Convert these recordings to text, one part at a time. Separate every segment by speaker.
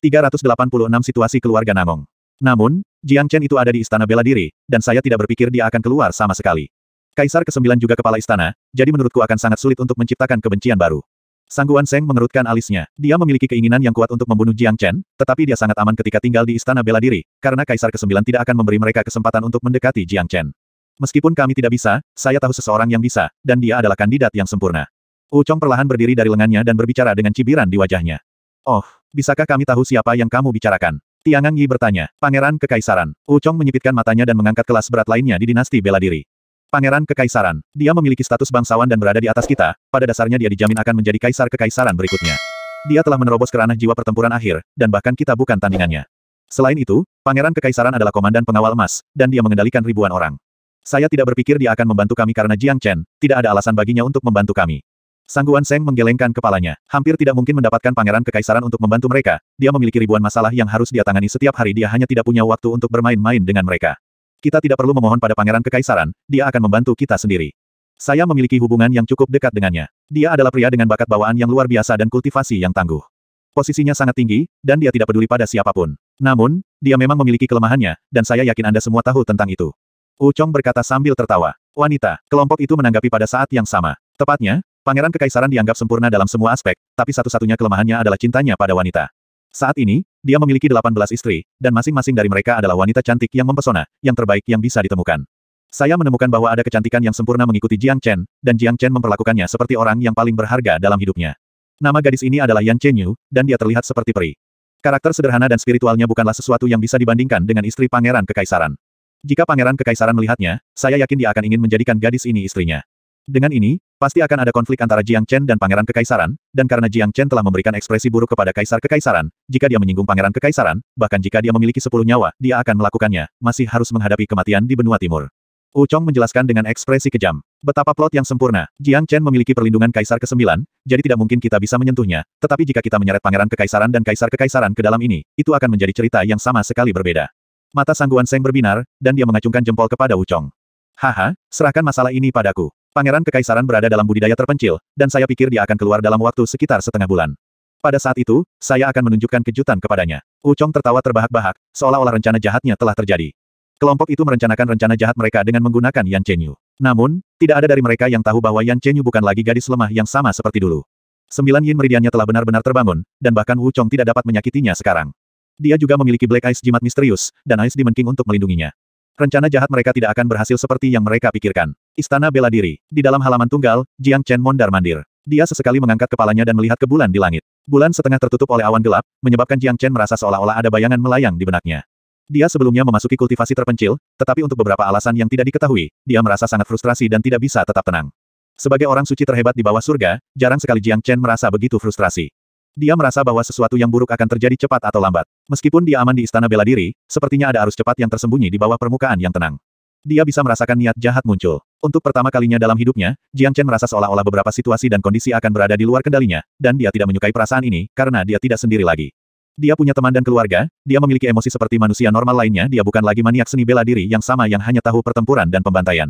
Speaker 1: 386 situasi keluarga Namong. Namun, Jiang Chen itu ada di istana bela diri, dan saya tidak berpikir dia akan keluar sama sekali. Kaisar ke-9 juga kepala istana, jadi menurutku akan sangat sulit untuk menciptakan kebencian baru. Sangguan Seng mengerutkan alisnya. Dia memiliki keinginan yang kuat untuk membunuh Jiang Chen, tetapi dia sangat aman ketika tinggal di istana bela diri, karena Kaisar ke-9 tidak akan memberi mereka kesempatan untuk mendekati Jiang Chen. Meskipun kami tidak bisa, saya tahu seseorang yang bisa, dan dia adalah kandidat yang sempurna. Wu Chong perlahan berdiri dari lengannya dan berbicara dengan cibiran di wajahnya. Oh, bisakah kami tahu siapa yang kamu bicarakan? Tiangang Yi bertanya. Pangeran Kekaisaran. Wu Chong menyipitkan matanya dan mengangkat kelas berat lainnya di dinasti bela diri. Pangeran Kekaisaran. Dia memiliki status bangsawan dan berada di atas kita, pada dasarnya dia dijamin akan menjadi kaisar kekaisaran berikutnya. Dia telah menerobos ke ranah jiwa pertempuran akhir, dan bahkan kita bukan tandingannya. Selain itu, Pangeran Kekaisaran adalah komandan pengawal emas, dan dia mengendalikan ribuan orang. Saya tidak berpikir dia akan membantu kami karena Jiang Chen, tidak ada alasan baginya untuk membantu kami. Sangguan Seng menggelengkan kepalanya. Hampir tidak mungkin mendapatkan pangeran kekaisaran untuk membantu mereka. Dia memiliki ribuan masalah yang harus dia tangani setiap hari. Dia hanya tidak punya waktu untuk bermain-main dengan mereka. Kita tidak perlu memohon pada pangeran kekaisaran, dia akan membantu kita sendiri. Saya memiliki hubungan yang cukup dekat dengannya. Dia adalah pria dengan bakat bawaan yang luar biasa dan kultivasi yang tangguh. Posisinya sangat tinggi, dan dia tidak peduli pada siapa pun. Namun, dia memang memiliki kelemahannya, dan saya yakin Anda semua tahu tentang itu. Wu Chong berkata sambil tertawa. Wanita, kelompok itu menanggapi pada saat yang sama. Tepatnya, Pangeran Kekaisaran dianggap sempurna dalam semua aspek, tapi satu-satunya kelemahannya adalah cintanya pada wanita. Saat ini, dia memiliki 18 istri, dan masing-masing dari mereka adalah wanita cantik yang mempesona, yang terbaik yang bisa ditemukan. Saya menemukan bahwa ada kecantikan yang sempurna mengikuti Jiang Chen, dan Jiang Chen memperlakukannya seperti orang yang paling berharga dalam hidupnya. Nama gadis ini adalah Yan Chen Yu, dan dia terlihat seperti peri. Karakter sederhana dan spiritualnya bukanlah sesuatu yang bisa dibandingkan dengan istri Pangeran Kekaisaran. Jika Pangeran Kekaisaran melihatnya, saya yakin dia akan ingin menjadikan gadis ini istrinya. Dengan ini, pasti akan ada konflik antara Jiang Chen dan Pangeran Kekaisaran, dan karena Jiang Chen telah memberikan ekspresi buruk kepada Kaisar Kekaisaran, jika dia menyinggung Pangeran Kekaisaran, bahkan jika dia memiliki sepuluh nyawa, dia akan melakukannya, masih harus menghadapi kematian di benua timur. Wu Chong menjelaskan dengan ekspresi kejam. Betapa plot yang sempurna, Jiang Chen memiliki perlindungan Kaisar ke-9, jadi tidak mungkin kita bisa menyentuhnya, tetapi jika kita menyeret Pangeran Kekaisaran dan Kaisar Kekaisaran ke dalam ini, itu akan menjadi cerita yang sama sekali berbeda. Mata Sangguan Seng berbinar, dan dia mengacungkan jempol kepada Wu Chong. Haha, serahkan masalah ini padaku. Pangeran Kekaisaran berada dalam budidaya terpencil, dan saya pikir dia akan keluar dalam waktu sekitar setengah bulan. Pada saat itu, saya akan menunjukkan kejutan kepadanya. Chong tertawa terbahak-bahak, seolah-olah rencana jahatnya telah terjadi. Kelompok itu merencanakan rencana jahat mereka dengan menggunakan Yan Chenyu. Namun, tidak ada dari mereka yang tahu bahwa Yan Chenyu bukan lagi gadis lemah yang sama seperti dulu. Sembilan yin meridiannya telah benar-benar terbangun, dan bahkan Wu Chong tidak dapat menyakitinya sekarang. Dia juga memiliki Black Ice jimat misterius, dan Ice Demon King untuk melindunginya. Rencana jahat mereka tidak akan berhasil seperti yang mereka pikirkan. Istana bela diri. Di dalam halaman tunggal, Jiang Chen mondar-mandir. Dia sesekali mengangkat kepalanya dan melihat ke bulan di langit. Bulan setengah tertutup oleh awan gelap, menyebabkan Jiang Chen merasa seolah-olah ada bayangan melayang di benaknya. Dia sebelumnya memasuki kultivasi terpencil, tetapi untuk beberapa alasan yang tidak diketahui, dia merasa sangat frustrasi dan tidak bisa tetap tenang. Sebagai orang suci terhebat di bawah surga, jarang sekali Jiang Chen merasa begitu frustrasi. Dia merasa bahwa sesuatu yang buruk akan terjadi cepat atau lambat. Meskipun dia aman di istana bela diri, sepertinya ada arus cepat yang tersembunyi di bawah permukaan yang tenang. Dia bisa merasakan niat jahat muncul. Untuk pertama kalinya dalam hidupnya, Jiang Chen merasa seolah-olah beberapa situasi dan kondisi akan berada di luar kendalinya, dan dia tidak menyukai perasaan ini, karena dia tidak sendiri lagi. Dia punya teman dan keluarga, dia memiliki emosi seperti manusia normal lainnya dia bukan lagi maniak seni bela diri yang sama yang hanya tahu pertempuran dan pembantaian.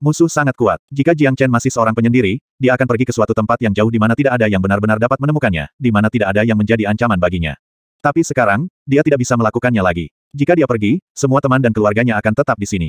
Speaker 1: Musuh sangat kuat. Jika Jiang Chen masih seorang penyendiri, dia akan pergi ke suatu tempat yang jauh di mana tidak ada yang benar-benar dapat menemukannya, di mana tidak ada yang menjadi ancaman baginya. Tapi sekarang, dia tidak bisa melakukannya lagi. Jika dia pergi, semua teman dan keluarganya akan tetap di sini.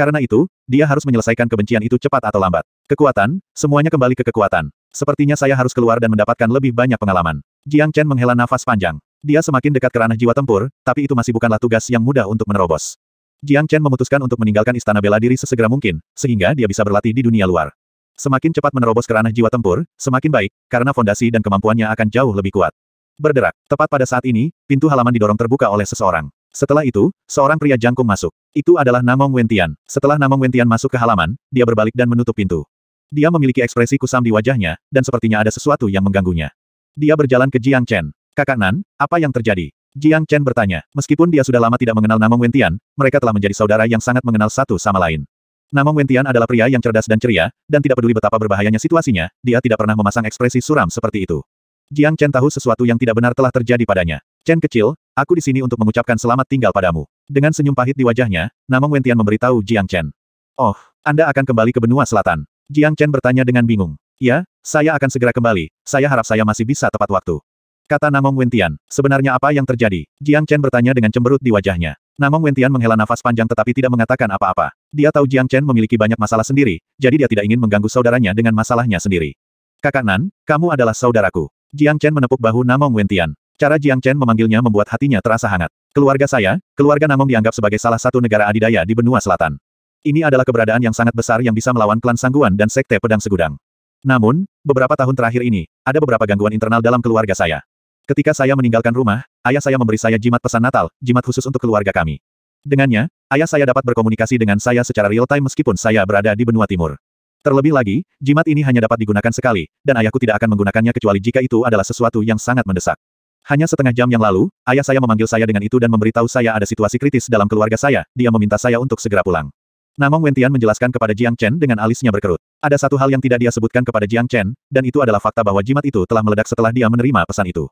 Speaker 1: Karena itu, dia harus menyelesaikan kebencian itu cepat atau lambat. Kekuatan, semuanya kembali ke kekuatan. Sepertinya saya harus keluar dan mendapatkan lebih banyak pengalaman. Jiang Chen menghela nafas panjang. Dia semakin dekat ke ranah jiwa tempur, tapi itu masih bukanlah tugas yang mudah untuk menerobos. Jiang Chen memutuskan untuk meninggalkan istana bela diri sesegera mungkin, sehingga dia bisa berlatih di dunia luar. Semakin cepat menerobos ke ranah jiwa tempur, semakin baik, karena fondasi dan kemampuannya akan jauh lebih kuat. Berderak. Tepat pada saat ini, pintu halaman didorong terbuka oleh seseorang. Setelah itu, seorang pria jangkung masuk. Itu adalah Namong Wentian. Setelah Namong Wentian masuk ke halaman, dia berbalik dan menutup pintu. Dia memiliki ekspresi kusam di wajahnya, dan sepertinya ada sesuatu yang mengganggunya. Dia berjalan ke Jiang Chen. Kakak Nan, apa yang terjadi? Jiang Chen bertanya. Meskipun dia sudah lama tidak mengenal Namong Wentian, mereka telah menjadi saudara yang sangat mengenal satu sama lain. Namong Wentian adalah pria yang cerdas dan ceria, dan tidak peduli betapa berbahayanya situasinya, dia tidak pernah memasang ekspresi suram seperti itu. Jiang Chen tahu sesuatu yang tidak benar telah terjadi padanya. Chen kecil, aku di sini untuk mengucapkan selamat tinggal padamu. Dengan senyum pahit di wajahnya, Namong Wentian memberitahu Jiang Chen. Oh, Anda akan kembali ke benua selatan. Jiang Chen bertanya dengan bingung. Ya, saya akan segera kembali, saya harap saya masih bisa tepat waktu. Kata Namong Wentian, sebenarnya apa yang terjadi? Jiang Chen bertanya dengan cemberut di wajahnya. Namong Wentian menghela nafas panjang tetapi tidak mengatakan apa-apa. Dia tahu Jiang Chen memiliki banyak masalah sendiri, jadi dia tidak ingin mengganggu saudaranya dengan masalahnya sendiri. Kakak Nan, kamu adalah saudaraku. Jiang Chen menepuk bahu Namong Wentian. Cara Jiang Chen memanggilnya membuat hatinya terasa hangat. Keluarga saya, keluarga Namong dianggap sebagai salah satu negara adidaya di benua selatan. Ini adalah keberadaan yang sangat besar yang bisa melawan klan Sangguan dan Sekte Pedang Segudang. Namun, beberapa tahun terakhir ini, ada beberapa gangguan internal dalam keluarga saya. Ketika saya meninggalkan rumah, ayah saya memberi saya jimat pesan Natal, jimat khusus untuk keluarga kami. Dengannya, ayah saya dapat berkomunikasi dengan saya secara real-time meskipun saya berada di benua timur. Terlebih lagi, jimat ini hanya dapat digunakan sekali, dan ayahku tidak akan menggunakannya kecuali jika itu adalah sesuatu yang sangat mendesak. Hanya setengah jam yang lalu, ayah saya memanggil saya dengan itu dan memberitahu saya ada situasi kritis dalam keluarga saya, dia meminta saya untuk segera pulang. Namong Wentian menjelaskan kepada Jiang Chen dengan alisnya berkerut. Ada satu hal yang tidak dia sebutkan kepada Jiang Chen, dan itu adalah fakta bahwa jimat itu telah meledak setelah dia menerima pesan itu.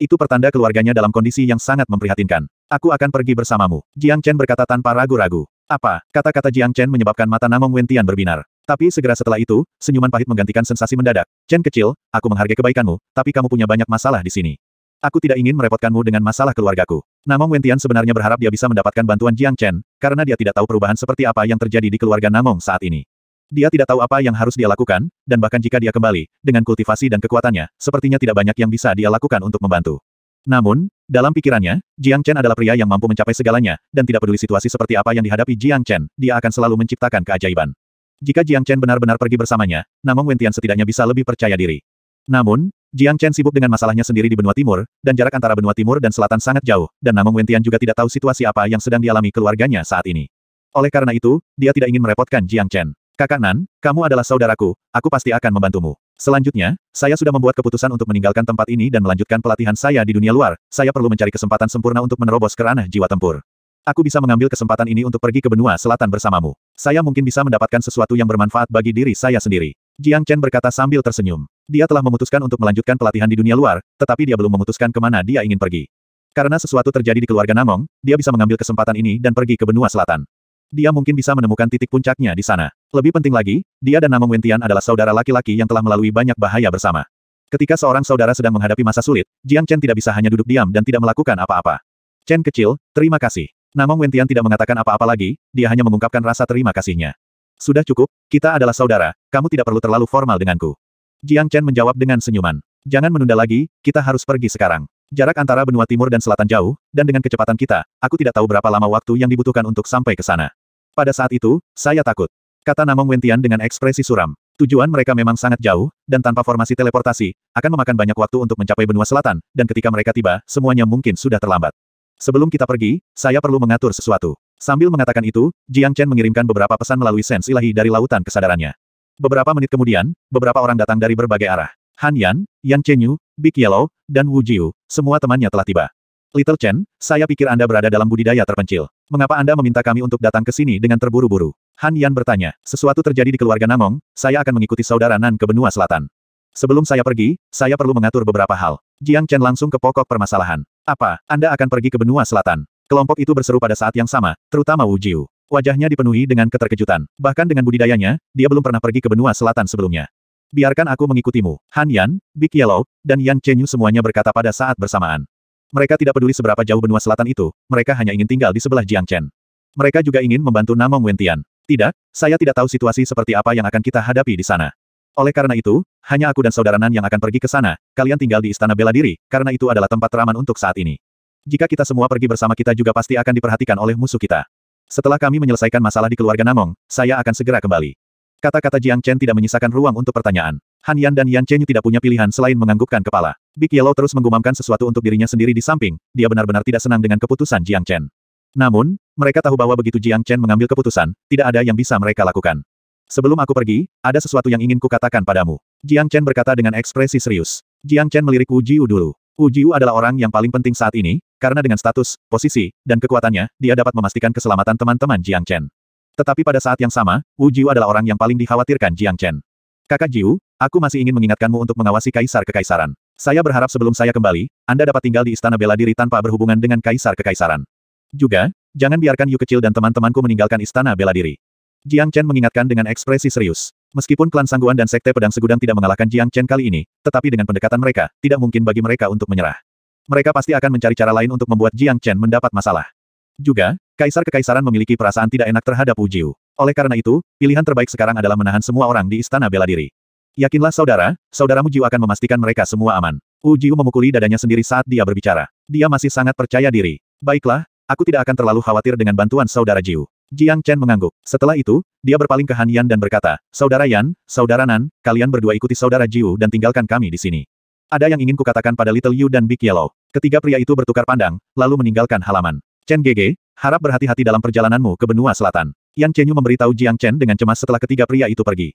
Speaker 1: Itu pertanda keluarganya dalam kondisi yang sangat memprihatinkan. Aku akan pergi bersamamu. Jiang Chen berkata tanpa ragu-ragu. Apa? Kata-kata Jiang Chen menyebabkan mata Namong Wentian berbinar. Tapi segera setelah itu, senyuman pahit menggantikan sensasi mendadak. Chen kecil, aku menghargai kebaikanmu, tapi kamu punya banyak masalah di sini. Aku tidak ingin merepotkanmu dengan masalah keluargaku. Namong Wentian sebenarnya berharap dia bisa mendapatkan bantuan Jiang Chen, karena dia tidak tahu perubahan seperti apa yang terjadi di keluarga Namong saat ini. Dia tidak tahu apa yang harus dia lakukan, dan bahkan jika dia kembali, dengan kultivasi dan kekuatannya, sepertinya tidak banyak yang bisa dia lakukan untuk membantu. Namun, dalam pikirannya, Jiang Chen adalah pria yang mampu mencapai segalanya, dan tidak peduli situasi seperti apa yang dihadapi Jiang Chen, dia akan selalu menciptakan keajaiban. Jika Jiang Chen benar-benar pergi bersamanya, Namong Wentian setidaknya bisa lebih percaya diri. Namun, Jiang Chen sibuk dengan masalahnya sendiri di benua timur, dan jarak antara benua timur dan selatan sangat jauh, dan Namong Wentian juga tidak tahu situasi apa yang sedang dialami keluarganya saat ini. Oleh karena itu, dia tidak ingin merepotkan Jiang Chen. Kakak Nan, kamu adalah saudaraku, aku pasti akan membantumu. Selanjutnya, saya sudah membuat keputusan untuk meninggalkan tempat ini dan melanjutkan pelatihan saya di dunia luar, saya perlu mencari kesempatan sempurna untuk menerobos ke ranah jiwa tempur. Aku bisa mengambil kesempatan ini untuk pergi ke benua selatan bersamamu. Saya mungkin bisa mendapatkan sesuatu yang bermanfaat bagi diri saya sendiri. Jiang Chen berkata sambil tersenyum. Dia telah memutuskan untuk melanjutkan pelatihan di dunia luar, tetapi dia belum memutuskan ke mana dia ingin pergi. Karena sesuatu terjadi di keluarga Namong, dia bisa mengambil kesempatan ini dan pergi ke benua selatan. Dia mungkin bisa menemukan titik puncaknya di sana. Lebih penting lagi, dia dan Namong Wentian adalah saudara laki-laki yang telah melalui banyak bahaya bersama. Ketika seorang saudara sedang menghadapi masa sulit, Jiang Chen tidak bisa hanya duduk diam dan tidak melakukan apa-apa. Chen kecil, terima kasih. Namong Wentian tidak mengatakan apa-apa lagi, dia hanya mengungkapkan rasa terima kasihnya. Sudah cukup, kita adalah saudara, kamu tidak perlu terlalu formal denganku. Jiang Chen menjawab dengan senyuman. Jangan menunda lagi, kita harus pergi sekarang. Jarak antara benua timur dan selatan jauh, dan dengan kecepatan kita, aku tidak tahu berapa lama waktu yang dibutuhkan untuk sampai ke sana. Pada saat itu, saya takut. Kata Namong Wentian dengan ekspresi suram. Tujuan mereka memang sangat jauh, dan tanpa formasi teleportasi, akan memakan banyak waktu untuk mencapai benua selatan, dan ketika mereka tiba, semuanya mungkin sudah terlambat. Sebelum kita pergi, saya perlu mengatur sesuatu. Sambil mengatakan itu, Jiang Chen mengirimkan beberapa pesan melalui sens ilahi dari lautan kesadarannya. Beberapa menit kemudian, beberapa orang datang dari berbagai arah. Han Yan, Yan Chenyu, Big Yellow, dan Wu Jiu, semua temannya telah tiba. Little Chen, saya pikir Anda berada dalam budidaya terpencil. Mengapa Anda meminta kami untuk datang ke sini dengan terburu-buru? Han Yan bertanya, sesuatu terjadi di keluarga Namong, saya akan mengikuti saudara Nan ke benua selatan. Sebelum saya pergi, saya perlu mengatur beberapa hal. Jiang Chen langsung ke pokok permasalahan. Apa, Anda akan pergi ke benua selatan? Kelompok itu berseru pada saat yang sama, terutama Wu Jiu. Wajahnya dipenuhi dengan keterkejutan. Bahkan dengan budidayanya, dia belum pernah pergi ke benua selatan sebelumnya. Biarkan aku mengikutimu. Han Yan, Big Yellow, dan Yan Chenyu semuanya berkata pada saat bersamaan. Mereka tidak peduli seberapa jauh benua selatan itu, mereka hanya ingin tinggal di sebelah Jiang Chen. Mereka juga ingin membantu Namong Wentian. Tidak, saya tidak tahu situasi seperti apa yang akan kita hadapi di sana. Oleh karena itu, hanya aku dan saudara Nan yang akan pergi ke sana, kalian tinggal di Istana Bela Diri, karena itu adalah tempat teraman untuk saat ini. Jika kita semua pergi bersama kita juga pasti akan diperhatikan oleh musuh kita. Setelah kami menyelesaikan masalah di keluarga Namong, saya akan segera kembali. Kata-kata Jiang Chen tidak menyisakan ruang untuk pertanyaan. Han Yan dan Yan Chen tidak punya pilihan selain menganggukkan kepala. Big Yellow terus menggumamkan sesuatu untuk dirinya sendiri di samping, dia benar-benar tidak senang dengan keputusan Jiang Chen. Namun, mereka tahu bahwa begitu Jiang Chen mengambil keputusan, tidak ada yang bisa mereka lakukan. Sebelum aku pergi, ada sesuatu yang ingin kukatakan padamu. Jiang Chen berkata dengan ekspresi serius. Jiang Chen melirik Wu Jiu dulu. Wu Jiu adalah orang yang paling penting saat ini, karena dengan status, posisi, dan kekuatannya, dia dapat memastikan keselamatan teman-teman Jiang Chen. Tetapi pada saat yang sama, Wu Jiu adalah orang yang paling dikhawatirkan Jiang Chen. Kakak Jiu, aku masih ingin mengingatkanmu untuk mengawasi Kaisar Kekaisaran. Saya berharap sebelum saya kembali, Anda dapat tinggal di Istana Bela Diri tanpa berhubungan dengan Kaisar Kekaisaran. Juga, jangan biarkan Yu kecil dan teman-temanku meninggalkan Istana Bela Diri. Jiang Chen mengingatkan dengan ekspresi serius. Meskipun klan Sangguan dan Sekte Pedang Segudang tidak mengalahkan Jiang Chen kali ini, tetapi dengan pendekatan mereka, tidak mungkin bagi mereka untuk menyerah. Mereka pasti akan mencari cara lain untuk membuat Jiang Chen mendapat masalah. Juga, Kaisar Kekaisaran memiliki perasaan tidak enak terhadap Wu Jiu. Oleh karena itu, pilihan terbaik sekarang adalah menahan semua orang di Istana Bela Diri. Yakinlah saudara, saudaramu Jiu akan memastikan mereka semua aman. Wu Jiu memukuli dadanya sendiri saat dia berbicara. Dia masih sangat percaya diri. Baiklah, aku tidak akan terlalu khawatir dengan bantuan saudara Jiu. Jiang Chen mengangguk. Setelah itu, dia berpaling ke Han Yan dan berkata, Saudara Yan, Saudara Nan, kalian berdua ikuti Saudara Jiu dan tinggalkan kami di sini. Ada yang ingin kukatakan pada Little Yu dan Big Yellow. Ketiga pria itu bertukar pandang, lalu meninggalkan halaman. Chen Gege, harap berhati-hati dalam perjalananmu ke benua selatan. Yan Chenyu memberitahu Jiang Chen dengan cemas setelah ketiga pria itu pergi.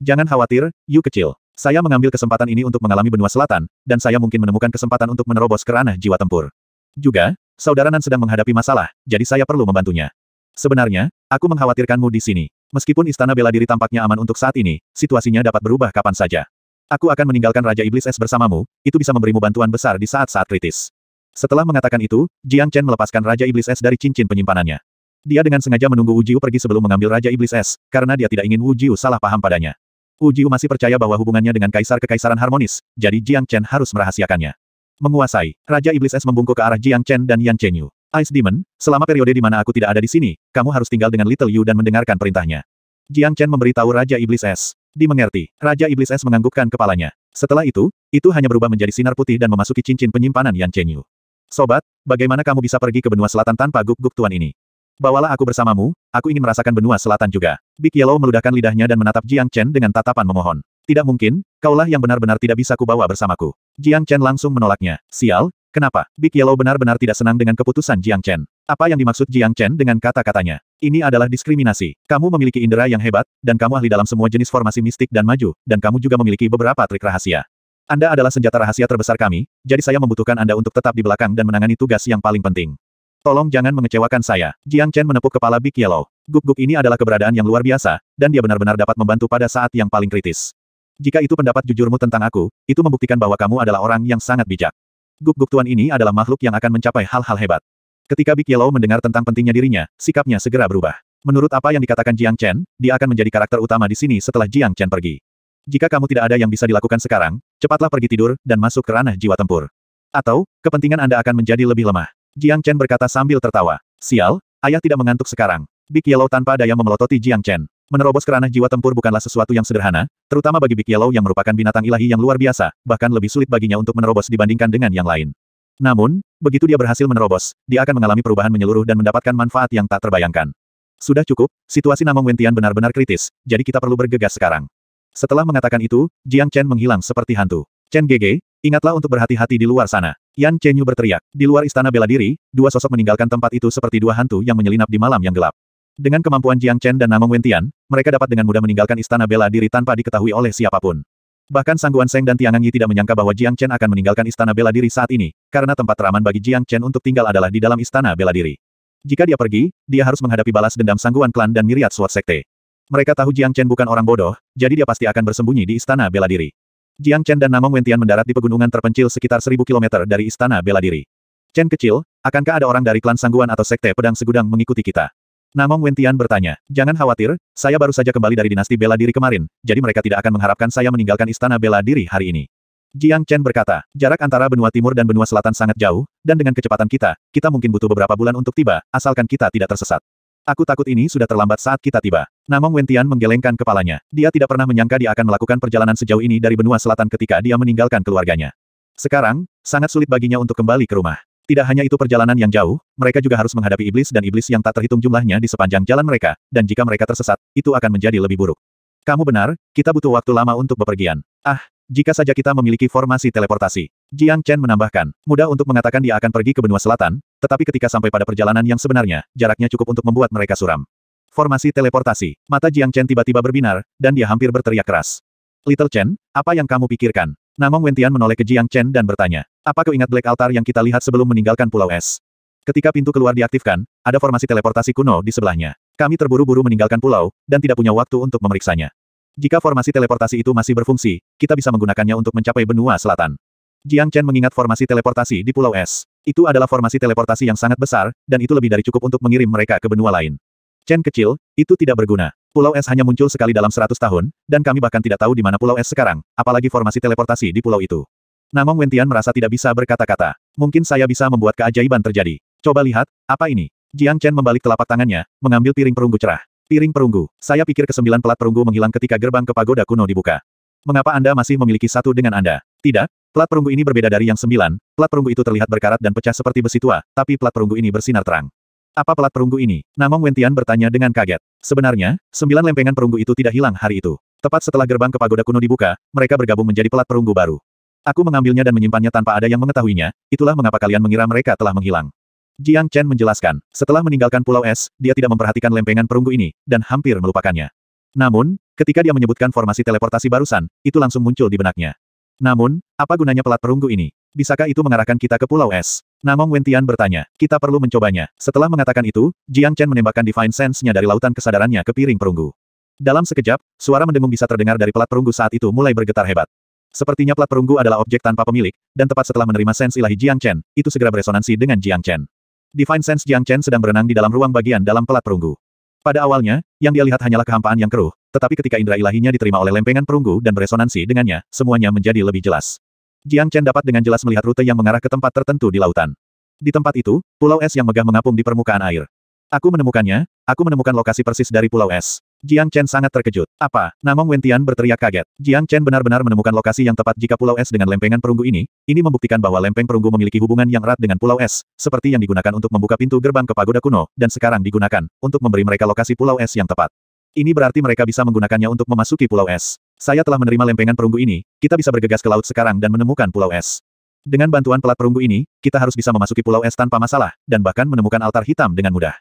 Speaker 1: Jangan khawatir, Yu kecil. Saya mengambil kesempatan ini untuk mengalami benua selatan, dan saya mungkin menemukan kesempatan untuk menerobos ke ranah jiwa tempur. Juga, saudara Nan sedang menghadapi masalah, jadi saya perlu membantunya. Sebenarnya, aku mengkhawatirkanmu di sini. Meskipun istana bela diri tampaknya aman untuk saat ini, situasinya dapat berubah kapan saja. Aku akan meninggalkan Raja Iblis Es bersamamu, itu bisa memberimu bantuan besar di saat-saat kritis. Setelah mengatakan itu, Jiang Chen melepaskan Raja Iblis Es dari cincin penyimpanannya. Dia dengan sengaja menunggu Wu Jiu pergi sebelum mengambil Raja Iblis Es, karena dia tidak ingin Wu Jiu salah paham padanya. Wu Jiu masih percaya bahwa hubungannya dengan Kaisar Kekaisaran harmonis, jadi Jiang Chen harus merahasiakannya. Menguasai, Raja Iblis Es membungkuk ke arah Jiang Chen dan Yan Chenyu. Ice Demon, selama periode di mana aku tidak ada di sini, kamu harus tinggal dengan Little Yu dan mendengarkan perintahnya. Jiang Chen memberitahu Raja Iblis Es. Dimengerti, Raja Iblis Es menganggukkan kepalanya. Setelah itu, itu hanya berubah menjadi sinar putih dan memasuki cincin penyimpanan Yan Chen Yu. Sobat, bagaimana kamu bisa pergi ke benua selatan tanpa guk-guk tuan ini? Bawalah aku bersamamu, aku ingin merasakan benua selatan juga. Big Yellow meludahkan lidahnya dan menatap Jiang Chen dengan tatapan memohon. Tidak mungkin, kaulah yang benar-benar tidak bisa kubawa bersamaku. Jiang Chen langsung menolaknya. Sial, Kenapa? Big Yellow benar-benar tidak senang dengan keputusan Jiang Chen. Apa yang dimaksud Jiang Chen dengan kata-katanya? Ini adalah diskriminasi. Kamu memiliki indera yang hebat, dan kamu ahli dalam semua jenis formasi mistik dan maju, dan kamu juga memiliki beberapa trik rahasia. Anda adalah senjata rahasia terbesar kami, jadi saya membutuhkan Anda untuk tetap di belakang dan menangani tugas yang paling penting. Tolong jangan mengecewakan saya. Jiang Chen menepuk kepala Big Yellow. Guk-guk ini adalah keberadaan yang luar biasa, dan dia benar-benar dapat membantu pada saat yang paling kritis. Jika itu pendapat jujurmu tentang aku, itu membuktikan bahwa kamu adalah orang yang sangat bijak. Guk-guk tuan ini adalah makhluk yang akan mencapai hal-hal hebat. Ketika Big Yellow mendengar tentang pentingnya dirinya, sikapnya segera berubah. Menurut apa yang dikatakan Jiang Chen, dia akan menjadi karakter utama di sini setelah Jiang Chen pergi. Jika kamu tidak ada yang bisa dilakukan sekarang, cepatlah pergi tidur, dan masuk ke ranah jiwa tempur. Atau, kepentingan Anda akan menjadi lebih lemah. Jiang Chen berkata sambil tertawa. Sial, ayah tidak mengantuk sekarang. Big Yellow tanpa daya memelototi Jiang Chen. Menerobos ke ranah jiwa tempur bukanlah sesuatu yang sederhana, terutama bagi Big Yellow yang merupakan binatang ilahi yang luar biasa, bahkan lebih sulit baginya untuk menerobos dibandingkan dengan yang lain. Namun, begitu dia berhasil menerobos, dia akan mengalami perubahan menyeluruh dan mendapatkan manfaat yang tak terbayangkan. Sudah cukup, situasi Namong Wentian benar-benar kritis, jadi kita perlu bergegas sekarang. Setelah mengatakan itu, Jiang Chen menghilang seperti hantu. Chen Gege, ingatlah untuk berhati-hati di luar sana. Yan Chen Yu berteriak. Di luar istana bela diri, dua sosok meninggalkan tempat itu seperti dua hantu yang menyelinap di malam yang gelap. Dengan kemampuan Jiang Chen dan Namong Wentian, mereka dapat dengan mudah meninggalkan istana bela diri tanpa diketahui oleh siapa pun. Bahkan Sangguan Seng dan Tiangang Yi tidak menyangka bahwa Jiang Chen akan meninggalkan istana bela diri saat ini, karena tempat teraman bagi Jiang Chen untuk tinggal adalah di dalam istana bela diri. Jika dia pergi, dia harus menghadapi balas dendam Sangguan Klan dan Myriad Sword Sekte. Mereka tahu Jiang Chen bukan orang bodoh, jadi dia pasti akan bersembunyi di istana bela diri. Jiang Chen dan Namong Wentian mendarat di pegunungan terpencil sekitar seribu kilometer dari istana bela diri. Chen kecil, akankah ada orang dari klan Sangguan atau Sekte Pedang Segudang mengikuti kita? Namong Wentian bertanya, jangan khawatir, saya baru saja kembali dari dinasti bela diri kemarin, jadi mereka tidak akan mengharapkan saya meninggalkan istana bela diri hari ini. Jiang Chen berkata, jarak antara benua timur dan benua selatan sangat jauh, dan dengan kecepatan kita, kita mungkin butuh beberapa bulan untuk tiba, asalkan kita tidak tersesat. Aku takut ini sudah terlambat saat kita tiba. Namong Wentian menggelengkan kepalanya. Dia tidak pernah menyangka dia akan melakukan perjalanan sejauh ini dari benua selatan ketika dia meninggalkan keluarganya. Sekarang, sangat sulit baginya untuk kembali ke rumah. Tidak hanya itu perjalanan yang jauh, mereka juga harus menghadapi iblis dan iblis yang tak terhitung jumlahnya di sepanjang jalan mereka, dan jika mereka tersesat, itu akan menjadi lebih buruk. Kamu benar, kita butuh waktu lama untuk bepergian. Ah, jika saja kita memiliki formasi teleportasi. Jiang Chen menambahkan, mudah untuk mengatakan dia akan pergi ke benua selatan, tetapi ketika sampai pada perjalanan yang sebenarnya, jaraknya cukup untuk membuat mereka suram. Formasi teleportasi. Mata Jiang Chen tiba-tiba berbinar, dan dia hampir berteriak keras. Little Chen, apa yang kamu pikirkan? Namong Wentian menoleh ke Jiang Chen dan bertanya, apa kau ingat Black Altar yang kita lihat sebelum meninggalkan Pulau Es? Ketika pintu keluar diaktifkan, ada formasi teleportasi kuno di sebelahnya. Kami terburu-buru meninggalkan pulau, dan tidak punya waktu untuk memeriksanya. Jika formasi teleportasi itu masih berfungsi, kita bisa menggunakannya untuk mencapai benua selatan. Jiang Chen mengingat formasi teleportasi di Pulau Es. Itu adalah formasi teleportasi yang sangat besar, dan itu lebih dari cukup untuk mengirim mereka ke benua lain. Chen kecil, itu tidak berguna. Pulau Es hanya muncul sekali dalam seratus tahun, dan kami bahkan tidak tahu di mana Pulau Es sekarang, apalagi formasi teleportasi di pulau itu. Namong Wentian merasa tidak bisa berkata-kata. Mungkin saya bisa membuat keajaiban terjadi. Coba lihat, apa ini? Jiang Chen membalik telapak tangannya, mengambil piring perunggu cerah. Piring perunggu. Saya pikir kesembilan pelat perunggu menghilang ketika gerbang ke pagoda kuno dibuka. Mengapa Anda masih memiliki satu dengan Anda? Tidak, Plat perunggu ini berbeda dari yang sembilan, plat perunggu itu terlihat berkarat dan pecah seperti besi tua, tapi plat perunggu ini bersinar terang. Apa plat perunggu ini? Namong Wentian bertanya dengan kaget. Sebenarnya, sembilan lempengan perunggu itu tidak hilang hari itu. Tepat setelah gerbang ke pagoda kuno dibuka, mereka bergabung menjadi plat perunggu baru. Aku mengambilnya dan menyimpannya tanpa ada yang mengetahuinya, itulah mengapa kalian mengira mereka telah menghilang. Jiang Chen menjelaskan, setelah meninggalkan Pulau Es, dia tidak memperhatikan lempengan perunggu ini, dan hampir melupakannya. Namun, ketika dia menyebutkan formasi teleportasi barusan, itu langsung muncul di benaknya. Namun, apa gunanya pelat perunggu ini? Bisakah itu mengarahkan kita ke Pulau Es? Namong Wentian bertanya. Kita perlu mencobanya. Setelah mengatakan itu, Jiang Chen menembakkan Divine Sense-nya dari lautan kesadarannya ke piring perunggu. Dalam sekejap, suara mendengung bisa terdengar dari pelat perunggu saat itu mulai bergetar hebat. Sepertinya plat perunggu adalah objek tanpa pemilik, dan tepat setelah menerima sense ilahi Jiang Chen, itu segera beresonansi dengan Jiang Chen. Divine Sense Jiang Chen sedang berenang di dalam ruang bagian dalam pelat perunggu. Pada awalnya, yang dia lihat hanyalah kehampaan yang keruh, tetapi ketika indera ilahinya diterima oleh lempengan perunggu dan beresonansi dengannya, semuanya menjadi lebih jelas. Jiang Chen dapat dengan jelas melihat rute yang mengarah ke tempat tertentu di lautan. Di tempat itu, pulau es yang megah mengapung di permukaan air. Aku menemukannya, aku menemukan lokasi persis dari pulau es. Jiang Chen sangat terkejut. Apa? Namong Wentian berteriak kaget. Jiang Chen benar-benar menemukan lokasi yang tepat jika Pulau Es dengan lempengan perunggu ini. Ini membuktikan bahwa lempeng perunggu memiliki hubungan yang erat dengan Pulau Es, seperti yang digunakan untuk membuka pintu gerbang ke pagoda kuno, dan sekarang digunakan untuk memberi mereka lokasi Pulau Es yang tepat. Ini berarti mereka bisa menggunakannya untuk memasuki Pulau Es. Saya telah menerima lempengan perunggu ini, kita bisa bergegas ke laut sekarang dan menemukan Pulau Es. Dengan bantuan pelat perunggu ini, kita harus bisa memasuki Pulau Es tanpa masalah, dan bahkan menemukan altar hitam dengan mudah.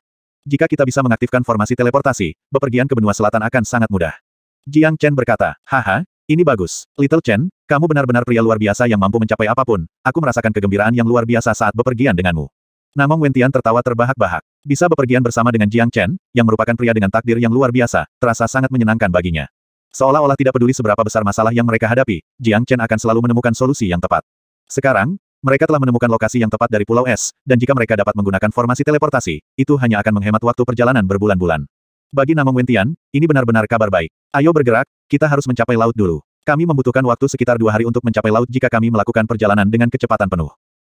Speaker 1: Jika kita bisa mengaktifkan formasi teleportasi, bepergian ke benua selatan akan sangat mudah. Jiang Chen berkata, haha, ini bagus. Little Chen, kamu benar-benar pria luar biasa yang mampu mencapai apa pun. Aku merasakan kegembiraan yang luar biasa saat bepergian denganmu. Namong Wentian tertawa terbahak-bahak. Bisa bepergian bersama dengan Jiang Chen, yang merupakan pria dengan takdir yang luar biasa, terasa sangat menyenangkan baginya. Seolah-olah tidak peduli seberapa besar masalah yang mereka hadapi, Jiang Chen akan selalu menemukan solusi yang tepat. Sekarang, mereka telah menemukan lokasi yang tepat dari Pulau Es, dan jika mereka dapat menggunakan formasi teleportasi, itu hanya akan menghemat waktu perjalanan berbulan-bulan. Bagi Namong Wentian, ini benar-benar kabar baik. Ayo bergerak, kita harus mencapai laut dulu. Kami membutuhkan waktu sekitar dua hari untuk mencapai laut jika kami melakukan perjalanan dengan kecepatan penuh.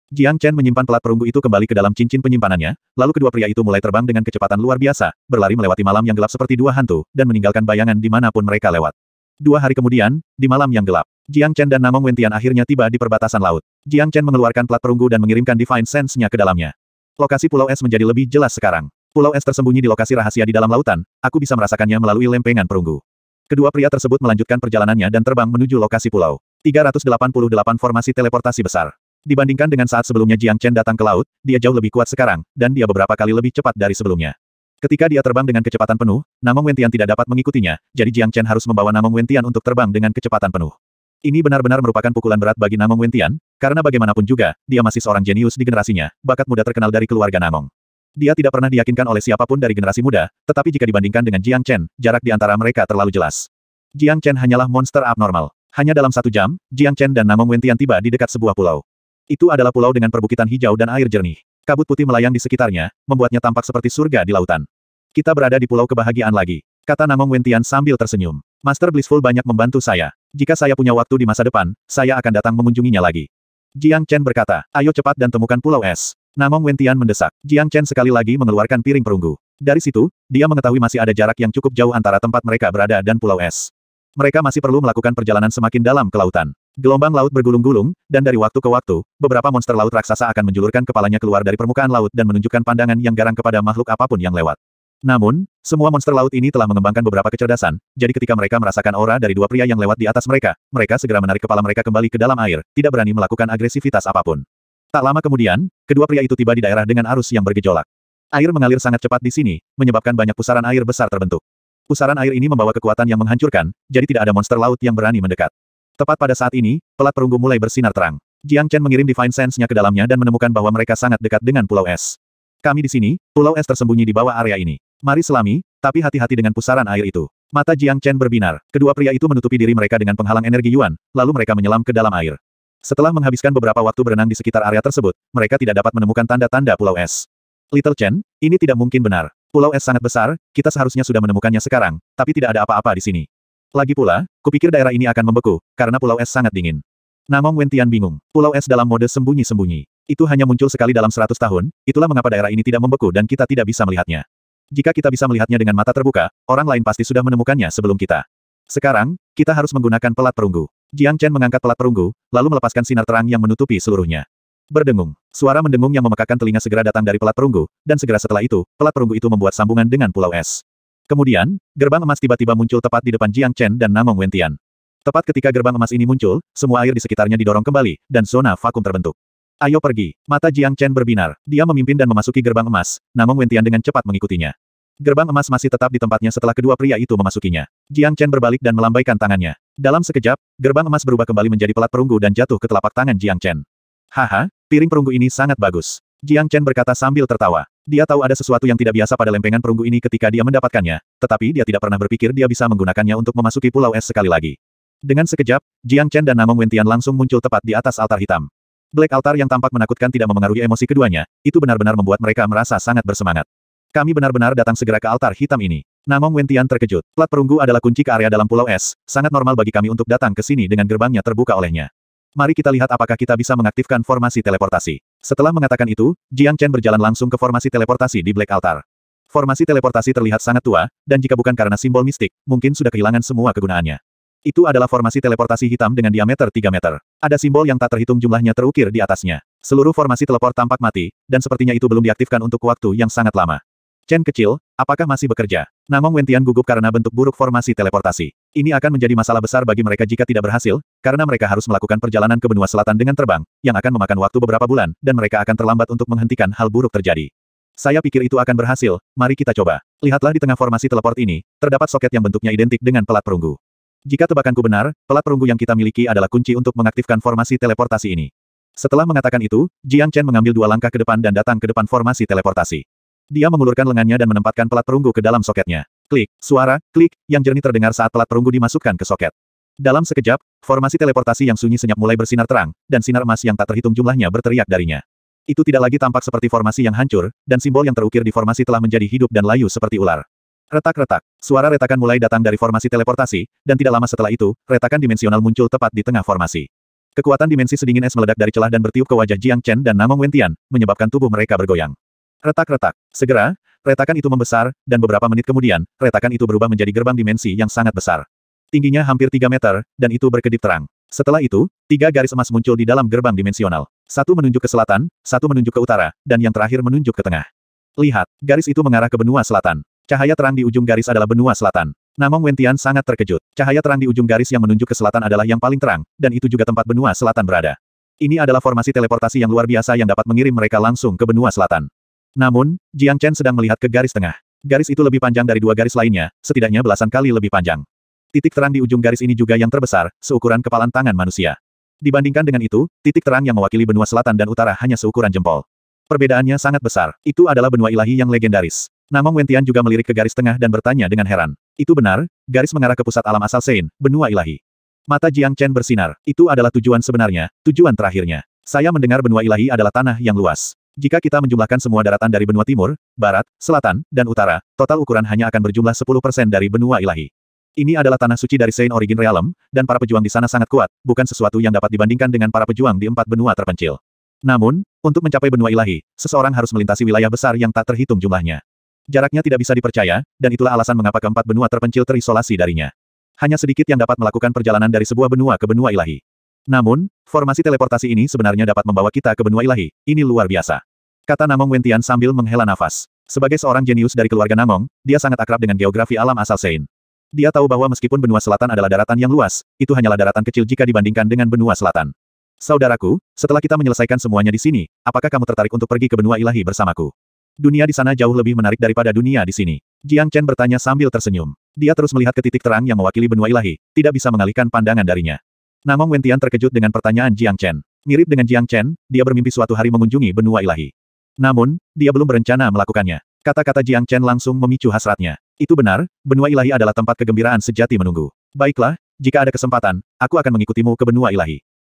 Speaker 1: Jiang Chen menyimpan pelat perunggu itu kembali ke dalam cincin penyimpanannya, lalu kedua pria itu mulai terbang dengan kecepatan luar biasa, berlari melewati malam yang gelap seperti dua hantu, dan meninggalkan bayangan di mana pun mereka lewat. Dua hari kemudian, di malam yang gelap, Jiang Chen dan Namong Wentian akhirnya tiba di perbatasan laut. Jiang Chen mengeluarkan plat perunggu dan mengirimkan Divine Sense-nya ke dalamnya. Lokasi Pulau Es menjadi lebih jelas sekarang. Pulau Es tersembunyi di lokasi rahasia di dalam lautan, aku bisa merasakannya melalui lempengan perunggu. Kedua pria tersebut melanjutkan perjalanannya dan terbang menuju lokasi pulau. 388 formasi teleportasi besar. Dibandingkan dengan saat sebelumnya Jiang Chen datang ke laut, dia jauh lebih kuat sekarang, dan dia beberapa kali lebih cepat dari sebelumnya. Ketika dia terbang dengan kecepatan penuh, Namong Wentian tidak dapat mengikutinya, jadi Jiang Chen harus membawa Namong Wentian untuk terbang dengan kecepatan penuh. Ini benar-benar merupakan pukulan berat bagi Namong Wentian, karena bagaimanapun juga, dia masih seorang jenius di generasinya, bakat muda terkenal dari keluarga Namong. Dia tidak pernah diyakinkan oleh siapa pun dari generasi muda, tetapi jika dibandingkan dengan Jiang Chen, jarak di antara mereka terlalu jelas. Jiang Chen hanyalah monster abnormal. Hanya dalam satu jam, Jiang Chen dan Namong Wentian tiba di dekat sebuah pulau. Itu adalah pulau dengan perbukitan hijau dan air jernih. Kabut putih melayang di sekitarnya, membuatnya tampak seperti surga di lautan. Kita berada di pulau kebahagiaan lagi, kata Namong Wentian sambil tersenyum. Master Blissful banyak membantu saya. Jika saya punya waktu di masa depan, saya akan datang mengunjunginya lagi. Jiang Chen berkata, ayo cepat dan temukan pulau es. Namong Wentian mendesak. Jiang Chen sekali lagi mengeluarkan piring perunggu. Dari situ, dia mengetahui masih ada jarak yang cukup jauh antara tempat mereka berada dan pulau es. Mereka masih perlu melakukan perjalanan semakin dalam ke lautan. Gelombang laut bergulung-gulung, dan dari waktu ke waktu, beberapa monster laut raksasa akan menjulurkan kepalanya keluar dari permukaan laut dan menunjukkan pandangan yang garang kepada makhluk apa pun yang lewat. Namun, semua monster laut ini telah mengembangkan beberapa kecerdasan, jadi ketika mereka merasakan aura dari dua pria yang lewat di atas mereka, mereka segera menarik kepala mereka kembali ke dalam air, tidak berani melakukan agresivitas apa pun. Tak lama kemudian, kedua pria itu tiba di daerah dengan arus yang bergejolak. Air mengalir sangat cepat di sini, menyebabkan banyak pusaran air besar terbentuk. Pusaran air ini membawa kekuatan yang menghancurkan, jadi tidak ada monster laut yang berani mendekat. Tepat pada saat ini, pelat perunggu mulai bersinar terang. Jiang Chen mengirim Divine Sense-nya ke dalamnya dan menemukan bahwa mereka sangat dekat dengan Pulau Es. Kami di sini, Pulau Es tersembunyi di bawah area ini. Mari selami, tapi hati-hati dengan pusaran air itu. Mata Jiang Chen berbinar. Kedua pria itu menutupi diri mereka dengan penghalang energi Yuan, lalu mereka menyelam ke dalam air. Setelah menghabiskan beberapa waktu berenang di sekitar area tersebut, mereka tidak dapat menemukan tanda-tanda Pulau Es. Little Chen, ini tidak mungkin benar. Pulau Es sangat besar, kita seharusnya sudah menemukannya sekarang, tapi tidak ada apa-apa di sini. Lagi pula, kupikir daerah ini akan membeku, karena Pulau Es sangat dingin. Namong Wentian bingung. Pulau Es dalam mode sembunyi-sembunyi. Itu hanya muncul sekali dalam seratus tahun, itulah mengapa daerah ini tidak membeku dan kita tidak bisa melihatnya. Jika kita bisa melihatnya dengan mata terbuka, orang lain pasti sudah menemukannya sebelum kita. Sekarang, kita harus menggunakan pelat perunggu. Jiang Chen mengangkat pelat perunggu, lalu melepaskan sinar terang yang menutupi seluruhnya. Berdengung. Suara mendengung yang memekakan telinga segera datang dari pelat perunggu, dan segera setelah itu, pelat perunggu itu membuat sambungan dengan pulau es. Kemudian, gerbang emas tiba-tiba muncul tepat di depan Jiang Chen dan Namong Wentian. Tepat ketika gerbang emas ini muncul, semua air di sekitarnya didorong kembali, dan zona vakum terbentuk. Ayo pergi. Mata Jiang Chen berbinar. Dia memimpin dan memasuki gerbang emas, Namong Wentian dengan cepat mengikutinya. Gerbang emas masih tetap di tempatnya setelah kedua pria itu memasukinya. Jiang Chen berbalik dan melambaikan tangannya. Dalam sekejap, gerbang emas berubah kembali menjadi pelat perunggu dan jatuh ke telapak tangan Jiang Chen. Haha, piring perunggu ini sangat bagus. Jiang Chen berkata sambil tertawa. Dia tahu ada sesuatu yang tidak biasa pada lempengan perunggu ini ketika dia mendapatkannya, tetapi dia tidak pernah berpikir dia bisa menggunakannya untuk memasuki pulau es sekali lagi. Dengan sekejap, Jiang Chen dan Namong Wentian langsung muncul tepat di atas altar hitam. Black Altar yang tampak menakutkan tidak memengaruhi emosi keduanya, itu benar-benar membuat mereka merasa sangat bersemangat. Kami benar-benar datang segera ke altar hitam ini. Namong Wentian terkejut. Plat perunggu adalah kunci ke area dalam pulau es, sangat normal bagi kami untuk datang ke sini dengan gerbangnya terbuka olehnya. Mari kita lihat apakah kita bisa mengaktifkan formasi teleportasi. Setelah mengatakan itu, Jiang Chen berjalan langsung ke formasi teleportasi di Black Altar. Formasi teleportasi terlihat sangat tua, dan jika bukan karena simbol mistik, mungkin sudah kehilangan semua kegunaannya. Itu adalah formasi teleportasi hitam dengan diameter 3 meter. Ada simbol yang tak terhitung jumlahnya terukir di atasnya. Seluruh formasi teleport tampak mati, dan sepertinya itu belum diaktifkan untuk waktu yang sangat lama. Chen kecil, apakah masih bekerja? Namong Wentian gugup karena bentuk buruk formasi teleportasi. Ini akan menjadi masalah besar bagi mereka jika tidak berhasil, karena mereka harus melakukan perjalanan ke benua selatan dengan terbang, yang akan memakan waktu beberapa bulan, dan mereka akan terlambat untuk menghentikan hal buruk terjadi. Saya pikir itu akan berhasil, mari kita coba. Lihatlah di tengah formasi teleport ini, terdapat soket yang bentuknya identik dengan pelat perunggu. Jika tebakanku benar, pelat perunggu yang kita miliki adalah kunci untuk mengaktifkan formasi teleportasi ini. Setelah mengatakan itu, Jiang Chen mengambil dua langkah ke depan dan datang ke depan formasi teleportasi. Dia mengulurkan lengannya dan menempatkan pelat perunggu ke dalam soketnya. Klik, suara, klik, yang jernih terdengar saat pelat perunggu dimasukkan ke soket. Dalam sekejap, formasi teleportasi yang sunyi senyap mulai bersinar terang, dan sinar emas yang tak terhitung jumlahnya berteriak darinya. Itu tidak lagi tampak seperti formasi yang hancur, dan simbol yang terukir di formasi telah menjadi hidup dan layu seperti ular. Retak-retak. Suara retakan mulai datang dari formasi teleportasi, dan tidak lama setelah itu, retakan dimensional muncul tepat di tengah formasi. Kekuatan dimensi sedingin es meledak dari celah dan bertiup ke wajah Jiang Chen dan Namong Wentian, menyebabkan tubuh mereka bergoyang. Retak-retak. Segera, retakan itu membesar, dan beberapa menit kemudian, retakan itu berubah menjadi gerbang dimensi yang sangat besar. Tingginya hampir 3 meter, dan itu berkedip terang. Setelah itu, tiga garis emas muncul di dalam gerbang dimensional. Satu menunjuk ke selatan, satu menunjuk ke utara, dan yang terakhir menunjuk ke tengah. Lihat, garis itu mengarah ke benua selatan. Cahaya terang di ujung garis adalah benua selatan. Namong Wentian sangat terkejut. Cahaya terang di ujung garis yang menunjuk ke selatan adalah yang paling terang, dan itu juga tempat benua selatan berada. Ini adalah formasi teleportasi yang luar biasa yang dapat mengirim mereka langsung ke benua selatan. Namun, Jiang Chen sedang melihat ke garis tengah. Garis itu lebih panjang dari dua garis lainnya, setidaknya belasan kali lebih panjang. Titik terang di ujung garis ini juga yang terbesar, seukuran kepalan tangan manusia. Dibandingkan dengan itu, titik terang yang mewakili benua selatan dan utara hanya seukuran jempol. Perbedaannya sangat besar. Itu adalah benua ilahi yang legendaris. Namong Wentian juga melirik ke garis tengah dan bertanya dengan heran. Itu benar, garis mengarah ke pusat alam asal Sein, benua ilahi. Mata Jiang Chen bersinar. Itu adalah tujuan sebenarnya, tujuan terakhirnya. Saya mendengar benua ilahi adalah tanah yang luas. Jika kita menjumlahkan semua daratan dari benua timur, barat, selatan, dan utara, total ukuran hanya akan berjumlah 10% dari benua ilahi. Ini adalah tanah suci dari Saint Origin Realm, dan para pejuang di sana sangat kuat, bukan sesuatu yang dapat dibandingkan dengan para pejuang di empat benua terpencil. Namun, untuk mencapai benua ilahi, seseorang harus melintasi wilayah besar yang tak terhitung jumlahnya. Jaraknya tidak bisa dipercaya, dan itulah alasan mengapa keempat benua terpencil terisolasi darinya. Hanya sedikit yang dapat melakukan perjalanan dari sebuah benua ke benua ilahi. Namun, formasi teleportasi ini sebenarnya dapat membawa kita ke benua ilahi. Ini luar biasa. Kata Namong Wentian sambil menghela nafas. Sebagai seorang jenius dari keluarga Namong, dia sangat akrab dengan geografi alam asal Sein. Dia tahu bahwa meskipun benua selatan adalah daratan yang luas, itu hanyalah daratan kecil jika dibandingkan dengan benua selatan. Saudaraku, setelah kita menyelesaikan semuanya di sini, apakah kamu tertarik untuk pergi ke benua ilahi bersamaku? Dunia di sana jauh lebih menarik daripada dunia di sini. Jiang Chen bertanya sambil tersenyum. Dia terus melihat ke titik terang yang mewakili benua ilahi, tidak bisa mengalihkan pandangan darinya. Namong Wentian terkejut dengan pertanyaan Jiang Chen. Mirip dengan Jiang Chen, dia bermimpi suatu hari mengunjungi benua ilahi. Namun, dia belum berencana melakukannya. Kata-kata Jiang Chen langsung memicu hasratnya. Itu benar, benua ilahi adalah tempat kegembiraan sejati menunggu. Baiklah, jika ada kesempatan, aku akan mengikutimu ke benua ilahi.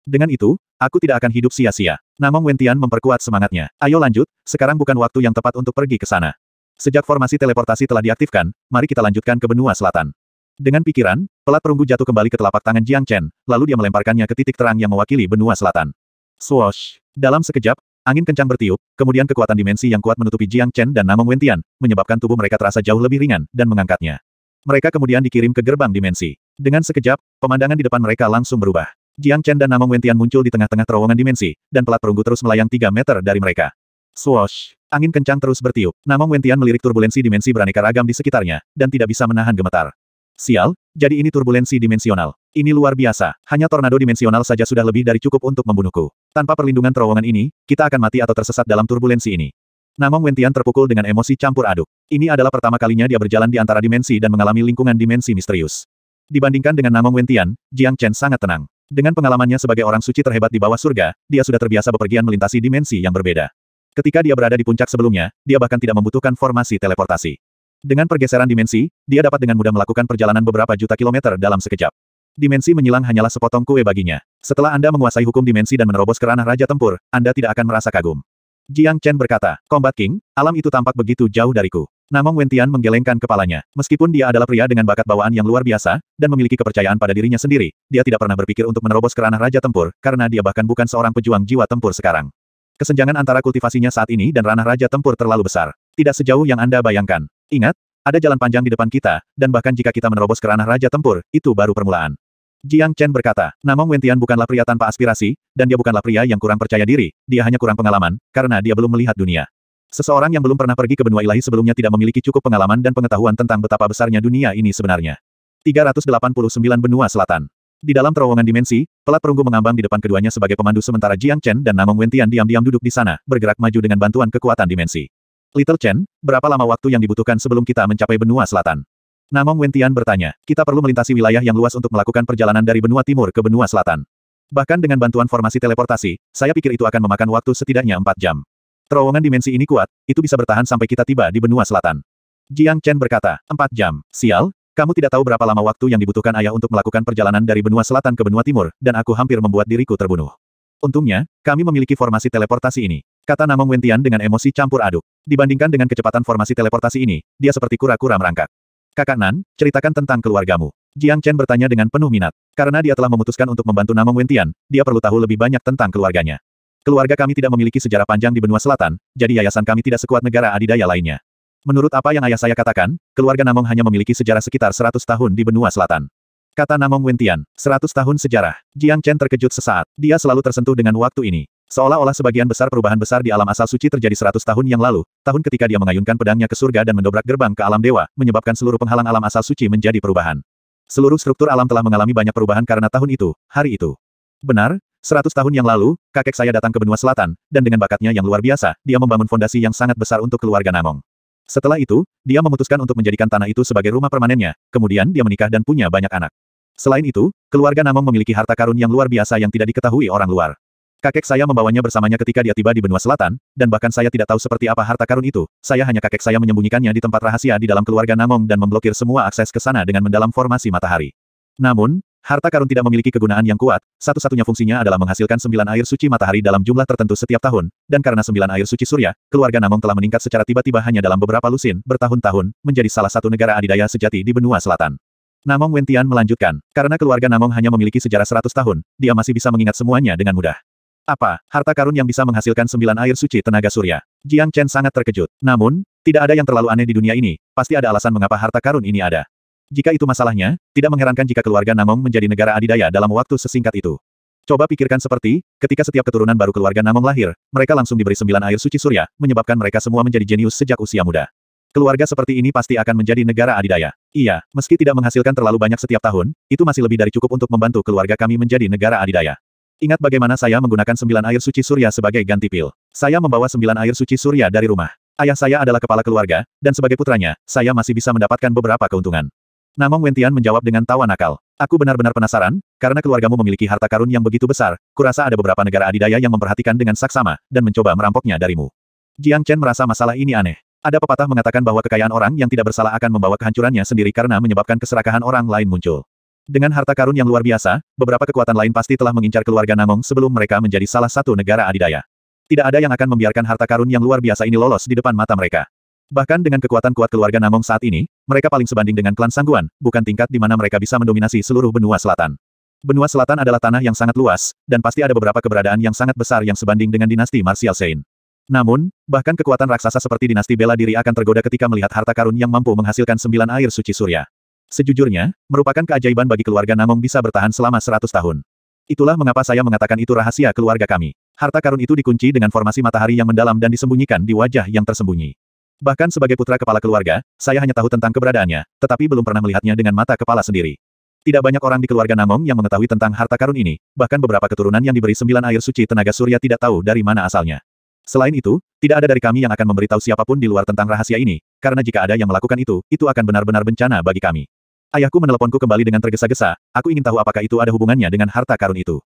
Speaker 1: Dengan itu, aku tidak akan hidup sia-sia. Namong Wentian memperkuat semangatnya. Ayo lanjut, sekarang bukan waktu yang tepat untuk pergi ke sana. Sejak formasi teleportasi telah diaktifkan, mari kita lanjutkan ke benua selatan. Dengan pikiran, pelat perunggu jatuh kembali ke telapak tangan Jiang Chen, lalu dia melemparkannya ke titik terang yang mewakili benua selatan. Swoosh! Dalam sekejap, Angin kencang bertiup, kemudian kekuatan dimensi yang kuat menutupi Jiang Chen dan Namong Wentian, menyebabkan tubuh mereka terasa jauh lebih ringan, dan mengangkatnya. Mereka kemudian dikirim ke gerbang dimensi. Dengan sekejap, pemandangan di depan mereka langsung berubah. Jiang Chen dan Namong Wentian muncul di tengah-tengah terowongan dimensi, dan pelat perunggu terus melayang 3 meter dari mereka. Swoosh! Angin kencang terus bertiup. Namong Wentian melirik turbulensi dimensi beraneka ragam di sekitarnya, dan tidak bisa menahan gemetar. Sial, jadi ini turbulensi dimensional. Ini luar biasa. Hanya tornado dimensional saja sudah lebih dari cukup untuk membunuhku. Tanpa perlindungan terowongan ini, kita akan mati atau tersesat dalam turbulensi ini. Namong Wentian terpukul dengan emosi campur aduk. Ini adalah pertama kalinya dia berjalan di antara dimensi dan mengalami lingkungan dimensi misterius. Dibandingkan dengan Namong Wentian, Jiang Chen sangat tenang. Dengan pengalamannya sebagai orang suci terhebat di bawah surga, dia sudah terbiasa bepergian melintasi dimensi yang berbeda. Ketika dia berada di puncak sebelumnya, dia bahkan tidak membutuhkan formasi teleportasi. Dengan pergeseran dimensi, dia dapat dengan mudah melakukan perjalanan beberapa juta kilometer dalam sekejap. Dimensi menyilang hanyalah sepotong kue baginya. Setelah Anda menguasai hukum dimensi dan menerobos ke ranah Raja Tempur, Anda tidak akan merasa kagum. Jiang Chen berkata, Combat King, alam itu tampak begitu jauh dariku. Namong Wentian menggelengkan kepalanya. Meskipun dia adalah pria dengan bakat bawaan yang luar biasa, dan memiliki kepercayaan pada dirinya sendiri, dia tidak pernah berpikir untuk menerobos ke ranah Raja Tempur, karena dia bahkan bukan seorang pejuang jiwa tempur sekarang. Kesenjangan antara kultivasinya saat ini dan ranah Raja Tempur terlalu besar. Tidak sejauh yang Anda bayangkan. Ingat, ada jalan panjang di depan kita, dan bahkan jika kita menerobos ke ranah Raja Tempur, itu baru permulaan. Jiang Chen berkata, Namong Wentian bukanlah pria tanpa aspirasi, dan dia bukanlah pria yang kurang percaya diri, dia hanya kurang pengalaman, karena dia belum melihat dunia. Seseorang yang belum pernah pergi ke benua ilahi sebelumnya tidak memiliki cukup pengalaman dan pengetahuan tentang betapa besarnya dunia ini sebenarnya. 389 Benua Selatan Di dalam terowongan dimensi, pelat perunggu mengambang di depan keduanya sebagai pemandu sementara Jiang Chen dan Namong Wentian diam-diam duduk di sana, bergerak maju dengan bantuan kekuatan dimensi. Little Chen, berapa lama waktu yang dibutuhkan sebelum kita mencapai benua selatan? Namong Wentian bertanya, kita perlu melintasi wilayah yang luas untuk melakukan perjalanan dari benua timur ke benua selatan. Bahkan dengan bantuan formasi teleportasi, saya pikir itu akan memakan waktu setidaknya 4 jam. Terowongan dimensi ini kuat, itu bisa bertahan sampai kita tiba di benua selatan. Jiang Chen berkata, 4 jam. Sial, kamu tidak tahu berapa lama waktu yang dibutuhkan ayah untuk melakukan perjalanan dari benua selatan ke benua timur, dan aku hampir membuat diriku terbunuh. Untungnya, kami memiliki formasi teleportasi ini. Kata Namong Wentian dengan emosi campur aduk. Dibandingkan dengan kecepatan formasi teleportasi ini, dia seperti kura-kura merangkak. Kakak Nan, ceritakan tentang keluargamu. Jiang Chen bertanya dengan penuh minat. Karena dia telah memutuskan untuk membantu Namong Wentian, dia perlu tahu lebih banyak tentang keluarganya. Keluarga kami tidak memiliki sejarah panjang di benua selatan, jadi yayasan kami tidak sekuat negara adidaya lainnya. Menurut apa yang ayah saya katakan, keluarga Namong hanya memiliki sejarah sekitar 100 tahun di benua selatan. Kata Namong Wentian, 100 tahun sejarah. Jiang Chen terkejut sesaat. Dia selalu tersentuh dengan waktu ini. Seolah-olah sebagian besar perubahan besar di alam asal suci terjadi seratus tahun yang lalu, tahun ketika dia mengayunkan pedangnya ke surga dan mendobrak gerbang ke alam dewa, menyebabkan seluruh penghalang alam asal suci menjadi perubahan. Seluruh struktur alam telah mengalami banyak perubahan karena tahun itu, hari itu. Benar, seratus tahun yang lalu, kakek saya datang ke benua selatan, dan dengan bakatnya yang luar biasa, dia membangun fondasi yang sangat besar untuk keluarga Namong. Setelah itu, dia memutuskan untuk menjadikan tanah itu sebagai rumah permanennya, kemudian dia menikah dan punya banyak anak. Selain itu, keluarga Namong memiliki harta karun yang luar biasa yang tidak diketahui orang luar. Kakek saya membawanya bersamanya ketika dia tiba di benua selatan, dan bahkan saya tidak tahu seperti apa harta karun itu, saya hanya kakek saya menyembunyikannya di tempat rahasia di dalam keluarga Namong dan memblokir semua akses ke sana dengan mendalam formasi matahari. Namun, harta karun tidak memiliki kegunaan yang kuat, satu-satunya fungsinya adalah menghasilkan sembilan air suci matahari dalam jumlah tertentu setiap tahun, dan karena sembilan air suci surya, keluarga Namong telah meningkat secara tiba-tiba hanya dalam beberapa lusin, bertahun-tahun, menjadi salah satu negara adidaya sejati di benua selatan. Namong Wentian melanjutkan, karena keluarga Namong hanya memiliki sejarah seratus tahun, dia masih bisa mengingat semuanya dengan mudah. Apa, harta karun yang bisa menghasilkan sembilan air suci tenaga surya? Jiang Chen sangat terkejut. Namun, tidak ada yang terlalu aneh di dunia ini, pasti ada alasan mengapa harta karun ini ada. Jika itu masalahnya, tidak mengherankan jika keluarga Namong menjadi negara adidaya dalam waktu sesingkat itu. Coba pikirkan seperti, ketika setiap keturunan baru keluarga Namong lahir, mereka langsung diberi sembilan air suci surya, menyebabkan mereka semua menjadi jenius sejak usia muda. Keluarga seperti ini pasti akan menjadi negara adidaya. Iya, meski tidak menghasilkan terlalu banyak setiap tahun, itu masih lebih dari cukup untuk membantu keluarga kami menjadi negara adidaya. Ingat bagaimana saya menggunakan sembilan air suci surya sebagai ganti pil. Saya membawa sembilan air suci surya dari rumah. Ayah saya adalah kepala keluarga, dan sebagai putranya, saya masih bisa mendapatkan beberapa keuntungan. Namong Wentian menjawab dengan tawa nakal. Aku benar-benar penasaran, karena keluargamu memiliki harta karun yang begitu besar, kurasa ada beberapa negara adidaya yang memperhatikan dengan saksama, dan mencoba merampoknya darimu. Jiang Chen merasa masalah ini aneh. Ada pepatah mengatakan bahwa kekayaan orang yang tidak bersalah akan membawa kehancurannya sendiri karena menyebabkan keserakahan orang lain muncul. Dengan harta karun yang luar biasa, beberapa kekuatan lain pasti telah mengincar keluarga Namong sebelum mereka menjadi salah satu negara adidaya. Tidak ada yang akan membiarkan harta karun yang luar biasa ini lolos di depan mata mereka. Bahkan dengan kekuatan kuat keluarga Namong saat ini, mereka paling sebanding dengan klan Sangguan, bukan tingkat di mana mereka bisa mendominasi seluruh benua selatan. Benua Selatan adalah tanah yang sangat luas, dan pasti ada beberapa keberadaan yang sangat besar yang sebanding dengan dinasti Martial Saint. Namun, bahkan kekuatan raksasa seperti dinasti bela diri akan tergoda ketika melihat harta karun yang mampu menghasilkan sembilan air suci surya. Sejujurnya, merupakan keajaiban bagi keluarga Namong bisa bertahan selama seratus tahun. Itulah mengapa saya mengatakan itu rahasia keluarga kami. Harta karun itu dikunci dengan formasi matahari yang mendalam dan disembunyikan di wajah yang tersembunyi. Bahkan sebagai putra kepala keluarga, saya hanya tahu tentang keberadaannya, tetapi belum pernah melihatnya dengan mata kepala sendiri. Tidak banyak orang di keluarga Namong yang mengetahui tentang harta karun ini, bahkan beberapa keturunan yang diberi sembilan air suci tenaga surya tidak tahu dari mana asalnya. Selain itu, tidak ada dari kami yang akan memberitahu siapa pun di luar tentang rahasia ini, karena jika ada yang melakukan itu, itu akan benar-benar bencana bagi kami. Ayahku meneleponku kembali dengan tergesa-gesa, aku ingin tahu apakah itu ada hubungannya dengan harta karun itu.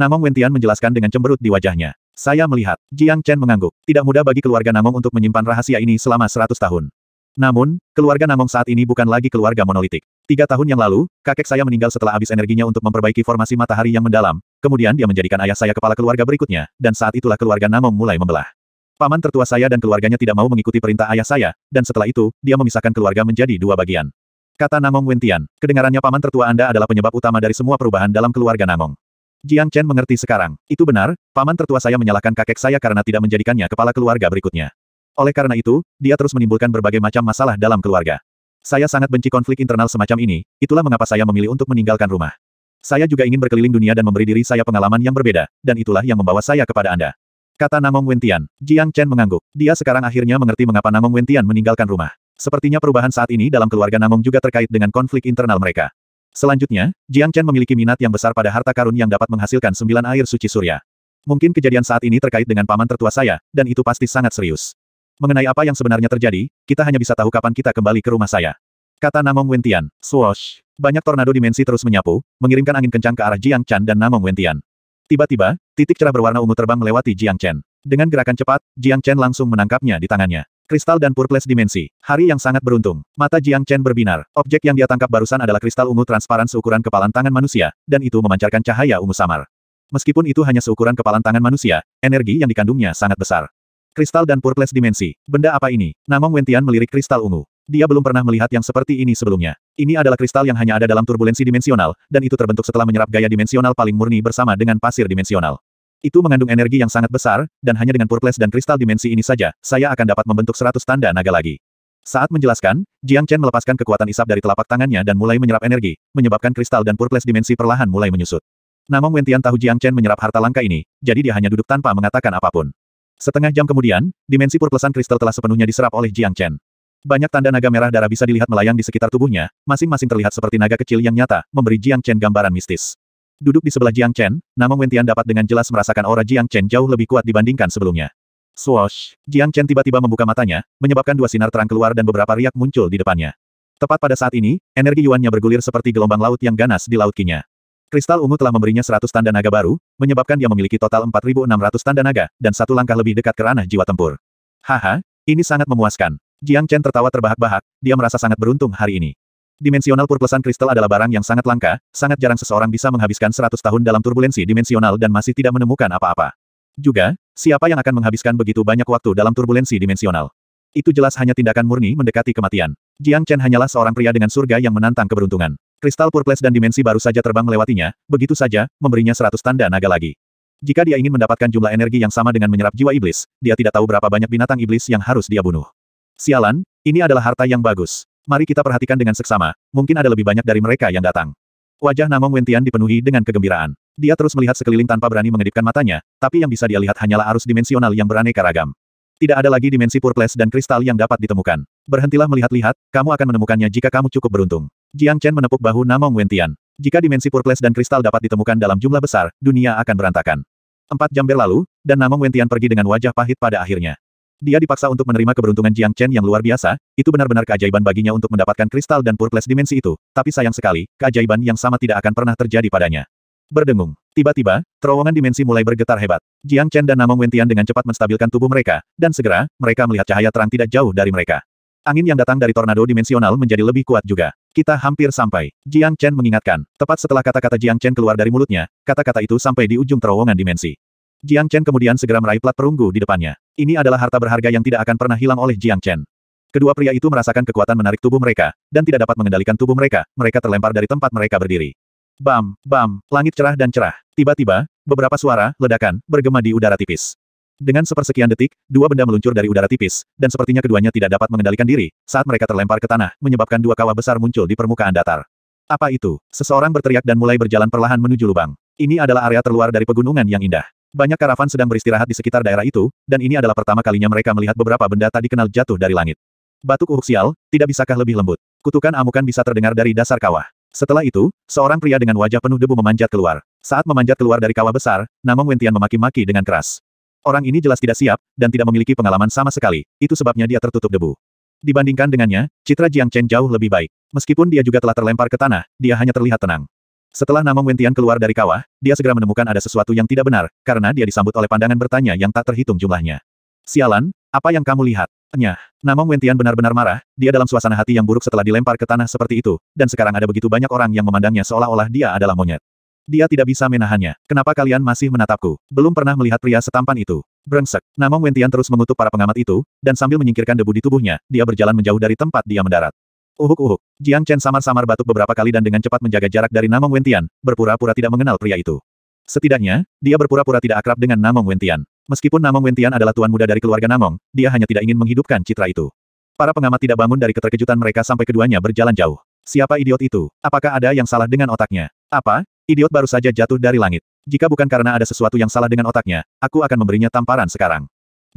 Speaker 1: Namong Wentian menjelaskan dengan cemberut di wajahnya. Saya melihat, Jiang Chen mengangguk. Tidak mudah bagi keluarga Namong untuk menyimpan rahasia ini selama seratus tahun. Namun, keluarga Namong saat ini bukan lagi keluarga monolitik. Tiga tahun yang lalu, kakek saya meninggal setelah habis energinya untuk memperbaiki formasi matahari yang mendalam, kemudian dia menjadikan ayah saya kepala keluarga berikutnya, dan saat itulah keluarga Namong mulai membelah. Paman tertua saya dan keluarganya tidak mau mengikuti perintah ayah saya, dan setelah itu, dia memisahkan keluarga menjadi dua bagian. Kata Namong Wentian, kedengarannya paman tertua Anda adalah penyebab utama dari semua perubahan dalam keluarga Namong. Jiang Chen mengerti sekarang. Itu benar, paman tertua saya menyalahkan kakek saya karena tidak menjadikannya kepala keluarga berikutnya. Oleh karena itu, dia terus menimbulkan berbagai macam masalah dalam keluarga. Saya sangat benci konflik internal semacam ini, itulah mengapa saya memilih untuk meninggalkan rumah. Saya juga ingin berkeliling dunia dan memberi diri saya pengalaman yang berbeda, dan itulah yang membawa saya kepada Anda. Kata Namong Wentian. Jiang Chen mengangguk. Dia sekarang akhirnya mengerti mengapa Namong Wentian meninggalkan rumah. Sepertinya perubahan saat ini dalam keluarga Namong juga terkait dengan konflik internal mereka. Selanjutnya, Jiang Chen memiliki minat yang besar pada harta karun yang dapat menghasilkan sembilan air suci surya. Mungkin kejadian saat ini terkait dengan paman tertua saya, dan itu pasti sangat serius. Mengenai apa yang sebenarnya terjadi, kita hanya bisa tahu kapan kita kembali ke rumah saya. Kata Namong Wentian. Swoosh. Banyak tornado dimensi terus menyapu, mengirimkan angin kencang ke arah Jiang Chen dan Namong Wentian. Tiba-tiba, titik cerah berwarna ungu terbang melewati Jiang Chen. Dengan gerakan cepat, Jiang Chen langsung menangkapnya di tangannya. Kristal dan Purples Dimensi. Hari yang sangat beruntung. Mata Jiang Chen berbinar. Objek yang dia tangkap barusan adalah kristal ungu transparan seukuran kepalan tangan manusia, dan itu memancarkan cahaya ungu samar. Meskipun itu hanya seukuran kepalan tangan manusia, energi yang dikandungnya sangat besar. Kristal dan Purples Dimensi. Benda apa ini? Namong Wentian melirik kristal ungu. Dia belum pernah melihat yang seperti ini sebelumnya. Ini adalah kristal yang hanya ada dalam turbulensi dimensional, dan itu terbentuk setelah menyerap gaya dimensional paling murni bersama dengan pasir dimensional. Itu mengandung energi yang sangat besar, dan hanya dengan Purples dan kristal dimensi ini saja, saya akan dapat membentuk seratus tanda naga lagi. Saat menjelaskan, Jiang Chen melepaskan kekuatan isap dari telapak tangannya dan mulai menyerap energi, menyebabkan kristal dan Purples dimensi perlahan mulai menyusut. Namong Wentian tahu Jiang Chen menyerap harta langka ini, jadi dia hanya duduk tanpa mengatakan apa pun. Setengah jam kemudian, dimensi purplesan kristal telah sepenuhnya diserap oleh Jiang Chen. Banyak tanda naga merah darah bisa dilihat melayang di sekitar tubuhnya, masing-masing terlihat seperti naga kecil yang nyata, memberi Jiang Chen gambaran mistis. Duduk di sebelah Jiang Chen, Namong Wentian dapat dengan jelas merasakan aura Jiang Chen jauh lebih kuat dibandingkan sebelumnya. Swoosh! Jiang Chen tiba-tiba membuka matanya, menyebabkan dua sinar terang keluar dan beberapa riak muncul di depannya. Tepat pada saat ini, energi yuannya bergulir seperti gelombang laut yang ganas di laut Kinya. Kristal ungu telah memberinya 100 tanda naga baru, menyebabkan dia memiliki total 4.600 tanda naga, dan satu langkah lebih dekat ke ranah jiwa tempur. Haha, ini sangat memuaskan. Jiang Chen tertawa terbahak-bahak, dia merasa sangat beruntung hari ini. Dimensional purplesan kristal adalah barang yang sangat langka, sangat jarang seseorang bisa menghabiskan 100 tahun dalam turbulensi dimensional dan masih tidak menemukan apa-apa. Juga, siapa yang akan menghabiskan begitu banyak waktu dalam turbulensi dimensional? Itu jelas hanya tindakan murni mendekati kematian. Jiang Chen hanyalah seorang pria dengan surga yang menantang keberuntungan. Kristal Purples dan dimensi baru saja terbang melewatinya, begitu saja, memberinya seratus tanda naga lagi. Jika dia ingin mendapatkan jumlah energi yang sama dengan menyerap jiwa iblis, dia tidak tahu berapa banyak binatang iblis yang harus dia bunuh. Sialan, ini adalah harta yang bagus. Mari kita perhatikan dengan seksama, mungkin ada lebih banyak dari mereka yang datang. Wajah Namong Wentian dipenuhi dengan kegembiraan. Dia terus melihat sekeliling tanpa berani mengedipkan matanya, tapi yang bisa dia lihat hanyalah arus dimensional yang beraneka ragam. Tidak ada lagi dimensi purples dan kristal yang dapat ditemukan. Berhentilah melihat-lihat, kamu akan menemukannya jika kamu cukup beruntung. Jiang Chen menepuk bahu Namong Wentian. Jika dimensi purples dan kristal dapat ditemukan dalam jumlah besar, dunia akan berantakan. Empat jam berlalu, dan Namong Wentian pergi dengan wajah pahit pada akhirnya. Dia dipaksa untuk menerima keberuntungan Jiang Chen yang luar biasa, itu benar-benar keajaiban baginya untuk mendapatkan kristal dan purples dimensi itu, tapi sayang sekali, keajaiban yang sama tidak akan pernah terjadi padanya. Berdengung. Tiba-tiba, terowongan dimensi mulai bergetar hebat. Jiang Chen dan Namong Wentian dengan cepat menstabilkan tubuh mereka, dan segera, mereka melihat cahaya terang tidak jauh dari mereka. Angin yang datang dari tornado dimensional menjadi lebih kuat juga. Kita hampir sampai. Jiang Chen mengingatkan. Tepat setelah kata-kata Jiang Chen keluar dari mulutnya, kata-kata itu sampai di ujung terowongan dimensi. Jiang Chen kemudian segera meraih plat perunggu di depannya. Ini adalah harta berharga yang tidak akan pernah hilang oleh Jiang Chen. Kedua pria itu merasakan kekuatan menarik tubuh mereka, dan tidak dapat mengendalikan tubuh mereka, mereka terlempar dari tempat mereka berdiri. Bam, bam, langit cerah dan cerah. Tiba-tiba, beberapa suara, ledakan, bergema di udara tipis. Dengan sepersekian detik, dua benda meluncur dari udara tipis, dan sepertinya keduanya tidak dapat mengendalikan diri, saat mereka terlempar ke tanah, menyebabkan dua kawah besar muncul di permukaan datar. Apa itu? Seseorang berteriak dan mulai berjalan perlahan menuju lubang. Ini adalah area terluar dari pegunungan yang indah. Banyak karavan sedang beristirahat di sekitar daerah itu, dan ini adalah pertama kalinya mereka melihat beberapa benda tak dikenal jatuh dari langit. Batuk uhuk sial, tidak bisakah lebih lembut? Kutukan amukan bisa terdengar dari dasar kawah. Setelah itu, seorang pria dengan wajah penuh debu memanjat keluar. Saat memanjat keluar dari kawah besar, Namong Wentian memaki-maki dengan keras. Orang ini jelas tidak siap, dan tidak memiliki pengalaman sama sekali, itu sebabnya dia tertutup debu. Dibandingkan dengannya, citra Jiang Chen jauh lebih baik. Meskipun dia juga telah terlempar ke tanah, dia hanya terlihat tenang. Setelah Namong Wentian keluar dari kawah, dia segera menemukan ada sesuatu yang tidak benar, karena dia disambut oleh pandangan bertanya yang tak terhitung jumlahnya. Sialan, apa yang kamu lihat? Nyah, Namong Wentian benar-benar marah, dia dalam suasana hati yang buruk setelah dilempar ke tanah seperti itu, dan sekarang ada begitu banyak orang yang memandangnya seolah-olah dia adalah monyet. Dia tidak bisa menahannya. Kenapa kalian masih menatapku? Belum pernah melihat pria setampan itu. Brengsek. Namong Wentian terus mengutuk para pengamat itu, dan sambil menyingkirkan debu di tubuhnya, dia berjalan menjauh dari tempat dia mendarat. Uhuk-uhuk. Jiang Chen samar-samar batuk beberapa kali dan dengan cepat menjaga jarak dari Namong Wentian, berpura-pura tidak mengenal pria itu. Setidaknya, dia berpura-pura tidak akrab dengan Namong Wentian. Meskipun Namong Wentian adalah tuan muda dari keluarga Namong, dia hanya tidak ingin menghidupkan citra itu. Para pengamat tidak bangun dari keterkejutan mereka sampai keduanya berjalan jauh. Siapa idiot itu? Apakah ada yang salah dengan otaknya? Apa? Idiot baru saja jatuh dari langit. Jika bukan karena ada sesuatu yang salah dengan otaknya, aku akan memberinya tamparan sekarang.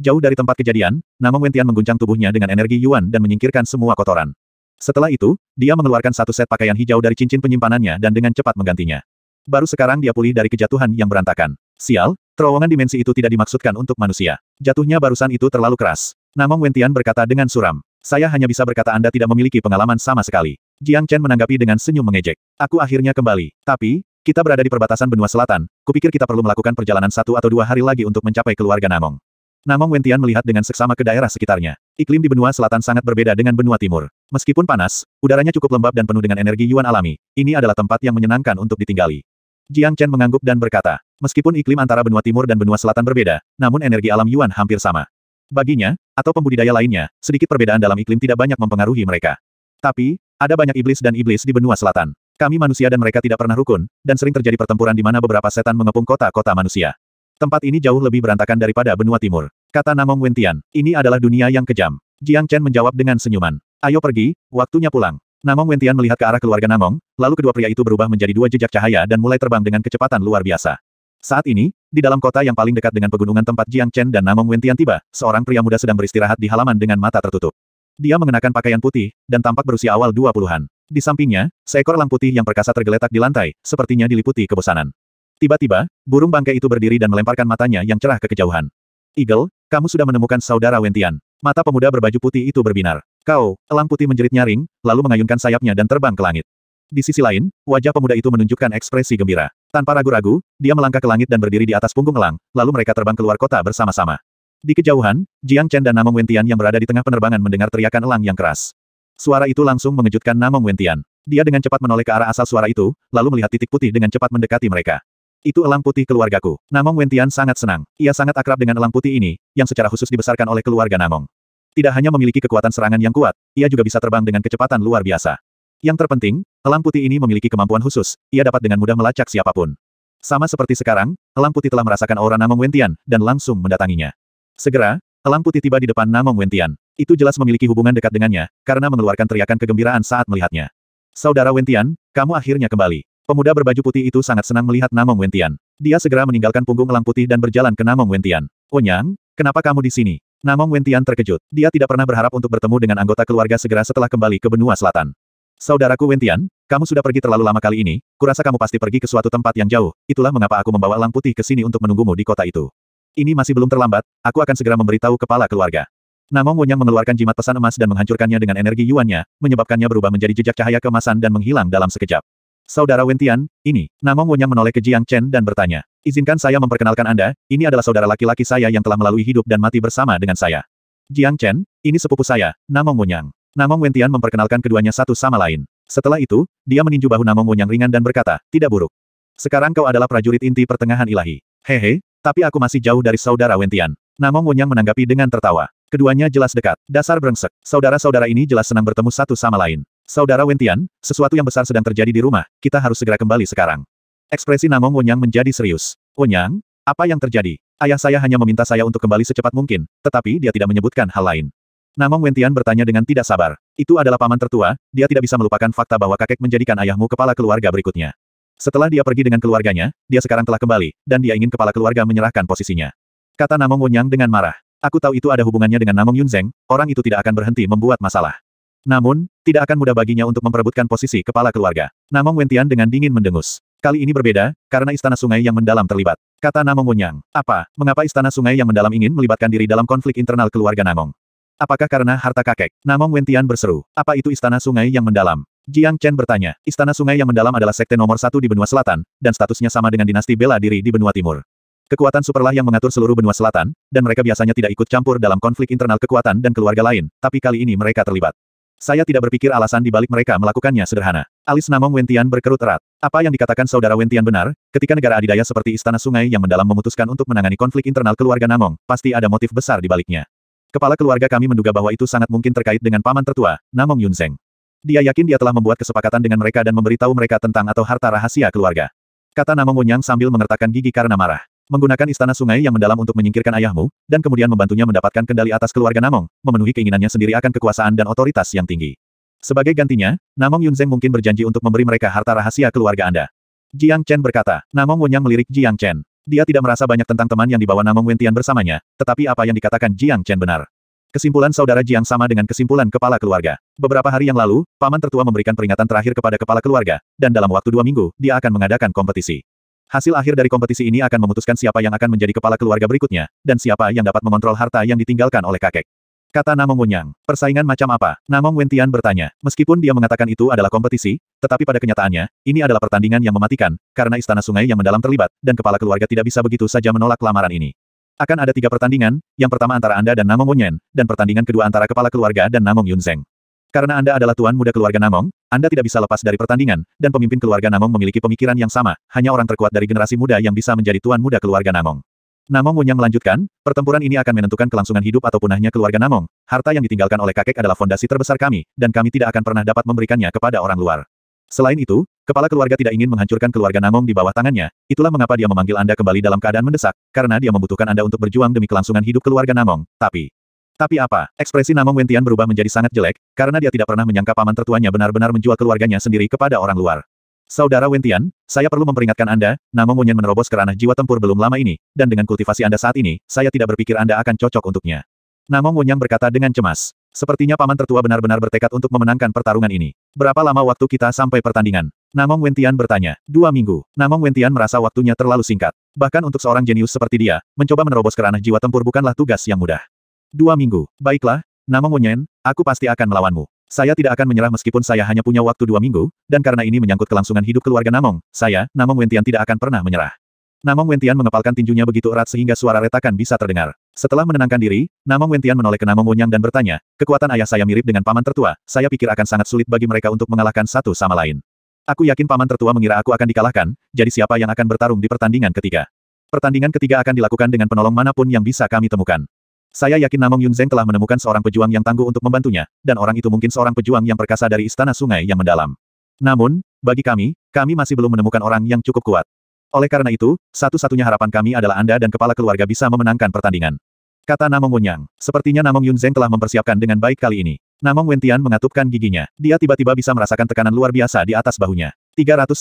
Speaker 1: Jauh dari tempat kejadian, Namong Wentian mengguncang tubuhnya dengan energi Yuan dan menyingkirkan semua kotoran. Setelah itu, dia mengeluarkan satu set pakaian hijau dari cincin penyimpanannya dan dengan cepat menggantinya. Baru sekarang dia pulih dari kejatuhan yang berantakan. Sial, Terowongan dimensi itu tidak dimaksudkan untuk manusia. Jatuhnya barusan itu terlalu keras. Namong Wentian berkata dengan suram. Saya hanya bisa berkata Anda tidak memiliki pengalaman sama sekali. Jiang Chen menanggapi dengan senyum mengejek. Aku akhirnya kembali. Tapi, kita berada di perbatasan benua selatan, kupikir kita perlu melakukan perjalanan satu atau dua hari lagi untuk mencapai keluarga Namong. Namong Wentian melihat dengan seksama ke daerah sekitarnya. Iklim di benua selatan sangat berbeda dengan benua timur. Meskipun panas, udaranya cukup lembab dan penuh dengan energi yuan alami, ini adalah tempat yang menyenangkan untuk ditinggali. Jiang Chen mengangguk dan berkata, meskipun iklim antara benua timur dan benua selatan berbeda, namun energi alam Yuan hampir sama. Baginya, atau pembudidaya lainnya, sedikit perbedaan dalam iklim tidak banyak mempengaruhi mereka. Tapi, ada banyak iblis dan iblis di benua selatan. Kami manusia dan mereka tidak pernah rukun, dan sering terjadi pertempuran di mana beberapa setan mengepung kota-kota manusia. Tempat ini jauh lebih berantakan daripada benua timur. Kata Namong Wentian, ini adalah dunia yang kejam. Jiang Chen menjawab dengan senyuman. Ayo pergi, waktunya pulang. Namong Wentian melihat ke arah keluarga Namong, lalu kedua pria itu berubah menjadi dua jejak cahaya dan mulai terbang dengan kecepatan luar biasa. Saat ini, di dalam kota yang paling dekat dengan pegunungan tempat Jiang Chen dan Namong Wentian tiba, seorang pria muda sedang beristirahat di halaman dengan mata tertutup. Dia mengenakan pakaian putih, dan tampak berusia awal dua puluhan. Di sampingnya, seekor elang putih yang perkasa tergeletak di lantai, sepertinya diliputi kebosanan. Tiba-tiba, burung bangkai itu berdiri dan melemparkan matanya yang cerah ke kejauhan. Eagle, kamu sudah menemukan saudara Wentian. Mata pemuda berbaju putih itu berbinar. Kau, elang putih menjerit nyaring, lalu mengayunkan sayapnya dan terbang ke langit. Di sisi lain, wajah pemuda itu menunjukkan ekspresi gembira. Tanpa ragu-ragu, dia melangkah ke langit dan berdiri di atas punggung elang, lalu mereka terbang keluar kota bersama-sama. Di kejauhan, Jiang Chen dan Namong Wentian yang berada di tengah penerbangan mendengar teriakan elang yang keras. Suara itu langsung mengejutkan Namong Wentian. Dia dengan cepat menoleh ke arah asal suara itu, lalu melihat titik putih dengan cepat mendekati mereka. Itu elang putih keluargaku. Namong Wentian sangat senang. Ia sangat akrab dengan elang putih ini, yang secara khusus dibesarkan oleh keluarga Namong. Tidak hanya memiliki kekuatan serangan yang kuat, ia juga bisa terbang dengan kecepatan luar biasa. Yang terpenting, elang putih ini memiliki kemampuan khusus, ia dapat dengan mudah melacak siapa pun. Sama seperti sekarang, elang putih telah merasakan aura Namong Wentian, dan langsung mendatanginya. Segera, elang putih tiba di depan Namong Wentian. Itu jelas memiliki hubungan dekat dengannya, karena mengeluarkan teriakan kegembiraan saat melihatnya. Saudara Wentian, kamu akhirnya kembali. Pemuda berbaju putih itu sangat senang melihat Namong Wentian. Dia segera meninggalkan punggung elang putih dan berjalan ke Namong Wentian. Onyang, kenapa kamu di sini? Namong Wentian terkejut. Dia tidak pernah berharap untuk bertemu dengan anggota keluarga segera setelah kembali ke benua selatan. Saudaraku Wentian, kamu sudah pergi terlalu lama kali ini, kurasa kamu pasti pergi ke suatu tempat yang jauh, itulah mengapa aku membawa elang putih ke sini untuk menunggumu di kota itu. Ini masih belum terlambat, aku akan segera memberitahu kepala keluarga. Namong Wonyang mengeluarkan jimat pesan emas dan menghancurkannya dengan energi yuannya, menyebabkannya berubah menjadi jejak cahaya kemasan dan menghilang dalam sekejap. Saudara Wentian, ini, Namong Wonyang menoleh ke Jiang Chen dan bertanya, Izinkan saya memperkenalkan Anda, ini adalah saudara laki-laki saya yang telah melalui hidup dan mati bersama dengan saya. Jiang Chen, ini sepupu saya, Namong Wonyang. Namong Wentian memperkenalkan keduanya satu sama lain. Setelah itu, dia meninju bahu Namong Wonyang ringan dan berkata, tidak buruk. Sekarang kau adalah prajurit inti pertengahan ilahi. Hehe, tapi aku masih jauh dari saudara Wentian. Namong Wonyang menanggapi dengan tertawa. Keduanya jelas dekat. Dasar brengsek. Saudara-saudara ini jelas senang bertemu satu sama lain. Saudara Wentian, sesuatu yang besar sedang terjadi di rumah, kita harus segera kembali sekarang. Ekspresi Namong Wonyang menjadi serius. Wonyang, apa yang terjadi? Ayah saya hanya meminta saya untuk kembali secepat mungkin, tetapi dia tidak menyebutkan hal lain. Namong Wentian bertanya dengan tidak sabar. Itu adalah paman tertua, dia tidak bisa melupakan fakta bahwa kakek menjadikan ayahmu kepala keluarga berikutnya. Setelah dia pergi dengan keluarganya, dia sekarang telah kembali, dan dia ingin kepala keluarga menyerahkan posisinya. Kata Namong Wonyang dengan marah. Aku tahu itu ada hubungannya dengan Namong Yunzeng, orang itu tidak akan berhenti membuat masalah. Namun, tidak akan mudah baginya untuk memperebutkan posisi kepala keluarga. Namong Wentian dengan dingin mendengus. Kali ini berbeda, karena istana sungai yang mendalam terlibat. Kata Namong Wonyang. Apa, mengapa istana sungai yang mendalam ingin melibatkan diri dalam konflik internal keluarga Namong? Apakah karena harta kakek? Namong Wentian berseru. Apa itu istana sungai yang mendalam? Jiang Chen bertanya, Istana Sungai yang mendalam adalah sekte nomor satu di benua selatan, dan statusnya sama dengan dinasti bela diri di benua timur. Kekuatan superlah yang mengatur seluruh benua selatan, dan mereka biasanya tidak ikut campur dalam konflik internal kekuatan dan keluarga lain, tapi kali ini mereka terlibat. Saya tidak berpikir alasan di balik mereka melakukannya sederhana. Alis Namong Wentian berkerut erat. Apa yang dikatakan saudara Wentian benar, ketika negara adidaya seperti Istana Sungai yang mendalam memutuskan untuk menangani konflik internal keluarga Namong, pasti ada motif besar di baliknya. Kepala keluarga kami menduga bahwa itu sangat mungkin terkait dengan paman tertua, Namong Yunzeng. Dia yakin dia telah membuat kesepakatan dengan mereka dan memberitahu mereka tentang atau harta rahasia keluarga. Kata Namong Wonyang sambil mengertakkan gigi karena marah. Menggunakan istana sungai yang mendalam untuk menyingkirkan ayahmu, dan kemudian membantunya mendapatkan kendali atas keluarga Namong, memenuhi keinginannya sendiri akan kekuasaan dan otoritas yang tinggi. Sebagai gantinya, Namong Yunzeng mungkin berjanji untuk memberi mereka harta rahasia keluarga Anda. Jiang Chen berkata, Namong Wonyang melirik Jiang Chen. Dia tidak merasa banyak tentang teman yang dibawa Namong Wentian bersamanya, tetapi apa yang dikatakan Jiang Chen benar. Kesimpulan saudara Jiang sama dengan kesimpulan kepala keluarga. Beberapa hari yang lalu, paman tertua memberikan peringatan terakhir kepada kepala keluarga, dan dalam waktu dua minggu, dia akan mengadakan kompetisi. Hasil akhir dari kompetisi ini akan memutuskan siapa yang akan menjadi kepala keluarga berikutnya, dan siapa yang dapat mengontrol harta yang ditinggalkan oleh kakek. Kata Namong Wunyang. Persaingan macam apa? Namong Wentian bertanya. Meskipun dia mengatakan itu adalah kompetisi, tetapi pada kenyataannya, ini adalah pertandingan yang mematikan, karena istana sungai yang mendalam terlibat, dan kepala keluarga tidak bisa begitu saja menolak lamaran ini. Akan ada tiga pertandingan, yang pertama antara Anda dan Namong Wonyen, dan pertandingan kedua antara kepala keluarga dan Namong Yunzeng. Karena Anda adalah tuan muda keluarga Namong, Anda tidak bisa lepas dari pertandingan, dan pemimpin keluarga Namong memiliki pemikiran yang sama, hanya orang terkuat dari generasi muda yang bisa menjadi tuan muda keluarga Namong. Namong Wunyang melanjutkan, pertempuran ini akan menentukan kelangsungan hidup atau punahnya keluarga Namong. Harta yang ditinggalkan oleh kakek adalah fondasi terbesar kami, dan kami tidak akan pernah dapat memberikannya kepada orang luar. Selain itu, kepala keluarga tidak ingin menghancurkan keluarga Namong di bawah tangannya, itulah mengapa dia memanggil Anda kembali dalam keadaan mendesak, karena dia membutuhkan Anda untuk berjuang demi kelangsungan hidup keluarga Namong, tapi... Tapi apa? Ekspresi Namong Wentian berubah menjadi sangat jelek, karena dia tidak pernah menyangka paman tertuanya benar-benar menjual keluarganya sendiri kepada orang luar. Saudara Wentian, saya perlu memperingatkan Anda, Namong Wenyan menerobos ke ranah jiwa tempur belum lama ini, dan dengan kultivasi Anda saat ini, saya tidak berpikir Anda akan cocok untuknya. Namong Wonyang berkata dengan cemas. Sepertinya paman tertua benar-benar bertekad untuk memenangkan pertarungan ini. Berapa lama waktu kita sampai pertandingan? Namong Wentian bertanya. Dua minggu. Namong Wentian merasa waktunya terlalu singkat. Bahkan untuk seorang jenius seperti dia, mencoba menerobos ke ranah jiwa tempur bukanlah tugas yang mudah. Dua minggu. Baiklah, Namong Wenyen, aku pasti akan melawanmu. Saya tidak akan menyerah meskipun saya hanya punya waktu dua minggu, dan karena ini menyangkut kelangsungan hidup keluarga Namong, saya, Namong Wentian tidak akan pernah menyerah. Namong Wentian mengepalkan tinjunya begitu erat sehingga suara retakan bisa terdengar. Setelah menenangkan diri, Namong Wentian menoleh ke Namong Wonyang dan bertanya, kekuatan ayah saya mirip dengan paman tertua, saya pikir akan sangat sulit bagi mereka untuk mengalahkan satu sama lain. Aku yakin paman tertua mengira aku akan dikalahkan, jadi siapa yang akan bertarung di pertandingan ketiga? Pertandingan ketiga akan dilakukan dengan penolong mana pun yang bisa kami temukan. Saya yakin Namong Yunzeng telah menemukan seorang pejuang yang tangguh untuk membantunya, dan orang itu mungkin seorang pejuang yang perkasa dari istana sungai yang mendalam. Namun, bagi kami, kami masih belum menemukan orang yang cukup kuat. Oleh karena itu, satu-satunya harapan kami adalah Anda dan kepala keluarga bisa memenangkan pertandingan. Kata Namong Wunyang. Sepertinya Namong Yunzeng telah mempersiapkan dengan baik kali ini. Namong Wentian mengatupkan giginya. Dia tiba-tiba bisa merasakan tekanan luar biasa di atas bahunya. 390.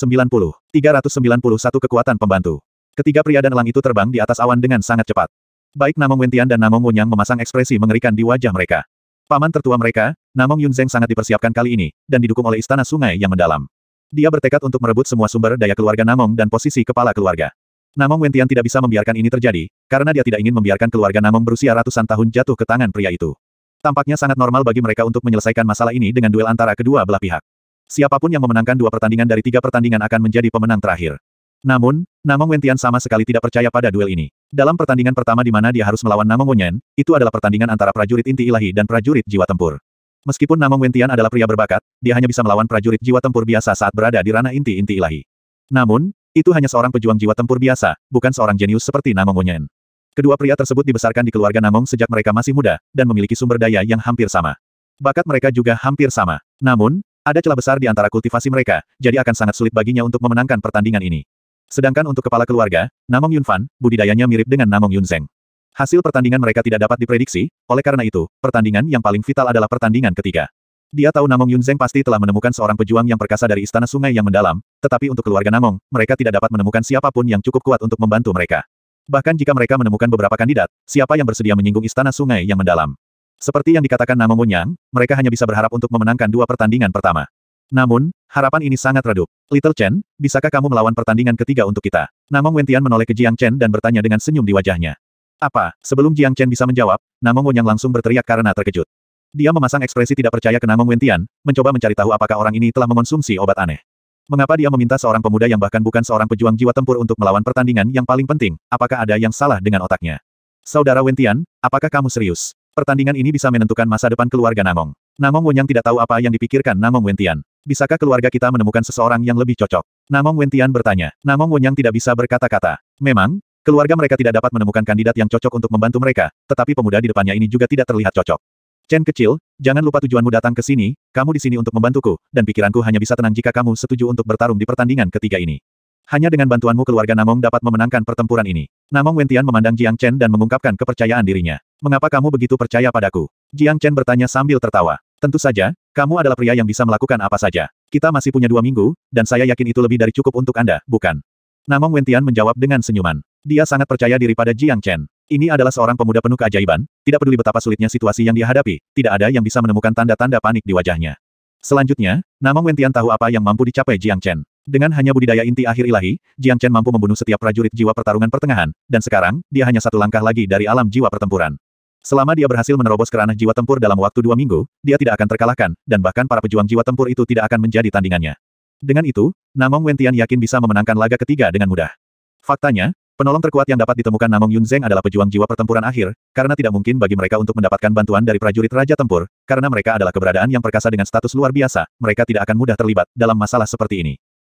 Speaker 1: 391 kekuatan pembantu. Ketiga pria dan elang itu terbang di atas awan dengan sangat cepat. Baik Namong Wentian dan Namong Wunyang memasang ekspresi mengerikan di wajah mereka. Paman tertua mereka, Namong Yunzeng sangat dipersiapkan kali ini, dan didukung oleh istana sungai yang mendalam. Dia bertekad untuk merebut semua sumber daya keluarga Namong dan posisi kepala keluarga. Namong Wentian tidak bisa membiarkan ini terjadi, karena dia tidak ingin membiarkan keluarga Namong berusia ratusan tahun jatuh ke tangan pria itu. Tampaknya sangat normal bagi mereka untuk menyelesaikan masalah ini dengan duel antara kedua belah pihak. Siapa pun yang memenangkan dua pertandingan dari tiga pertandingan akan menjadi pemenang terakhir. Namun, Namong Wentian sama sekali tidak percaya pada duel ini. Dalam pertandingan pertama di mana dia harus melawan Namong Wenyen, itu adalah pertandingan antara prajurit inti ilahi dan prajurit jiwa tempur. Meskipun Namong Wentian adalah pria berbakat, dia hanya bisa melawan prajurit jiwa tempur biasa saat berada di ranah inti-inti ilahi. Namun, itu hanya seorang pejuang jiwa tempur biasa, bukan seorang jenius seperti Namong Wonyen. Kedua pria tersebut dibesarkan di keluarga Namong sejak mereka masih muda, dan memiliki sumber daya yang hampir sama. Bakat mereka juga hampir sama. Namun, Ada celah besar di antara kultivasi mereka, jadi akan sangat sulit baginya untuk memenangkan pertandingan ini. Sedangkan untuk kepala keluarga, Namong Yunfan, budidayanya mirip dengan Namong Yunzeng. Hasil pertandingan mereka tidak dapat diprediksi, oleh karena itu, pertandingan yang paling vital adalah pertandingan ketiga. Dia tahu Namong Yunzeng pasti telah menemukan seorang pejuang yang perkasa dari istana sungai yang mendalam, tetapi untuk keluarga Namong, mereka tidak dapat menemukan siapa pun yang cukup kuat untuk membantu mereka. Bahkan jika mereka menemukan beberapa kandidat, siapa yang bersedia menyinggung istana sungai yang mendalam? Seperti yang dikatakan Namong Wunyang, mereka hanya bisa berharap untuk memenangkan dua pertandingan pertama. Namun, harapan ini sangat redup. Little Chen, bisakah kamu melawan pertandingan ketiga untuk kita? Namong Wentian menoleh ke Jiang Chen dan bertanya dengan senyum di wajahnya. Apa? Sebelum Jiang Chen bisa menjawab, Namong Wunyang langsung berteriak karena terkejut. Dia memasang ekspresi tidak percaya ke Namong Wentian, mencoba mencari tahu apakah orang ini telah mengonsumsi obat aneh. Mengapa dia meminta seorang pemuda yang bahkan bukan seorang pejuang jiwa tempur untuk melawan pertandingan yang paling penting? Apakah ada yang salah dengan otaknya? Saudara Wentian, apakah kamu serius? Pertandingan ini bisa menentukan masa depan keluarga Namong. Namong Wenyang tidak tahu apa yang dipikirkan Namong Wentian. Bisakah keluarga kita menemukan seseorang yang lebih cocok? Namong Wentian bertanya. Namong Wenyang tidak bisa berkata-kata. Memang, keluarga mereka tidak dapat menemukan kandidat yang cocok untuk membantu mereka, tetapi pemuda di depannya ini juga tidak terlihat cocok. Chen kecil, jangan lupa tujuanmu datang ke sini, kamu di sini untuk membantuku, dan pikiranku hanya bisa tenang jika kamu setuju untuk bertarung di pertandingan ketiga ini. Hanya dengan bantuanmu keluarga Namong dapat memenangkan pertempuran ini. Namong Wentian memandang Jiang Chen dan mengungkapkan kepercayaan dirinya. Mengapa kamu begitu percaya padaku? Jiang Chen bertanya sambil tertawa. Tentu saja, kamu adalah pria yang bisa melakukan apa saja. Kita masih punya dua minggu, dan saya yakin itu lebih dari cukup untuk Anda, bukan? Namong Wentian menjawab dengan senyuman. Dia sangat percaya diri pada Jiang Chen. Ini adalah seorang pemuda penuh keajaiban, tidak peduli betapa sulitnya situasi yang dia hadapi, tidak ada yang bisa menemukan tanda-tanda panik di wajahnya. Selanjutnya, Namong Wentian tahu apa yang mampu dicapai Jiang Chen. Dengan hanya budidaya inti akhir ilahi, Jiang Chen mampu membunuh setiap prajurit jiwa pertarungan pertengahan, dan sekarang, dia hanya satu langkah lagi dari alam jiwa pertempuran. Selama dia berhasil menerobos ke ranah jiwa tempur dalam waktu dua minggu, dia tidak akan terkalahkan, dan bahkan para pejuang jiwa tempur itu tidak akan menjadi tandingannya. Dengan itu, Namong Wentian yakin bisa memenangkan laga ketiga dengan mudah. Faktanya, penolong terkuat yang dapat ditemukan Namong Yunzeng adalah pejuang jiwa pertempuran akhir, karena tidak mungkin bagi mereka untuk mendapatkan bantuan dari prajurit Raja Tempur, karena mereka adalah keberadaan yang perkasa dengan status luar biasa, mereka tidak akan mudah terlibat dalam masalah seperti ini.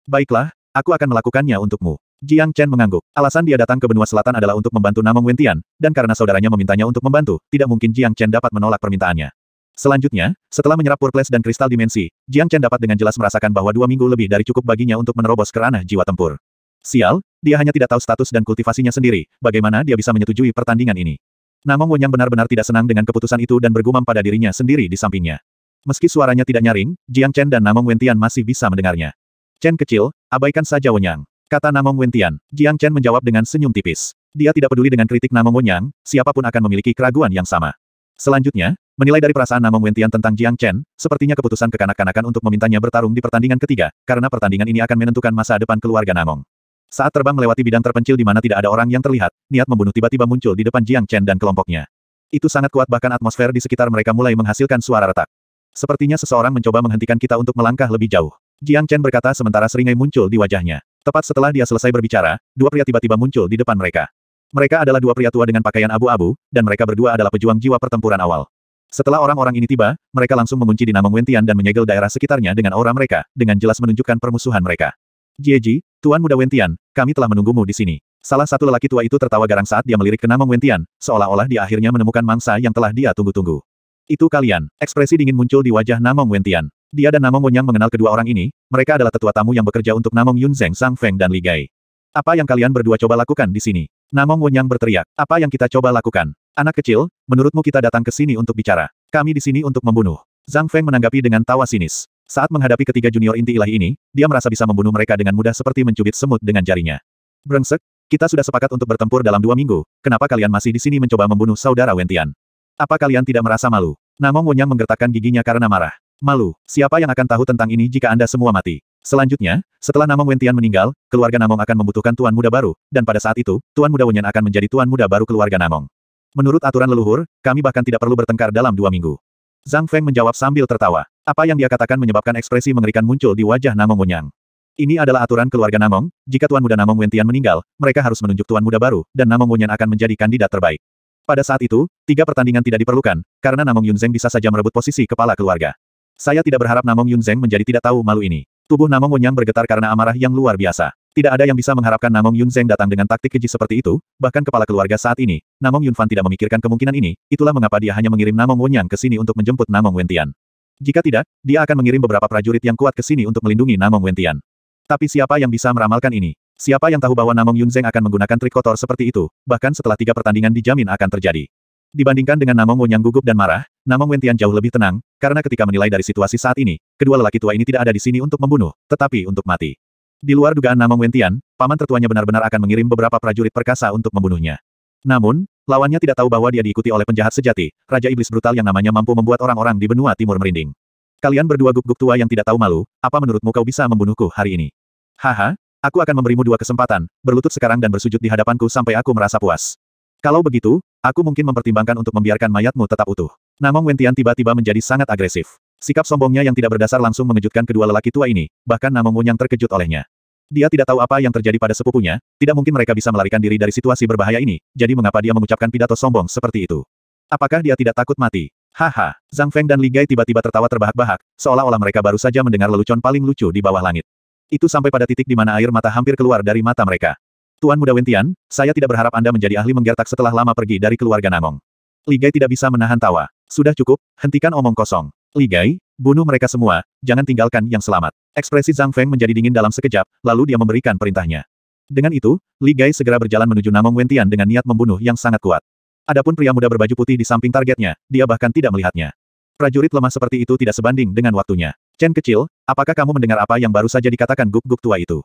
Speaker 1: Baiklah, aku akan melakukannya untukmu. Jiang Chen mengangguk. Alasan dia datang ke benua selatan adalah untuk membantu Namong Wentian, dan karena saudaranya memintanya untuk membantu, tidak mungkin Jiang Chen dapat menolak permintaannya. Selanjutnya, setelah menyerap Purples dan kristal dimensi, Jiang Chen dapat dengan jelas merasakan bahwa dua minggu lebih dari cukup baginya untuk menerobos ke ranah jiwa tempur. Sial, dia hanya tidak tahu status dan kultivasinya sendiri, bagaimana dia bisa menyetujui pertandingan ini. Namong Wenyang benar-benar tidak senang dengan keputusan itu dan bergumam pada dirinya sendiri di sampingnya. Meski suaranya tidak nyaring, Jiang Chen dan Namong Wentian masih bisa mendengarnya. Chen kecil, abaikan saja Wenyang kata Namong Wentian. Jiang Chen menjawab dengan senyum tipis. Dia tidak peduli dengan kritik Namong Wenyang, siapa pun akan memiliki keraguan yang sama. Selanjutnya, menilai dari perasaan Namong Wentian tentang Jiang Chen, sepertinya keputusan kekanak-kanakan untuk memintanya bertarung di pertandingan ketiga, karena pertandingan ini akan menentukan masa depan keluarga Namong. Saat terbang melewati bidang terpencil di mana tidak ada orang yang terlihat, niat membunuh tiba-tiba muncul di depan Jiang Chen dan kelompoknya. Itu sangat kuat bahkan atmosfer di sekitar mereka mulai menghasilkan suara retak. Sepertinya seseorang mencoba menghentikan kita untuk melangkah lebih jauh. Jiang Chen berkata sementara seringai muncul di wajahnya. Tepat setelah dia selesai berbicara, dua pria tiba-tiba muncul di depan mereka. Mereka adalah dua pria tua dengan pakaian abu-abu, dan mereka berdua adalah pejuang jiwa pertempuran awal. Setelah orang-orang ini tiba, mereka langsung mengunci dinamo Wentian dan menyegel daerah sekitarnya dengan aura mereka, dengan jelas menunjukkan permusuhan mereka. Jieji, Tuan Muda Wentian, kami telah menunggumu di sini. Salah satu lelaki tua itu tertawa garang saat dia melirik ke Namong Wentian, seolah-olah dia akhirnya menemukan mangsa yang telah dia tunggu-tunggu. Itu kalian. Ekspresi dingin muncul di wajah Namong Wentian. Dia dan Namong Wonyang mengenal kedua orang ini, mereka adalah tetua tamu yang bekerja untuk Namong Yunzeng Sang Feng dan Li Gai. Apa yang kalian berdua coba lakukan di sini? Namong Wonyang berteriak. Apa yang kita coba lakukan? Anak kecil, menurutmu kita datang ke sini untuk bicara. Kami di sini untuk membunuh. Zhang Feng menanggapi dengan tawa sinis. Saat menghadapi ketiga junior inti ilahi ini, dia merasa bisa membunuh mereka dengan mudah seperti mencubit semut dengan jarinya. Brengsek, kita sudah sepakat untuk bertempur dalam dua minggu, kenapa kalian masih di sini mencoba membunuh saudara Wentian? Apa kalian tidak merasa malu? Namong Wonyang menggertakkan giginya karena marah. Malu, siapa yang akan tahu tentang ini jika Anda semua mati? Selanjutnya, setelah Namong Wentian meninggal, keluarga Namong akan membutuhkan Tuan Muda baru, dan pada saat itu, Tuan Muda Wenyan akan menjadi Tuan Muda baru keluarga Namong. Menurut aturan leluhur, kami bahkan tidak perlu bertengkar dalam dua minggu. Zhang Feng menjawab sambil tertawa. Apa yang dia katakan menyebabkan ekspresi mengerikan muncul di wajah Namong Wenyang. Ini adalah aturan keluarga Namong, jika Tuan Muda Namong Wentian meninggal, mereka harus menunjuk Tuan Muda baru, dan Namong Wenyan akan menjadi kandidat terbaik. Pada saat itu, tiga pertandingan tidak diperlukan, karena Namong Yunzeng bisa saja merebut posisi kepala keluarga. Saya tidak berharap Namong Yunzeng menjadi tidak tahu malu ini. Tubuh Namong Wenyang bergetar karena amarah yang luar biasa. Tidak ada yang bisa mengharapkan Namong Yunzeng datang dengan taktik keji seperti itu, bahkan kepala keluarga saat ini, Namong Yunfan tidak memikirkan kemungkinan ini, itulah mengapa dia hanya mengirim Namong Wenyang ke sini untuk menjemput Namong Wentian. Jika tidak, dia akan mengirim beberapa prajurit yang kuat ke sini untuk melindungi Namong Wentian. Tapi siapa yang bisa meramalkan ini? Siapa yang tahu bahwa Namong Yunzeng akan menggunakan trik kotor seperti itu, bahkan setelah tiga pertandingan dijamin akan terjadi. Dibandingkan dengan Namong Wen yang gugup dan marah, Namong Wentian jauh lebih tenang, karena ketika menilai dari situasi saat ini, kedua lelaki tua ini tidak ada di sini untuk membunuh, tetapi untuk mati. Di luar dugaan Namong Wentian, paman tertuanya benar-benar akan mengirim beberapa prajurit perkasa untuk membunuhnya. Namun, lawannya tidak tahu bahwa dia diikuti oleh penjahat sejati, Raja Iblis Brutal yang namanya mampu membuat orang-orang di benua timur merinding. Kalian berdua guk-guk tua yang tidak tahu malu, apa menurutmu kau bisa membunuhku hari ini? Haha, aku akan memberimu dua kesempatan, berlutut sekarang dan bersujud di hadapanku sampai aku merasa puas. Kalau begitu, aku mungkin mempertimbangkan untuk membiarkan mayatmu tetap utuh. Namong Wentian tiba-tiba menjadi sangat agresif. Sikap sombongnya yang tidak berdasar langsung mengejutkan kedua lelaki tua ini, bahkan Namong Wen yang terkejut olehnya. Dia tidak tahu apa yang terjadi pada sepupunya, tidak mungkin mereka bisa melarikan diri dari situasi berbahaya ini, jadi mengapa dia mengucapkan pidato sombong seperti itu? Apakah dia tidak takut mati? Haha, Zhang Feng dan Li Gai tiba-tiba tertawa terbahak-bahak, seolah-olah mereka baru saja mendengar lelucon paling lucu di bawah langit. Itu sampai pada titik di mana air mata hampir keluar dari mata mereka. Tuan Muda Wentian, saya tidak berharap Anda menjadi ahli menggertak setelah lama pergi dari keluarga Namong. Li Gai tidak bisa menahan tawa. Sudah cukup, hentikan omong kosong. Li Gai, bunuh mereka semua, jangan tinggalkan yang selamat. Ekspresi Zhang Feng menjadi dingin dalam sekejap, lalu dia memberikan perintahnya. Dengan itu, Li Gai segera berjalan menuju Namong Wentian dengan niat membunuh yang sangat kuat. Adapun pria muda berbaju putih di samping targetnya, dia bahkan tidak melihatnya. Prajurit lemah seperti itu tidak sebanding dengan waktunya. Chen kecil, apakah kamu mendengar apa yang baru saja dikatakan guk-guk tua itu?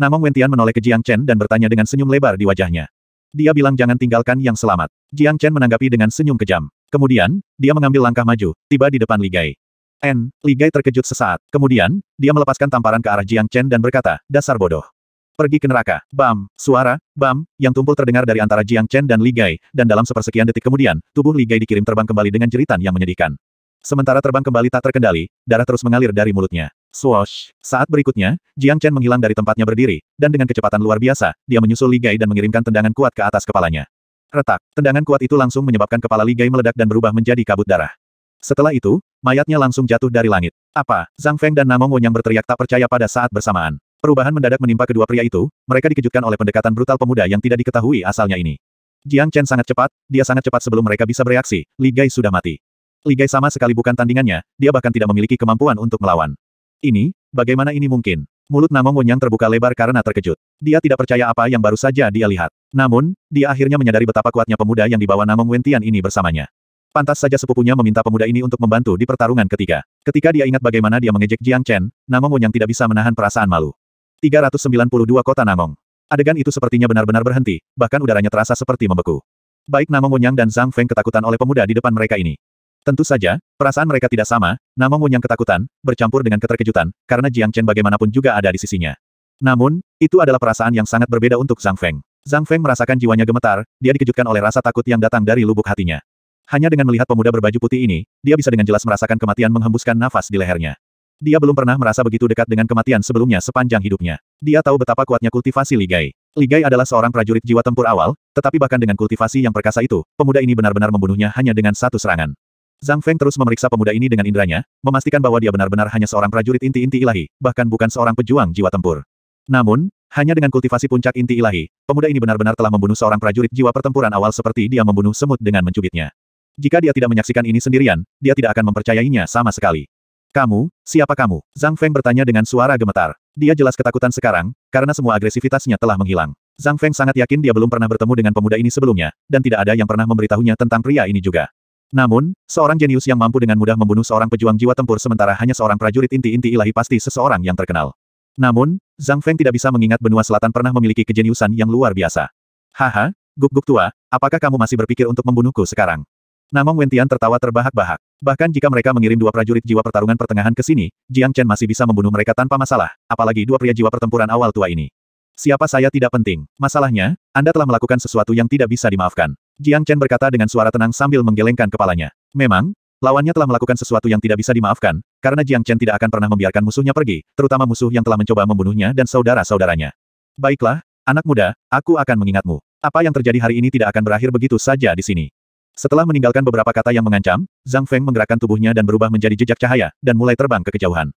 Speaker 1: Namong Wentian menoleh ke Jiang Chen dan bertanya dengan senyum lebar di wajahnya. Dia bilang jangan tinggalkan yang selamat. Jiang Chen menanggapi dengan senyum kejam. Kemudian, dia mengambil langkah maju, tiba di depan Li Gai. N. Li Gai terkejut sesaat. Kemudian, dia melepaskan tamparan ke arah Jiang Chen dan berkata, dasar bodoh. Pergi ke neraka. Bam, suara, bam, yang tumpul terdengar dari antara Jiang Chen dan Li Gai, dan dalam sepersekian detik kemudian, tubuh Li Gai dikirim terbang kembali dengan jeritan yang menyedihkan. Sementara terbang kembali tak terkendali, darah terus mengalir dari mulutnya. Swoosh. Saat berikutnya, Jiang Chen menghilang dari tempatnya berdiri, dan dengan kecepatan luar biasa, dia menyusul Li Gai dan mengirimkan tendangan kuat ke atas kepalanya. Retak. Tendangan kuat itu langsung menyebabkan kepala Li Gai meledak dan berubah menjadi kabut darah. Setelah itu, mayatnya langsung jatuh dari langit. Apa? Zhang Feng dan Namong Wen yang berteriak tak percaya pada saat bersamaan. Perubahan mendadak menimpa kedua pria itu, mereka dikejutkan oleh pendekatan brutal pemuda yang tidak diketahui asalnya ini. Jiang Chen sangat cepat, dia sangat cepat sebelum mereka bisa bereaksi, Li Gai sudah mati. Li Gai sama sekali bukan tandingannya, dia bahkan tidak memiliki kemampuan untuk melawan. Ini, bagaimana ini mungkin? Mulut Namong Wen yang terbuka lebar karena terkejut. Dia tidak percaya apa yang baru saja dia lihat. Namun, dia akhirnya menyadari betapa kuatnya pemuda yang dibawa Namong Wen Tian ini bersamanya. Pantas saja sepupunya meminta pemuda ini untuk membantu di pertarungan ketiga. Ketika dia ingat bagaimana dia mengejek Jiang Chen, Namong yang tidak bisa menahan perasaan malu. 392 Kota Namong. Adegan itu sepertinya benar-benar berhenti, bahkan udaranya terasa seperti membeku. Baik Namong Yang dan Zhang Feng ketakutan oleh pemuda di depan mereka ini. Tentu saja, perasaan mereka tidak sama, Namong Yang ketakutan, bercampur dengan keterkejutan, karena Jiang Chen bagaimanapun juga ada di sisinya. Namun, itu adalah perasaan yang sangat berbeda untuk Zhang Feng. Zhang Feng merasakan jiwanya gemetar, dia dikejutkan oleh rasa takut yang datang dari lubuk hatinya. Hanya dengan melihat pemuda berbaju putih ini, dia bisa dengan jelas merasakan kematian menghembuskan nafas di lehernya. Dia belum pernah merasa begitu dekat dengan kematian sebelumnya sepanjang hidupnya. Dia tahu betapa kuatnya kultivasi Ligai. Ligai adalah seorang prajurit jiwa tempur awal, tetapi bahkan dengan kultivasi yang perkasa itu, pemuda ini benar-benar membunuhnya hanya dengan satu serangan. Zhang Feng terus memeriksa pemuda ini dengan indranya, memastikan bahwa dia benar-benar hanya seorang prajurit inti-inti ilahi, bahkan bukan seorang pejuang jiwa tempur. Namun, hanya dengan kultivasi puncak inti ilahi, pemuda ini benar-benar telah membunuh seorang prajurit jiwa pertempuran awal seperti dia membunuh semut dengan mencubitnya. Jika dia tidak menyaksikan ini sendirian, dia tidak akan mempercayainya sama sekali. Kamu, siapa kamu? Zhang Feng bertanya dengan suara gemetar. Dia jelas ketakutan sekarang, karena semua agresivitasnya telah menghilang. Zhang Feng sangat yakin dia belum pernah bertemu dengan pemuda ini sebelumnya, dan tidak ada yang pernah memberitahunya tentang pria ini juga. Namun, seorang jenius yang mampu dengan mudah membunuh seorang pejuang jiwa tempur sementara hanya seorang prajurit inti-inti ilahi pasti seseorang yang terkenal. Namun, Zhang Feng tidak bisa mengingat benua selatan pernah memiliki kejeniusan yang luar biasa. Haha, guk-guk tua, apakah kamu masih berpikir untuk membunuhku sekarang? Namong Wentian tertawa terbahak-bahak. Bahkan jika mereka mengirim dua prajurit jiwa pertarungan pertengahan ke sini, Jiang Chen masih bisa membunuh mereka tanpa masalah, apalagi dua pria jiwa pertempuran awal tua ini. Siapa saya tidak penting. Masalahnya, Anda telah melakukan sesuatu yang tidak bisa dimaafkan. Jiang Chen berkata dengan suara tenang sambil menggelengkan kepalanya. Memang, lawannya telah melakukan sesuatu yang tidak bisa dimaafkan, karena Jiang Chen tidak akan pernah membiarkan musuhnya pergi, terutama musuh yang telah mencoba membunuhnya dan saudara-saudaranya. Baiklah, anak muda, aku akan mengingatmu. Apa yang terjadi hari ini tidak akan berakhir begitu saja di sini. Setelah meninggalkan beberapa kata yang mengancam, Zhang Feng menggerakkan tubuhnya dan berubah menjadi jejak cahaya, dan mulai terbang ke kejauhan.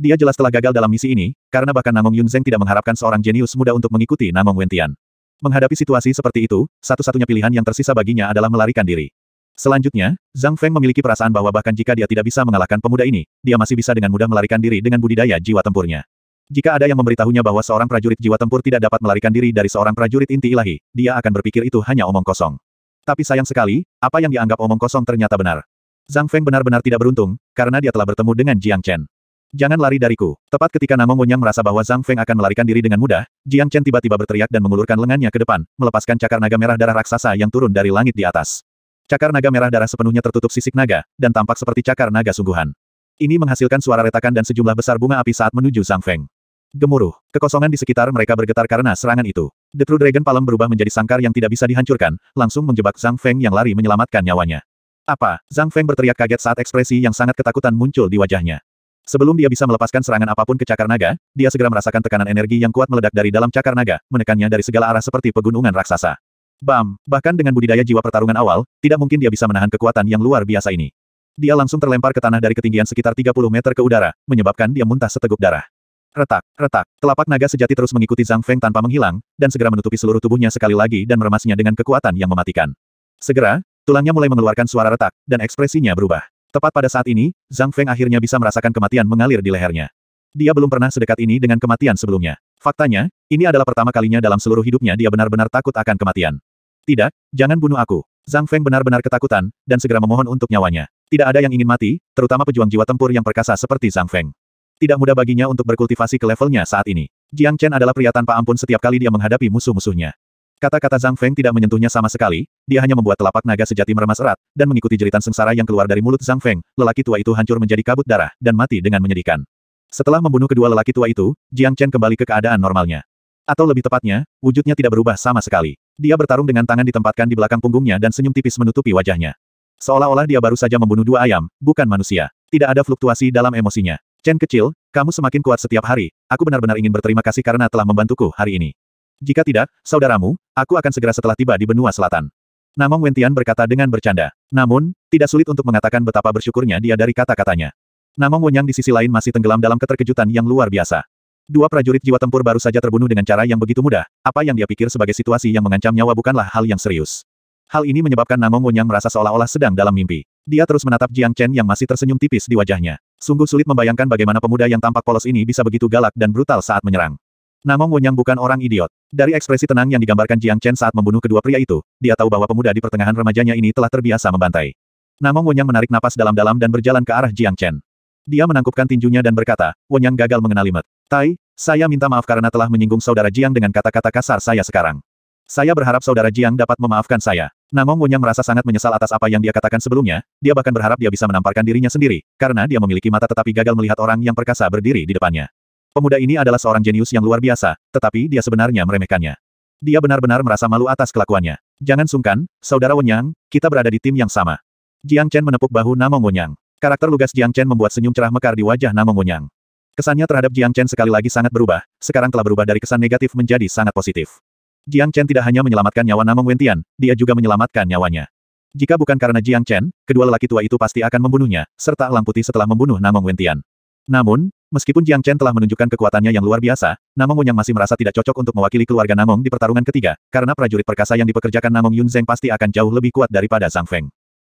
Speaker 1: Dia jelas telah gagal dalam misi ini, karena bahkan Namong Yunzeng tidak mengharapkan seorang jenius muda untuk mengikuti Namong Wentian. Menghadapi situasi seperti itu, satu-satunya pilihan yang tersisa baginya adalah melarikan diri. Selanjutnya, Zhang Feng memiliki perasaan bahwa bahkan jika dia tidak bisa mengalahkan pemuda ini, dia masih bisa dengan mudah melarikan diri dengan budidaya jiwa tempurnya. Jika ada yang memberitahunya bahwa seorang prajurit jiwa tempur tidak dapat melarikan diri dari seorang prajurit inti ilahi, dia akan berpikir itu hanya omong kosong. Tapi sayang sekali, apa yang dianggap omong kosong ternyata benar. Zhang Feng benar-benar tidak beruntung, karena dia telah bertemu dengan Jiang Chen. Jangan lari dariku. Tepat ketika Namong Wenyang merasa bahwa Zhang Feng akan melarikan diri dengan mudah, Jiang Chen tiba-tiba berteriak dan mengulurkan lengannya ke depan, melepaskan cakar naga merah darah raksasa yang turun dari langit di atas. Cakar naga merah darah sepenuhnya tertutup sisik naga, dan tampak seperti cakar naga sungguhan. Ini menghasilkan suara retakan dan sejumlah besar bunga api saat menuju Zhang Feng. Gemuruh. Kekosongan di sekitar mereka bergetar karena serangan itu. The True Dragon Palem berubah menjadi sangkar yang tidak bisa dihancurkan, langsung menjebak Zhang Feng yang lari menyelamatkan nyawanya. Apa? Zhang Feng berteriak kaget saat ekspresi yang sangat ketakutan muncul di wajahnya. Sebelum dia bisa melepaskan serangan apa pun ke cakar naga, dia segera merasakan tekanan energi yang kuat meledak dari dalam cakar naga, menekannya dari segala arah seperti pegunungan raksasa. Bam! Bahkan dengan budidaya jiwa pertarungan awal, tidak mungkin dia bisa menahan kekuatan yang luar biasa ini. Dia langsung terlempar ke tanah dari ketinggian sekitar 30 meter ke udara, menyebabkan dia muntah seteguk darah. Retak, retak, telapak naga sejati terus mengikuti Zhang Feng tanpa menghilang, dan segera menutupi seluruh tubuhnya sekali lagi dan meremasnya dengan kekuatan yang mematikan. Segera, tulangnya mulai mengeluarkan suara retak, dan ekspresinya berubah. Tepat pada saat ini, Zhang Feng akhirnya bisa merasakan kematian mengalir di lehernya. Dia belum pernah sedekat ini dengan kematian sebelumnya. Faktanya, ini adalah pertama kalinya dalam seluruh hidupnya dia benar-benar takut akan kematian. Tidak, jangan bunuh aku. Zhang Feng benar-benar ketakutan, dan segera memohon untuk nyawanya. Tidak ada yang ingin mati, terutama pejuang jiwa tempur yang perkasa seperti Zhang Feng. Tidak mudah baginya untuk berkultivasi ke levelnya saat ini. Jiang Chen adalah pria tanpa ampun setiap kali dia menghadapi musuh-musuhnya. Kata-kata Zhang Feng tidak menyentuhnya sama sekali, dia hanya membuat telapak naga sejati meremas erat, dan mengikuti jeritan sengsara yang keluar dari mulut Zhang Feng, lelaki tua itu hancur menjadi kabut darah, dan mati dengan menyedihkan. Setelah membunuh kedua lelaki tua itu, Jiang Chen kembali ke keadaan normalnya. Atau lebih tepatnya, wujudnya tidak berubah sama sekali. Dia bertarung dengan tangan ditempatkan di belakang punggungnya dan senyum tipis menutupi wajahnya. Seolah-olah dia baru saja membunuh dua ayam, bukan manusia. Tidak ada fluktuasi dalam emosinya. Chen kecil, kamu semakin kuat setiap hari, aku benar-benar ingin berterima kasih karena telah membantuku hari ini. Jika tidak, saudaramu, aku akan segera setelah tiba di benua selatan. Namong Wentian berkata dengan bercanda. Namun, tidak sulit untuk mengatakan betapa bersyukurnya dia dari kata-katanya. Namong Wenyang di sisi lain masih tenggelam dalam keterkejutan yang luar biasa. Dua prajurit jiwa tempur baru saja terbunuh dengan cara yang begitu mudah, apa yang dia pikir sebagai situasi yang mengancam nyawa bukanlah hal yang serius. Hal ini menyebabkan Namong Wonyang merasa seolah-olah sedang dalam mimpi. Dia terus menatap Jiang Chen yang masih tersenyum tipis di wajahnya. Sungguh sulit membayangkan bagaimana pemuda yang tampak polos ini bisa begitu galak dan brutal saat menyerang. Namong Wonyang bukan orang idiot. Dari ekspresi tenang yang digambarkan Jiang Chen saat membunuh kedua pria itu, dia tahu bahwa pemuda di pertengahan remajanya ini telah terbiasa membantai. Namong Wonyang menarik napas dalam-dalam dan berjalan ke arah Jiang Chen. Dia menangkupkan tinjunya dan berkata, Wonyang gagal mengenali Met. Tai, saya minta maaf karena telah menyinggung saudara Jiang dengan kata-kata kasar saya sekarang. Saya berharap saudara Jiang dapat memaafkan saya. Namong Wonyang merasa sangat menyesal atas apa yang dia katakan sebelumnya, dia bahkan berharap dia bisa menamparkan dirinya sendiri, karena dia memiliki mata tetapi gagal melihat orang yang perkasa berdiri di depannya. Pemuda ini adalah seorang jenius yang luar biasa, tetapi dia sebenarnya meremehkannya. Dia benar-benar merasa malu atas kelakuannya. Jangan sungkan, saudara Wonyang, kita berada di tim yang sama. Jiang Chen menepuk bahu Namong Wonyang. Karakter lugas Jiang Chen membuat senyum cerah mekar di wajah Namong Wonyang. Kesannya terhadap Jiang Chen sekali lagi sangat berubah, sekarang telah berubah dari kesan negatif menjadi sangat positif. Jiang Chen tidak hanya menyelamatkan nyawa Namong Wentian, dia juga menyelamatkan nyawanya. Jika bukan karena Jiang Chen, kedua lelaki tua itu pasti akan membunuhnya, serta Alam Putih setelah membunuh Namong Wentian. Namun, meskipun Jiang Chen telah menunjukkan kekuatannya yang luar biasa, Namong Wenyang masih merasa tidak cocok untuk mewakili keluarga Namong di pertarungan ketiga, karena prajurit perkasa yang dipekerjakan Namong Yun Zeng pasti akan jauh lebih kuat daripada Zhang Feng.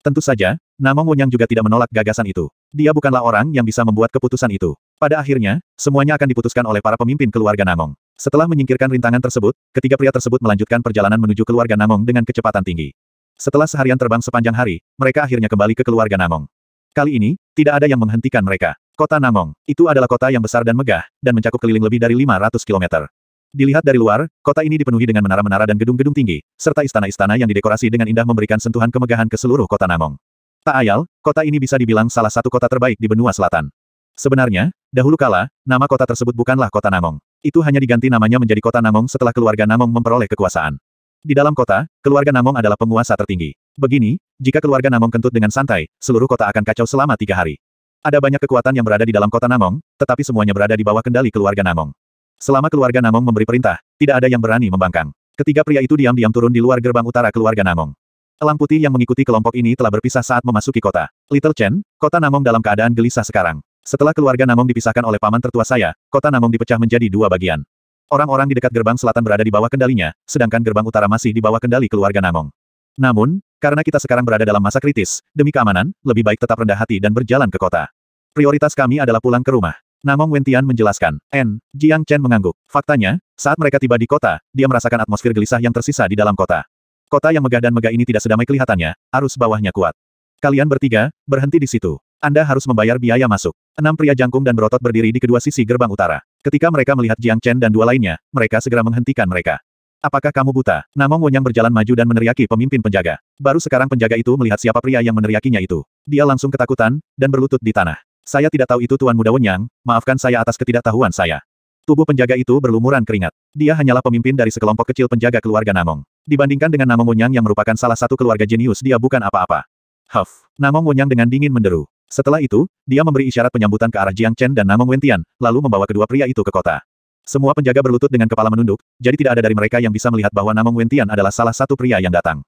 Speaker 1: Tentu saja, Namong Wenyang juga tidak menolak gagasan itu. Dia bukanlah orang yang bisa membuat keputusan itu. Pada akhirnya, semuanya akan diputuskan oleh para pemimpin keluarga Namong. Setelah menyingkirkan rintangan tersebut, ketiga pria tersebut melanjutkan perjalanan menuju keluarga Namong dengan kecepatan tinggi. Setelah seharian terbang sepanjang hari, mereka akhirnya kembali ke keluarga Namong. Kali ini, tidak ada yang menghentikan mereka. Kota Namong, itu adalah kota yang besar dan megah, dan mencakup keliling lebih dari 500 kilometer. Dilihat dari luar, kota ini dipenuhi dengan menara-menara dan gedung-gedung tinggi, serta istana-istana yang didekorasi dengan indah memberikan sentuhan kemegahan ke seluruh kota Namong. Tak ayal, kota ini bisa dibilang salah satu kota terbaik di benua selatan. Sebenarnya, dahulu kala, nama kota tersebut bukanlah kota Namong. Itu hanya diganti namanya menjadi kota Namong setelah keluarga Namong memperoleh kekuasaan. Di dalam kota, keluarga Namong adalah penguasa tertinggi. Begini, jika keluarga Namong kentut dengan santai, seluruh kota akan kacau selama tiga hari. Ada banyak kekuatan yang berada di dalam kota Namong, tetapi semuanya berada di bawah kendali keluarga Namong. Selama keluarga Namong memberi perintah, tidak ada yang berani membangkang. Ketiga pria itu diam-diam turun di luar gerbang utara keluarga Namong. Elang putih yang mengikuti kelompok ini telah berpisah saat memasuki kota. Little Chen, kota Namong dalam keadaan gelisah sekarang. Setelah keluarga Namong dipisahkan oleh paman tertua saya, kota Namong dipecah menjadi dua bagian. Orang-orang di dekat gerbang selatan berada di bawah kendalinya, sedangkan gerbang utara masih di bawah kendali keluarga Namong. Namun, karena kita sekarang berada dalam masa kritis, demi keamanan, lebih baik tetap rendah hati dan berjalan ke kota. Prioritas kami adalah pulang ke rumah. Namong Wentian menjelaskan. N. Jiang Chen mengangguk. Faktanya, saat mereka tiba di kota, dia merasakan atmosfer gelisah yang tersisa di dalam kota. Kota yang megah dan megah ini tidak sedamai kelihatannya, arus bawahnya kuat. Kalian bertiga, berhenti di situ. Anda harus membayar biaya masuk. Enam pria jangkung dan berotot berdiri di kedua sisi gerbang utara. Ketika mereka melihat Jiang Chen dan dua lainnya, mereka segera menghentikan mereka. Apakah kamu buta? Namong Wonyang berjalan maju dan meneriaki pemimpin penjaga. Baru sekarang penjaga itu melihat siapa pria yang meneriakinya itu. Dia langsung ketakutan, dan berlutut di tanah. Saya tidak tahu itu Tuan Muda Wonyang, maafkan saya atas ketidaktahuan saya. Tubuh penjaga itu berlumuran keringat. Dia hanyalah pemimpin dari sekelompok kecil penjaga keluarga Namong. Dibandingkan dengan Namong Wonyang yang merupakan salah satu keluarga jenius dia bukan apa-apa. Huff. Namong Wonyang dengan dingin menderu. Setelah itu, dia memberi isyarat penyambutan ke arah Jiang Chen dan Namong Wentian, lalu membawa kedua pria itu ke kota. Semua penjaga berlutut dengan kepala menunduk, jadi tidak ada dari mereka yang bisa melihat bahwa Namong Wentian adalah salah satu pria yang datang.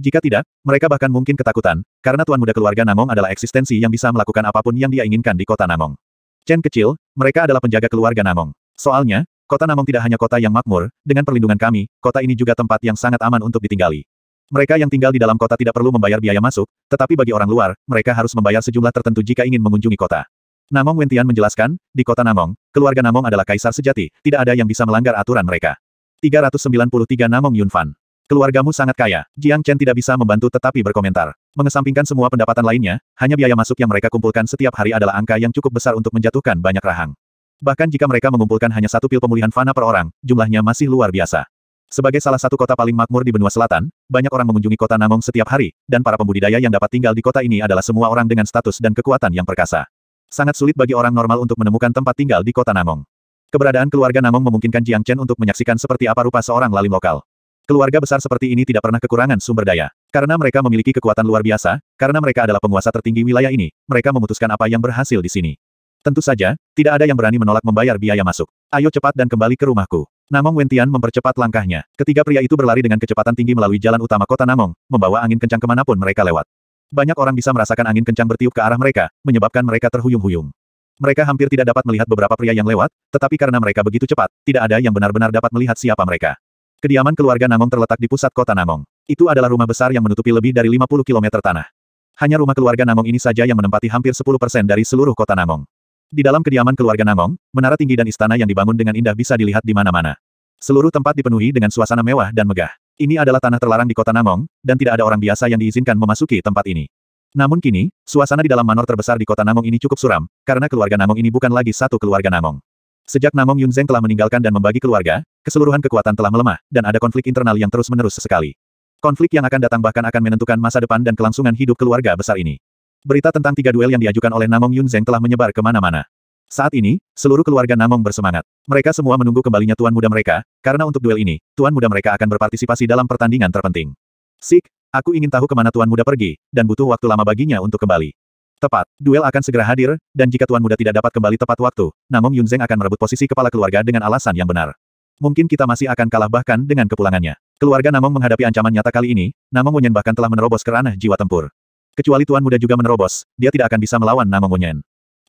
Speaker 1: Jika tidak, mereka bahkan mungkin ketakutan, karena tuan muda keluarga Namong adalah eksistensi yang bisa melakukan apa pun yang dia inginkan di kota Namong. Chen kecil, mereka adalah penjaga keluarga Namong. Soalnya, kota Namong tidak hanya kota yang makmur, dengan perlindungan kami, kota ini juga tempat yang sangat aman untuk ditinggali. Mereka yang tinggal di dalam kota tidak perlu membayar biaya masuk, tetapi bagi orang luar, mereka harus membayar sejumlah tertentu jika ingin mengunjungi kota. Namong Wentian menjelaskan, di kota Namong, keluarga Namong adalah kaisar sejati, tidak ada yang bisa melanggar aturan mereka. 393 Namong Yunfan. Keluargamu sangat kaya, Jiang Chen tidak bisa membantu tetapi berkomentar. Mengesampingkan semua pendapatan lainnya, hanya biaya masuk yang mereka kumpulkan setiap hari adalah angka yang cukup besar untuk menjatuhkan banyak rahang. Bahkan jika mereka mengumpulkan hanya satu pil pemulihan fana per orang, jumlahnya masih luar biasa. Sebagai salah satu kota paling makmur di benua selatan, banyak orang mengunjungi kota Namong setiap hari, dan para pembudidaya yang dapat tinggal di kota ini adalah semua orang dengan status dan kekuatan yang perkasa. Sangat sulit bagi orang normal untuk menemukan tempat tinggal di kota Namong. Keberadaan keluarga Namong memungkinkan Jiang Chen untuk menyaksikan seperti apa rupa seorang lalim lokal. Keluarga besar seperti ini tidak pernah kekurangan sumber daya. Karena mereka memiliki kekuatan luar biasa, karena mereka adalah penguasa tertinggi wilayah ini, mereka memutuskan apa yang berhasil di sini. Tentu saja, tidak ada yang berani menolak membayar biaya masuk. Ayo cepat dan kembali ke rumahku. Namong Wentian mempercepat langkahnya. Ketiga pria itu berlari dengan kecepatan tinggi melalui jalan utama kota Namong, membawa angin kencang ke mana pun mereka lewat. Banyak orang bisa merasakan angin kencang bertiup ke arah mereka, menyebabkan mereka terhuyung-huyung. Mereka hampir tidak dapat melihat beberapa pria yang lewat, tetapi karena mereka begitu cepat, tidak ada yang benar-benar dapat melihat siapa mereka. Kediaman keluarga Namong terletak di pusat kota Namong. Itu adalah rumah besar yang menutupi lebih dari 50 km tanah. Hanya rumah keluarga Namong ini saja yang menempati hampir 10% dari seluruh kota Namong. Di dalam kediaman keluarga Namong, menara tinggi dan istana yang dibangun dengan indah bisa dilihat di mana-mana. Seluruh tempat dipenuhi dengan suasana mewah dan megah. Ini adalah tanah terlarang di kota Namong, dan tidak ada orang biasa yang diizinkan memasuki tempat ini. Namun kini, suasana di dalam manor terbesar di kota Namong ini cukup suram, karena keluarga Namong ini bukan lagi satu keluarga Namong. Sejak Namong Yunzeng telah meninggalkan dan membagi keluarga, keseluruhan kekuatan telah melemah, dan ada konflik internal yang terus-menerus sesekali. Konflik yang akan datang bahkan akan menentukan masa depan dan kelangsungan hidup keluarga besar ini. Berita tentang tiga duel yang diajukan oleh Namong Yunzeng telah menyebar ke mana-mana. Saat ini, seluruh keluarga Namong bersemangat. Mereka semua menunggu kembalinya tuan muda mereka, karena untuk duel ini, tuan muda mereka akan berpartisipasi dalam pertandingan terpenting. Sik, aku ingin tahu ke mana tuan muda pergi, dan butuh waktu lama baginya untuk kembali. Tepat, duel akan segera hadir, dan jika tuan muda tidak dapat kembali tepat waktu, Namong Yunzeng akan merebut posisi kepala keluarga dengan alasan yang benar. Mungkin kita masih akan kalah bahkan dengan kepulangannya. Keluarga Namong menghadapi ancaman nyata kali ini, Namong Wonyen bahkan telah menerobos ke ranah jiwa tempur. Kecuali tuan muda juga menerobos, dia tidak akan bisa melawan Namong Wonyen.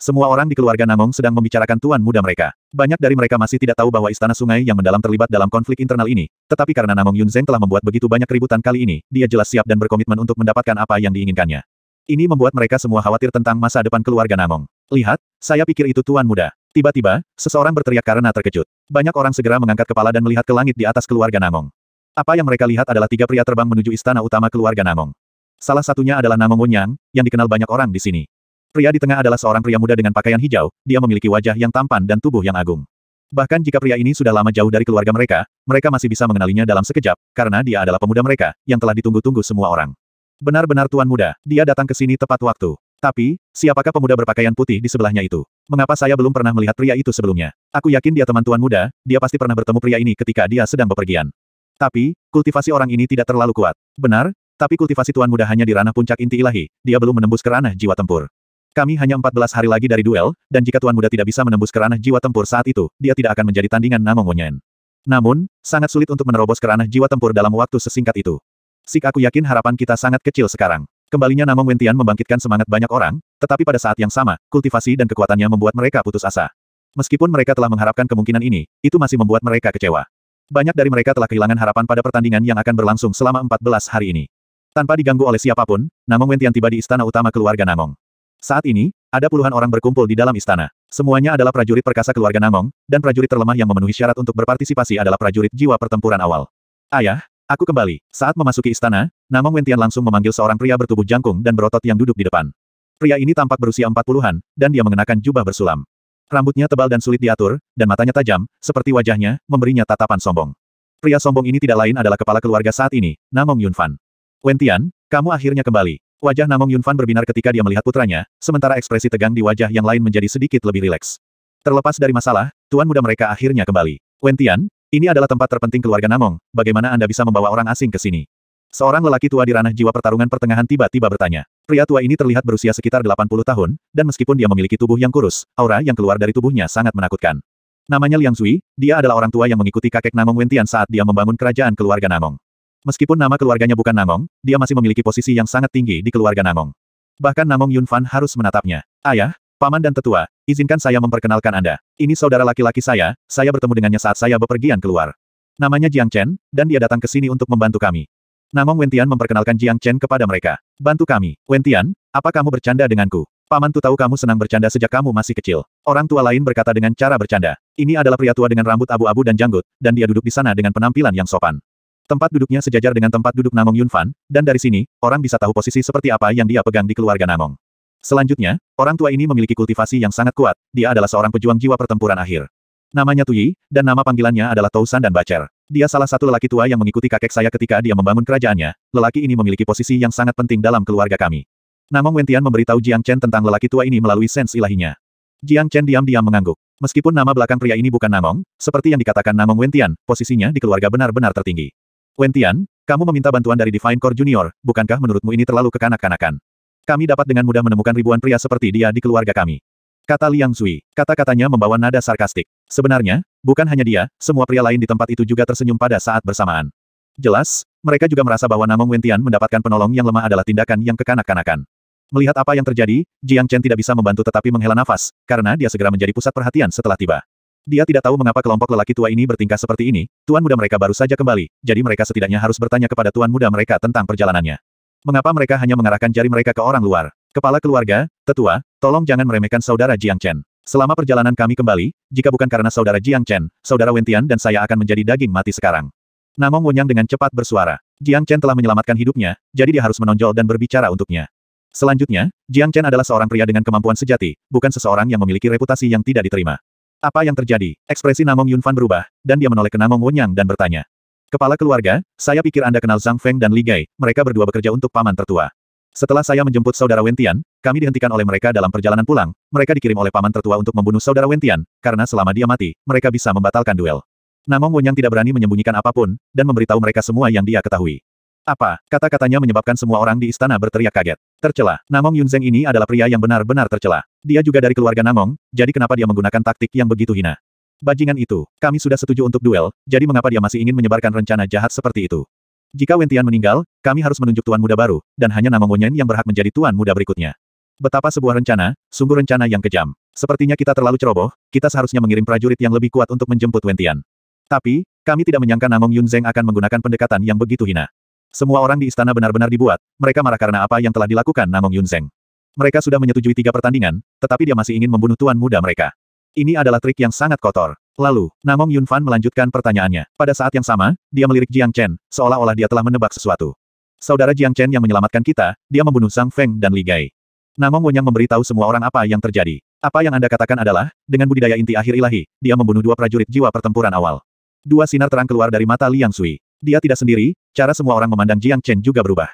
Speaker 1: Semua orang di keluarga Namong sedang membicarakan tuan muda mereka. Banyak dari mereka masih tidak tahu bahwa istana sungai yang mendalam terlibat dalam konflik internal ini. Tetapi karena Namong Yunzeng telah membuat begitu banyak keributan kali ini, dia jelas siap dan berkomitmen untuk mendapatkan apa yang diinginkannya. Ini membuat mereka semua khawatir tentang masa depan keluarga Namong. Lihat, saya pikir itu tuan muda. Tiba-tiba, seseorang berteriak karena terkejut. Banyak orang segera mengangkat kepala dan melihat ke langit di atas keluarga Namong. Apa yang mereka lihat adalah tiga pria terbang menuju istana utama keluarga Namong. Salah satunya adalah Namong Wonyang, yang dikenal banyak orang di sini. Pria di tengah adalah seorang pria muda dengan pakaian hijau, dia memiliki wajah yang tampan dan tubuh yang agung. Bahkan jika pria ini sudah lama jauh dari keluarga mereka, mereka masih bisa mengenalinya dalam sekejap, karena dia adalah pemuda mereka, yang telah ditunggu-tunggu semua orang. Benar-benar tuan muda, dia datang ke sini tepat waktu. Tapi, siapakah pemuda berpakaian putih di sebelahnya itu? Mengapa saya belum pernah melihat pria itu sebelumnya? Aku yakin dia teman tuan muda, dia pasti pernah bertemu pria ini ketika dia sedang bepergian. Tapi, kultivasi orang ini tidak terlalu kuat. Benar, tapi kultivasi tuan muda hanya di ranah puncak inti ilahi, dia belum menembus ke ranah jiwa tempur. Kami hanya 14 hari lagi dari duel, dan jika Tuan Muda tidak bisa menembus ke ranah jiwa tempur saat itu, dia tidak akan menjadi tandingan Namong Wonyen. Namun, sangat sulit untuk menerobos ke ranah jiwa tempur dalam waktu sesingkat itu. Sik aku yakin harapan kita sangat kecil sekarang. Kembalinya Namong Wentian membangkitkan semangat banyak orang, tetapi pada saat yang sama, kultivasi dan kekuatannya membuat mereka putus asa. Meskipun mereka telah mengharapkan kemungkinan ini, itu masih membuat mereka kecewa. Banyak dari mereka telah kehilangan harapan pada pertandingan yang akan berlangsung selama 14 hari ini. Tanpa diganggu oleh siapa pun, Namong Wentian tiba di istana utama keluarga Namong. Saat ini, ada puluhan orang berkumpul di dalam istana. Semuanya adalah prajurit perkasa keluarga Namong, dan prajurit terlemah yang memenuhi syarat untuk berpartisipasi adalah prajurit jiwa pertempuran awal. Ayah, aku kembali. Saat memasuki istana, Namong Wentian langsung memanggil seorang pria bertubuh jangkung dan berotot yang duduk di depan. Pria ini tampak berusia empat puluhan, dan dia mengenakan jubah bersulam. Rambutnya tebal dan sulit diatur, dan matanya tajam, seperti wajahnya, memberinya tatapan sombong. Pria sombong ini tidak lain adalah kepala keluarga saat ini, Namong Yunfan. Wentian, kamu akhirnya kembali. Wajah Namong Yunfan berbinar ketika dia melihat putranya, sementara ekspresi tegang di wajah yang lain menjadi sedikit lebih rileks. Terlepas dari masalah, tuan muda mereka akhirnya kembali. Wentian, ini adalah tempat terpenting keluarga Namong, bagaimana Anda bisa membawa orang asing ke sini? Seorang lelaki tua di ranah jiwa pertarungan pertengahan tiba-tiba bertanya. Pria tua ini terlihat berusia sekitar 80 tahun, dan meskipun dia memiliki tubuh yang kurus, aura yang keluar dari tubuhnya sangat menakutkan. Namanya Liang Zui, dia adalah orang tua yang mengikuti kakek Namong Wentian saat dia membangun kerajaan keluarga Namong. Meskipun nama keluarganya bukan Namong, dia masih memiliki posisi yang sangat tinggi di keluarga Namong. Bahkan Namong Yunfan harus menatapnya. Ayah, paman dan tetua, izinkan saya memperkenalkan Anda. Ini saudara laki-laki saya, saya bertemu dengannya saat saya bepergian keluar. Namanya Jiang Chen, dan dia datang ke sini untuk membantu kami. Namong Wentian memperkenalkan Jiang Chen kepada mereka. Bantu kami. Wentian, apa kamu bercanda denganku? Paman tu tahu kamu senang bercanda sejak kamu masih kecil. Orang tua lain berkata dengan cara bercanda. Ini adalah pria tua dengan rambut abu-abu dan janggut, dan dia duduk di sana dengan penampilan yang sopan. Tempat duduknya sejajar dengan tempat duduk Namong Yunfan, dan dari sini, orang bisa tahu posisi seperti apa yang dia pegang di keluarga Namong. Selanjutnya, orang tua ini memiliki kultivasi yang sangat kuat, dia adalah seorang pejuang jiwa pertempuran akhir. Namanya Tuyi, dan nama panggilannya adalah Tousan dan Bacer. Dia salah satu lelaki tua yang mengikuti kakek saya ketika dia membangun kerajaannya, lelaki ini memiliki posisi yang sangat penting dalam keluarga kami. Namong Wentian memberitahu Jiang Chen tentang lelaki tua ini melalui sens ilahinya. Jiang Chen diam-diam mengangguk. Meskipun nama belakang pria ini bukan Namong, seperti yang dikatakan Namong Wentian, posisinya di keluarga benar-benar tertinggi. Wentian, kamu meminta bantuan dari Divine Core Junior, bukankah menurutmu ini terlalu kekanak-kanakan? Kami dapat dengan mudah menemukan ribuan pria seperti dia di keluarga kami. Kata Liang Zui. Kata-katanya membawa nada sarkastik. Sebenarnya, bukan hanya dia, semua pria lain di tempat itu juga tersenyum pada saat bersamaan. Jelas, mereka juga merasa bahwa Namong Wentian mendapatkan penolong yang lemah adalah tindakan yang kekanak-kanakan. Melihat apa yang terjadi, Jiang Chen tidak bisa membantu tetapi menghela nafas, karena dia segera menjadi pusat perhatian setelah tiba. Dia tidak tahu mengapa kelompok lelaki tua ini bertingkah seperti ini, tuan muda mereka baru saja kembali, jadi mereka setidaknya harus bertanya kepada tuan muda mereka tentang perjalanannya. Mengapa mereka hanya mengarahkan jari mereka ke orang luar? Kepala keluarga, tetua, tolong jangan meremehkan saudara Jiang Chen. Selama perjalanan kami kembali, jika bukan karena saudara Jiang Chen, saudara Wentian dan saya akan menjadi daging mati sekarang. Namong Wonyang dengan cepat bersuara. Jiang Chen telah menyelamatkan hidupnya, jadi dia harus menonjol dan berbicara untuknya. Selanjutnya, Jiang Chen adalah seorang pria dengan kemampuan sejati, bukan seseorang yang memiliki reputasi yang tidak diterima. Apa yang terjadi? Ekspresi Namong Yunfan berubah, dan dia menoleh ke Namong Wonyang dan bertanya. Kepala keluarga, saya pikir Anda kenal Zhang Feng dan Li Gai, mereka berdua bekerja untuk paman tertua. Setelah saya menjemput saudara Wentian, kami dihentikan oleh mereka dalam perjalanan pulang, mereka dikirim oleh paman tertua untuk membunuh saudara Wentian, karena selama dia mati, mereka bisa membatalkan duel. Namong Wonyang tidak berani menyembunyikan apa pun, dan memberitahu mereka semua yang dia ketahui. Apa? Kata-katanya menyebabkan semua orang di istana berteriak kaget. Tercela. Namong Yunzeng ini adalah pria yang benar-benar tercela. Dia juga dari keluarga Namong, jadi kenapa dia menggunakan taktik yang begitu hina? Bajingan itu, kami sudah setuju untuk duel, jadi mengapa dia masih ingin menyebarkan rencana jahat seperti itu? Jika Wentian meninggal, kami harus menunjuk tuan muda baru, dan hanya Namong Wonyen yang berhak menjadi tuan muda berikutnya. Betapa sebuah rencana, sungguh rencana yang kejam. Sepertinya kita terlalu ceroboh, kita seharusnya mengirim prajurit yang lebih kuat untuk menjemput Wentian. Tapi, kami tidak menyangka Namong Yunzeng akan menggunakan pendekatan yang begitu hina. Semua orang di istana benar-benar dibuat, mereka marah karena apa yang telah dilakukan Namong Yunzeng. Mereka sudah menyetujui tiga pertandingan, tetapi dia masih ingin membunuh tuan muda mereka. Ini adalah trik yang sangat kotor. Lalu, Namong Yunfan melanjutkan pertanyaannya. Pada saat yang sama, dia melirik Jiang Chen, seolah-olah dia telah menebak sesuatu. Saudara Jiang Chen yang menyelamatkan kita, dia membunuh Zhang Feng dan Li Gai. Namong Wonyang memberitahu semua orang apa yang terjadi. Apa yang Anda katakan adalah, dengan budidaya inti akhir ilahi, dia membunuh dua prajurit jiwa pertempuran awal. Dua sinar terang keluar dari mata Liang Sui. Dia tidak sendiri, cara semua orang memandang Jiang Chen juga berubah.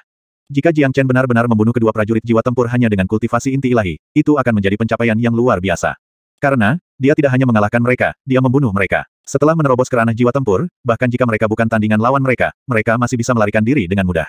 Speaker 1: Jika Jiang Chen benar-benar membunuh kedua prajurit jiwa tempur hanya dengan kultivasi inti ilahi, itu akan menjadi pencapaian yang luar biasa. Karena, dia tidak hanya mengalahkan mereka, dia membunuh mereka. Setelah menerobos ke ranah jiwa tempur, bahkan jika mereka bukan tandingan lawan mereka, mereka masih bisa melarikan diri dengan mudah.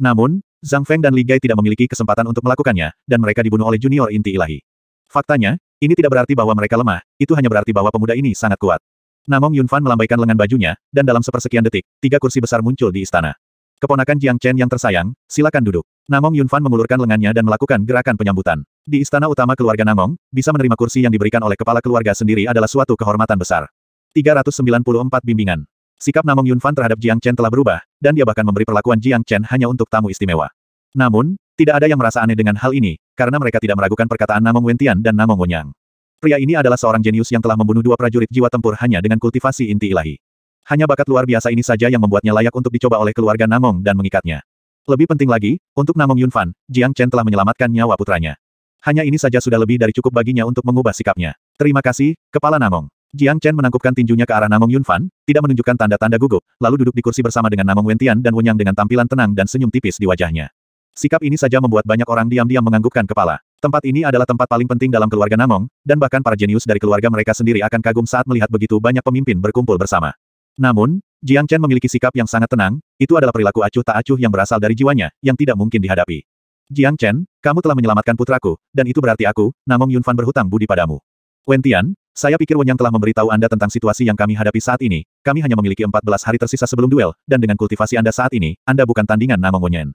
Speaker 1: Namun, Zhang Feng dan Li Gai tidak memiliki kesempatan untuk melakukannya, dan mereka dibunuh oleh junior inti ilahi. Faktanya, ini tidak berarti bahwa mereka lemah, itu hanya berarti bahwa pemuda ini sangat kuat. Namong Yunfan melambaikan lengan bajunya, dan dalam sepersekian detik, tiga kursi besar muncul di istana. Keponakan Jiang Chen yang tersayang, silakan duduk. Namong Yunfan mengulurkan lengannya dan melakukan gerakan penyambutan. Di istana utama keluarga Namong, bisa menerima kursi yang diberikan oleh kepala keluarga sendiri adalah suatu kehormatan besar. 394 bimbingan. Sikap Namong Yunfan terhadap Jiang Chen telah berubah, dan dia bahkan memberi perlakuan Jiang Chen hanya untuk tamu istimewa. Namun, tidak ada yang merasa aneh dengan hal ini, karena mereka tidak meragukan perkataan Namong Wentian dan Namong Wonyang. Pria ini adalah seorang jenius yang telah membunuh dua prajurit jiwa tempur hanya dengan kultivasi inti ilahi. Hanya bakat luar biasa ini saja yang membuatnya layak untuk dicoba oleh keluarga Namong dan mengikatnya. Lebih penting lagi, untuk Namong Yunfan, Jiang Chen telah menyelamatkan nyawa putranya. Hanya ini saja sudah lebih dari cukup baginya untuk mengubah sikapnya. Terima kasih, Kepala Namong. Jiang Chen menangkupkan tinjunya ke arah Namong Yunfan, tidak menunjukkan tanda-tanda gugup, lalu duduk di kursi bersama dengan Namong Wentian dan Wenyang dengan tampilan tenang dan senyum tipis di wajahnya. Sikap ini saja membuat banyak orang diam-diam menganggukkan kepala. Tempat ini adalah tempat paling penting dalam keluarga Namong, dan bahkan para jenius dari keluarga mereka sendiri akan kagum saat melihat begitu banyak pemimpin berkumpul bersama. Namun, Jiang Chen memiliki sikap yang sangat tenang, itu adalah perilaku acuh tak acuh yang berasal dari jiwanya, yang tidak mungkin dihadapi. Jiang Chen, kamu telah menyelamatkan putraku, dan itu berarti aku, Namong Yunfan berhutang budi padamu. Wentian, saya pikir Wenyang telah memberitahu Anda tentang situasi yang kami hadapi saat ini. Kami hanya memiliki 14 hari tersisa sebelum duel, dan dengan kultivasi Anda saat ini, Anda bukan tandingan Namong Wenyan.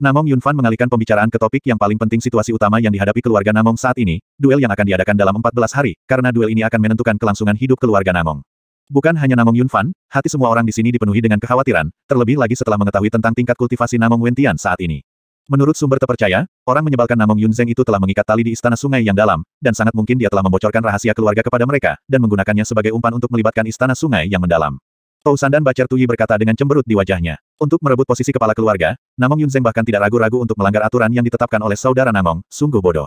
Speaker 1: Namong Yunfan mengalihkan pembicaraan ke topik yang paling penting situasi utama yang dihadapi keluarga Namong saat ini, duel yang akan diadakan dalam 14 hari, karena duel ini akan menentukan kelangsungan hidup keluarga Namong. Bukan hanya Namong Yunfan, hati semua orang di sini dipenuhi dengan kekhawatiran, terlebih lagi setelah mengetahui tentang tingkat kultivasi Namong Wentian saat ini. Menurut sumber terpercaya, orang menyebalkan Namong Yunzeng itu telah mengikat tali di istana sungai yang dalam, dan sangat mungkin dia telah membocorkan rahasia keluarga kepada mereka, dan menggunakannya sebagai umpan untuk melibatkan istana sungai yang mendalam. Tousan dan Bacer Tuyi berkata dengan cemberut di wajahnya. Untuk merebut posisi kepala keluarga, Namong Yunzeng bahkan tidak ragu-ragu untuk melanggar aturan yang ditetapkan oleh saudara Namong, sungguh bodoh.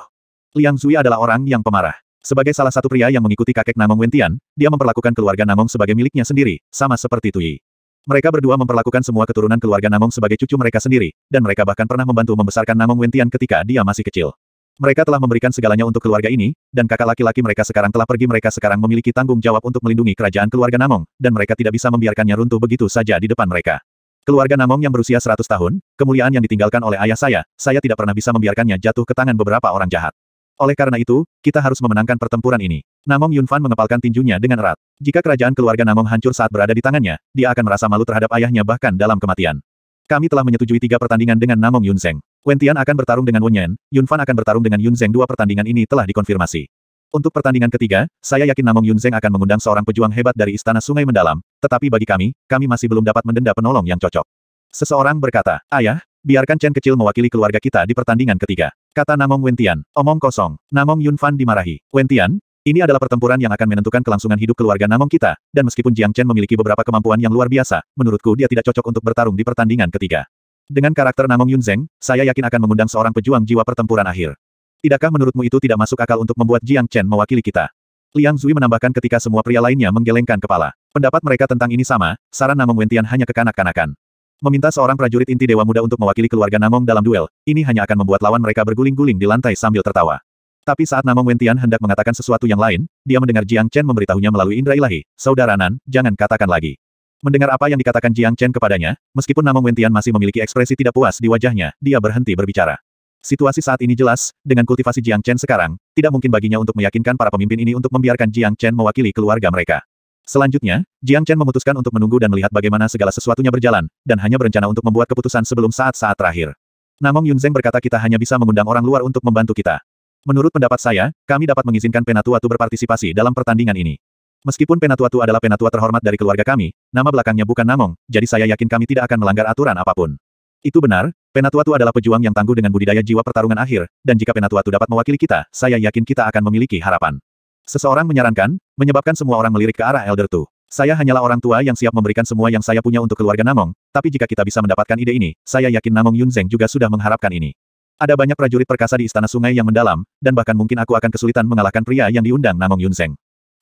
Speaker 1: Liang Zui adalah orang yang pemarah. Sebagai salah satu pria yang mengikuti kakek Namong Wentian, dia memperlakukan keluarga Namong sebagai miliknya sendiri, sama seperti Tuyi. Mereka berdua memperlakukan semua keturunan keluarga Namong sebagai cucu mereka sendiri, dan mereka bahkan pernah membantu membesarkan Namong Wentian ketika dia masih kecil. Mereka telah memberikan segalanya untuk keluarga ini, dan kakak laki-laki mereka sekarang telah pergi mereka sekarang memiliki tanggung jawab untuk melindungi kerajaan keluarga Namong, dan mereka tidak bisa membiarkannya runtuh begitu saja di depan mereka. Keluarga Namong yang berusia 100 tahun, kemuliaan yang ditinggalkan oleh ayah saya, saya tidak pernah bisa membiarkannya jatuh ke tangan beberapa orang jahat. Oleh karena itu, kita harus memenangkan pertempuran ini. Namong Yunfan mengepalkan tinjunya dengan erat. Jika kerajaan keluarga Namong hancur saat berada di tangannya, dia akan merasa malu terhadap ayahnya bahkan dalam kematian. Kami telah menyetujui tiga pertandingan dengan Namong Yunzeng. Wentian akan bertarung dengan Wenyan, Yunfan akan bertarung dengan Yunzeng. Dua pertandingan ini telah dikonfirmasi. Untuk pertandingan ketiga, saya yakin Namong Yunzeng akan mengundang seorang pejuang hebat dari Istana Sungai Mendalam, tetapi bagi kami, kami masih belum dapat mendenda penolong yang cocok. Seseorang berkata, Ayah, biarkan Chen kecil mewakili keluarga kita di pertandingan ketiga. Kata Namong Wentian, omong kosong. Namong Yunfan dimarahi. Wentian, ini adalah pertempuran yang akan menentukan kelangsungan hidup keluarga Namong kita, dan meskipun Jiang Chen memiliki beberapa kemampuan yang luar biasa, menurutku dia tidak cocok untuk bertarung di pertandingan ketiga. Dengan karakter Namong Yunzeng, saya yakin akan mengundang seorang pejuang jiwa pertempuran akhir. Tidakkah menurutmu itu tidak masuk akal untuk membuat Jiang Chen mewakili kita? Liang Zui menambahkan ketika semua pria lainnya menggelengkan kepala. Pendapat mereka tentang ini sama, saran Namong Wentian hanya kekanak-kanakan. Meminta seorang prajurit inti Dewa Muda untuk mewakili keluarga Namong dalam duel, ini hanya akan membuat lawan mereka berguling-guling di lantai sambil tertawa. Tapi saat Namong Wentian hendak mengatakan sesuatu yang lain, dia mendengar Jiang Chen memberitahunya melalui indera ilahi, Saudara Nan, jangan katakan lagi. Mendengar apa yang dikatakan Jiang Chen kepadanya, meskipun Namong Wentian masih memiliki ekspresi tidak puas di wajahnya, dia berhenti berbicara. Situasi saat ini jelas, dengan kultivasi Jiang Chen sekarang, tidak mungkin baginya untuk meyakinkan para pemimpin ini untuk membiarkan Jiang Chen mewakili keluarga mereka. Selanjutnya, Jiang Chen memutuskan untuk menunggu dan melihat bagaimana segala sesuatunya berjalan, dan hanya berencana untuk membuat keputusan sebelum saat-saat terakhir. Namong Yunzeng berkata kita hanya bisa mengundang orang luar untuk membantu kita. Menurut pendapat saya, kami dapat mengizinkan Penatuatu berpartisipasi dalam pertandingan ini. Meskipun Penatuatu adalah penatua terhormat dari keluarga kami, nama belakangnya bukan Namong, jadi saya yakin kami tidak akan melanggar aturan apa pun. Itu benar, Penatuatu adalah pejuang yang tangguh dengan budidaya jiwa pertarungan akhir, dan jika Penatuatu dapat mewakili kita, saya yakin kita akan memiliki harapan. Seseorang menyarankan, menyebabkan semua orang melirik ke arah Elder Tu. Saya hanyalah orang tua yang siap memberikan semua yang saya punya untuk keluarga Namong, tapi jika kita bisa mendapatkan ide ini, saya yakin Namong Yunzeng juga sudah mengharapkan ini. Ada banyak prajurit perkasa di istana sungai yang mendalam, dan bahkan mungkin aku akan kesulitan mengalahkan pria yang diundang Namong Yunzeng.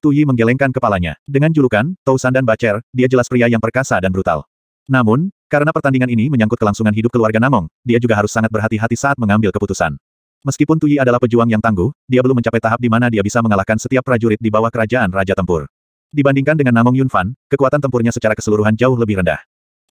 Speaker 1: Yi menggelengkan kepalanya. Dengan julukan, Tousan dan Bacer, dia jelas pria yang perkasa dan brutal. Namun, karena pertandingan ini menyangkut kelangsungan hidup keluarga Namong, dia juga harus sangat berhati-hati saat mengambil keputusan. Meskipun Tuyi adalah pejuang yang tangguh, dia belum mencapai tahap di mana dia bisa mengalahkan setiap prajurit di bawah kerajaan Raja Tempur. Dibandingkan dengan Namong Yunfan, kekuatan tempurnya secara keseluruhan jauh lebih rendah.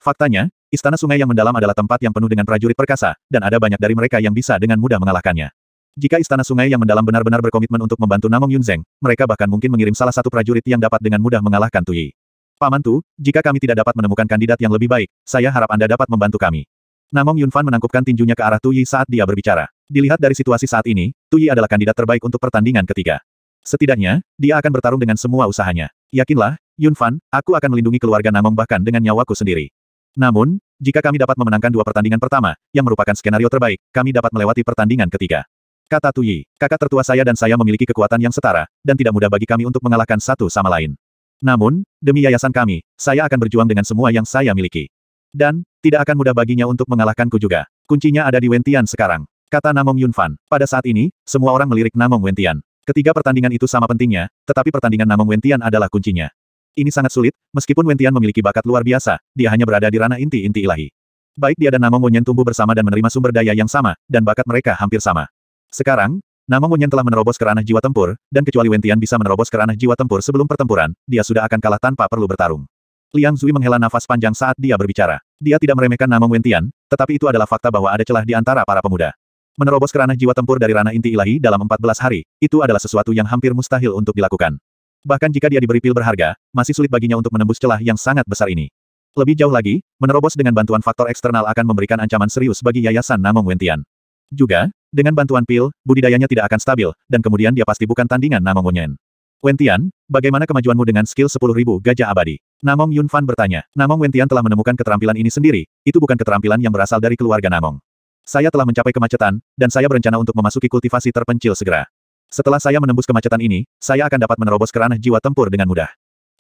Speaker 1: Faktanya, istana sungai yang mendalam adalah tempat yang penuh dengan prajurit perkasa, dan ada banyak dari mereka yang bisa dengan mudah mengalahkannya. Jika istana sungai yang mendalam benar-benar berkomitmen untuk membantu Namong Yunzeng, mereka bahkan mungkin mengirim salah satu prajurit yang dapat dengan mudah mengalahkan Tuyi. Paman Tu, jika kami tidak dapat menemukan kandidat yang lebih baik, saya harap Anda dapat membantu kami. Namong Yunfan menangkupkan tinjunya ke arah Tuyi saat dia berbicara. Dilihat dari situasi saat ini, Tuyi adalah kandidat terbaik untuk pertandingan ketiga. Setidaknya, dia akan bertarung dengan semua usahanya. Yakinlah, Yun Fan, aku akan melindungi keluarga Namong bahkan dengan nyawaku sendiri. Namun, jika kami dapat memenangkan dua pertandingan pertama, yang merupakan skenario terbaik, kami dapat melewati pertandingan ketiga. Kata Tuyi, kakak tertua saya dan saya memiliki kekuatan yang setara, dan tidak mudah bagi kami untuk mengalahkan satu sama lain. Namun, demi yayasan kami, saya akan berjuang dengan semua yang saya miliki. Dan, tidak akan mudah baginya untuk mengalahkanku juga. Kuncinya ada di Wentian sekarang. Kata Namong Yunfan. Pada saat ini, semua orang melirik Namong Wentian. Ketiga pertandingan itu sama pentingnya, tetapi pertandingan Namong Wentian adalah kuncinya. Ini sangat sulit, meskipun Wentian memiliki bakat luar biasa, dia hanya berada di ranah inti-inti ilahi. Baik dia dan Namong Wenyen tumbuh bersama dan menerima sumber daya yang sama, dan bakat mereka hampir sama. Sekarang, Namong Wenyen telah menerobos ke ranah jiwa tempur, dan kecuali Wentian bisa menerobos ke ranah jiwa tempur sebelum pertempuran, dia sudah akan kalah tanpa perlu bertarung. Liang Zui menghela nafas panjang saat dia berbicara. Dia tidak meremehkan Namong Wentian, tetapi itu adalah fakta bahwa ada celah di antara para pemuda. Menerobos ke ranah jiwa tempur dari ranah inti ilahi dalam 14 hari, itu adalah sesuatu yang hampir mustahil untuk dilakukan. Bahkan jika dia diberi pil berharga, masih sulit baginya untuk menembus celah yang sangat besar ini. Lebih jauh lagi, menerobos dengan bantuan faktor eksternal akan memberikan ancaman serius bagi yayasan Namong Wentian. Juga, dengan bantuan pil, budidayanya tidak akan stabil, dan kemudian dia pasti bukan tandingan Namong Wenyen. Wentian, bagaimana kemajuanmu dengan skill 10.000 gajah abadi? Namong Yunfan bertanya. Namong Wentian telah menemukan keterampilan ini sendiri, itu bukan keterampilan yang berasal dari keluarga Namong. Saya telah mencapai kemacetan, dan saya berencana untuk memasuki kultivasi terpencil segera. Setelah saya menembus kemacetan ini, saya akan dapat menerobos ke ranah jiwa tempur dengan mudah.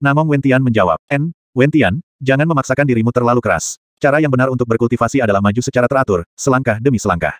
Speaker 1: Namong Wentian menjawab, En, Wentian, jangan memaksakan dirimu terlalu keras. Cara yang benar untuk berkultivasi adalah maju secara teratur, selangkah demi selangkah.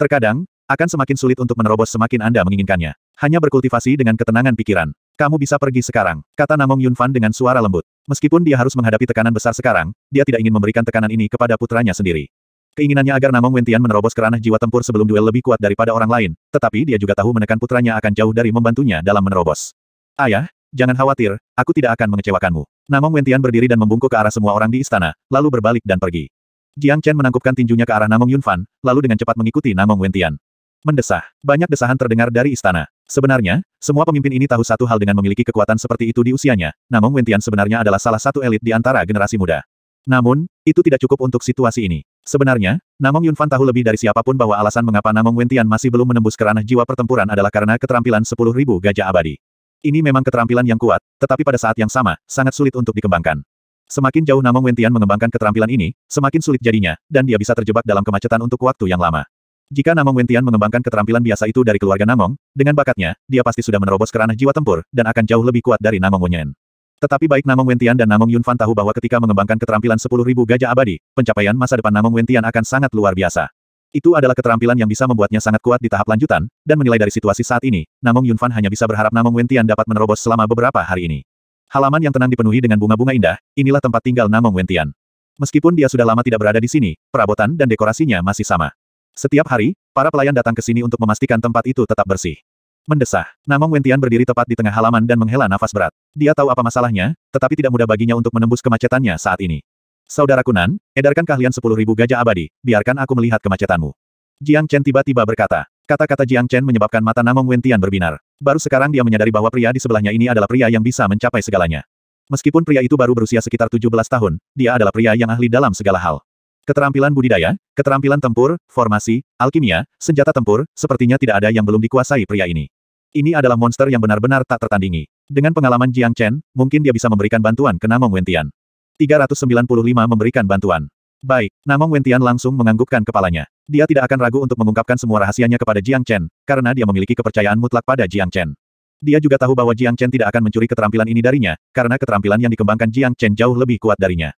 Speaker 1: Terkadang, akan semakin sulit untuk menerobos semakin Anda menginginkannya. Hanya berkultivasi dengan ketenangan pikiran. Kamu bisa pergi sekarang, kata Namong Yunfan dengan suara lembut. Meskipun dia harus menghadapi tekanan besar sekarang, dia tidak ingin memberikan tekanan ini kepada putranya sendiri. Keinginannya agar Namong Wentian menerobos ke ranah jiwa tempur sebelum duel lebih kuat daripada orang lain, tetapi dia juga tahu menekan putranya akan jauh dari membantunya dalam menerobos. Ayah, jangan khawatir, aku tidak akan mengecewakanmu. Namong Wentian berdiri dan membungkuk ke arah semua orang di istana, lalu berbalik dan pergi. Jiang Chen menangkupkan tinjunya ke arah Namong Yunfan, lalu dengan cepat mengikuti Namong Wentian. Mendesah. Banyak desahan terdengar dari istana. Sebenarnya, semua pemimpin ini tahu satu hal dengan memiliki kekuatan seperti itu di usianya, Namong Wentian sebenarnya adalah salah satu elit di antara generasi muda. Namun, itu tidak cukup untuk situasi ini. Sebenarnya, Namong Yunfan tahu lebih dari siapa pun bahwa alasan mengapa Namong Wentian masih belum menembus ke ranah jiwa pertempuran adalah karena keterampilan 10.000 gajah abadi. Ini memang keterampilan yang kuat, tetapi pada saat yang sama, sangat sulit untuk dikembangkan. Semakin jauh Namong Wentian mengembangkan keterampilan ini, semakin sulit jadinya, dan dia bisa terjebak dalam kemacetan untuk waktu yang lama. Jika Namong Wentian mengembangkan keterampilan biasa itu dari keluarga Namong, dengan bakatnya, dia pasti sudah menerobos ke ranah jiwa tempur, dan akan jauh lebih kuat dari Namong Wenyen. Tetapi baik Namong Wentian dan Namong Yunfan tahu bahwa ketika mengembangkan keterampilan 10.000 gajah abadi, pencapaian masa depan Namong Wentian akan sangat luar biasa. Itu adalah keterampilan yang bisa membuatnya sangat kuat di tahap lanjutan, dan menilai dari situasi saat ini, Namong Yunfan hanya bisa berharap Namong Wentian dapat menerobos selama beberapa hari ini. Halaman yang tenang dipenuhi dengan bunga-bunga indah, inilah tempat tinggal Namong Wentian. Meskipun dia sudah lama tidak berada di sini, perabotan dan dekorasinya masih sama. Setiap hari, para pelayan datang ke sini untuk memastikan tempat itu tetap bersih. Mendesah. Namong Wentian berdiri tepat di tengah halaman dan menghela nafas berat. Dia tahu apa masalahnya, tetapi tidak mudah baginya untuk menembus kemacetannya saat ini. Saudara Kunan, edarkan sepuluh ribu gajah abadi, biarkan aku melihat kemacetanmu. Jiang Chen tiba-tiba berkata. Kata-kata Jiang Chen menyebabkan mata Namong Wentian berbinar. Baru sekarang dia menyadari bahwa pria di sebelahnya ini adalah pria yang bisa mencapai segalanya. Meskipun pria itu baru berusia sekitar 17 tahun, dia adalah pria yang ahli dalam segala hal. Keterampilan budidaya, keterampilan tempur, formasi, alkimia, senjata tempur, sepertinya tidak ada yang belum dikuasai pria ini. Ini adalah monster yang benar-benar tak tertandingi. Dengan pengalaman Jiang Chen, mungkin dia bisa memberikan bantuan ke Namong Wentian. 395 memberikan bantuan. Baik, Namong Wentian langsung menganggukkan kepalanya. Dia tidak akan ragu untuk mengungkapkan semua rahasianya kepada Jiang Chen, karena dia memiliki kepercayaan mutlak pada Jiang Chen. Dia juga tahu bahwa Jiang Chen tidak akan mencuri keterampilan ini darinya, karena keterampilan yang dikembangkan Jiang Chen jauh lebih kuat darinya.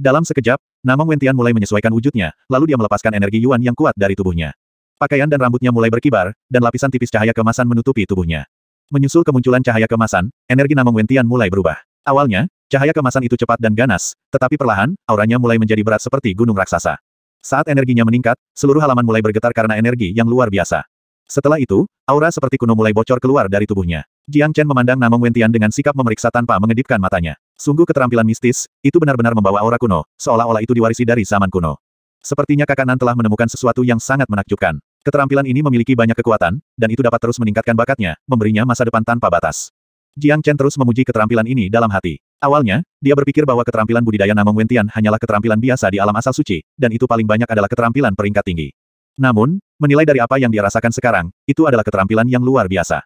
Speaker 1: Dalam sekejap, Namong Wentian mulai menyesuaikan wujudnya, lalu dia melepaskan energi Yuan yang kuat dari tubuhnya. Pakaian dan rambutnya mulai berkibar, dan lapisan tipis cahaya kemasan menutupi tubuhnya. Menyusul kemunculan cahaya kemasan, energi Namong Wentian mulai berubah. Awalnya, cahaya kemasan itu cepat dan ganas, tetapi perlahan, auranya mulai menjadi berat seperti gunung raksasa. Saat energinya meningkat, seluruh halaman mulai bergetar karena energi yang luar biasa. Setelah itu, aura seperti kuno mulai bocor keluar dari tubuhnya. Jiang Chen memandang Namong Wentian dengan sikap memeriksa tanpa mengedipkan matanya. Sungguh keterampilan mistis, itu benar-benar membawa aura kuno, seolah-olah itu diwarisi dari zaman kuno. Sepertinya kakak Nan telah menemukan sesuatu yang sangat menakjubkan. Keterampilan ini memiliki banyak kekuatan, dan itu dapat terus meningkatkan bakatnya, memberinya masa depan tanpa batas. Jiang Chen terus memuji keterampilan ini dalam hati. Awalnya, dia berpikir bahwa keterampilan budidaya Namong Wentian hanyalah keterampilan biasa di alam asal suci, dan itu paling banyak adalah keterampilan peringkat tinggi. Namun, menilai dari apa yang dia rasakan sekarang, itu adalah keterampilan yang luar biasa.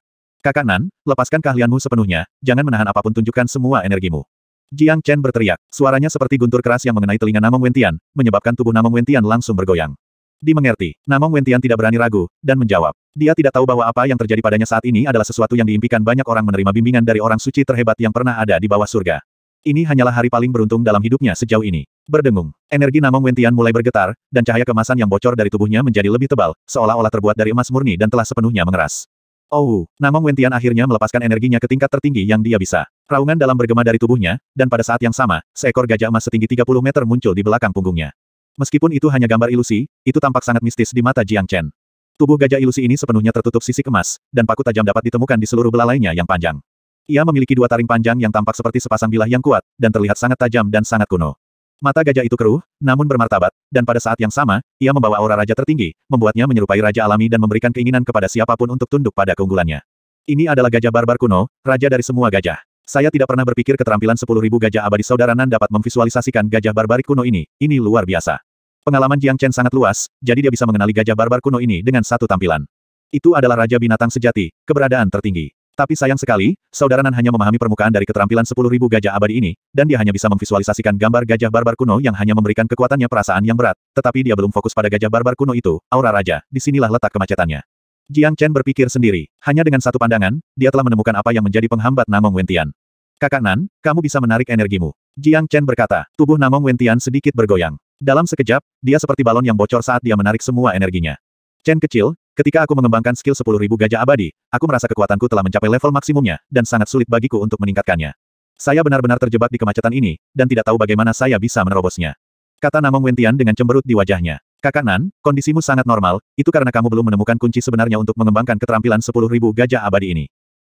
Speaker 1: Kakak Nan, lepaskan keahlianmu sepenuhnya, jangan menahan apa pun tunjukkan semua energimu. Jiang Chen berteriak, suaranya seperti guntur keras yang mengenai telinga Namong Wentian, menyebabkan tubuh Namong Wentian langsung bergoyang. Dimengerti, Namong Wentian tidak berani ragu, dan menjawab. Dia tidak tahu bahwa apa yang terjadi padanya saat ini adalah sesuatu yang diimpikan banyak orang menerima bimbingan dari orang suci terhebat yang pernah ada di bawah surga. Ini hanyalah hari paling beruntung dalam hidupnya sejauh ini. Berdengung, energi Namong Wentian mulai bergetar, dan cahaya kemasan yang bocor dari tubuhnya menjadi lebih tebal, seolah-olah terbuat dari emas murni dan telah sepenuhnya mengeras. Oh, Namong Wentian akhirnya melepaskan energinya ke tingkat tertinggi yang dia bisa. Raungan dalam bergema dari tubuhnya, dan pada saat yang sama, seekor gajah emas setinggi 30 meter muncul di belakang punggungnya. Meskipun itu hanya gambar ilusi, itu tampak sangat mistis di mata Jiang Chen. Tubuh gajah ilusi ini sepenuhnya tertutup sisik emas, dan paku tajam dapat ditemukan di seluruh belalainya yang panjang. Ia memiliki dua taring panjang yang tampak seperti sepasang bilah yang kuat, dan terlihat sangat tajam dan sangat kuno. Mata gajah itu keruh, namun bermartabat, dan pada saat yang sama, ia membawa aura raja tertinggi, membuatnya menyerupai raja alami dan memberikan keinginan kepada siapa pun untuk tunduk pada keunggulannya. Ini adalah gajah barbar kuno, raja dari semua gajah. Saya tidak pernah berpikir keterampilan 10.000 gajah abadi saudara Nan dapat memvisualisasikan gajah barbarik kuno ini, ini luar biasa. Pengalaman Jiang Chen sangat luas, jadi dia bisa mengenali gajah barbar kuno ini dengan satu tampilan. Itu adalah raja binatang sejati, keberadaan tertinggi. Tapi sayang sekali, saudara Nan hanya memahami permukaan dari keterampilan 10.000 gajah abadi ini, dan dia hanya bisa memvisualisasikan gambar gajah barbar kuno yang hanya memberikan kekuatannya perasaan yang berat, tetapi dia belum fokus pada gajah barbar kuno itu, aura raja, di sinilah letak kemacetannya. Jiang Chen berpikir sendiri, hanya dengan satu pandangan, dia telah menemukan apa yang menjadi penghambat Namong Wentian. Kakak Nan, kamu bisa menarik energimu. Jiang Chen berkata, tubuh Namong Wentian sedikit bergoyang. Dalam sekejap, dia seperti balon yang bocor saat dia menarik semua energinya. Chen kecil, Ketika aku mengembangkan skill 10.000 gajah abadi, aku merasa kekuatanku telah mencapai level maksimumnya, dan sangat sulit bagiku untuk meningkatkannya. Saya benar-benar terjebak di kemacetan ini, dan tidak tahu bagaimana saya bisa menerobosnya. Kata Namong Wentian dengan cemberut di wajahnya. Kakak Nan, kondisimu sangat normal, itu karena kamu belum menemukan kunci sebenarnya untuk mengembangkan keterampilan 10.000 gajah abadi ini.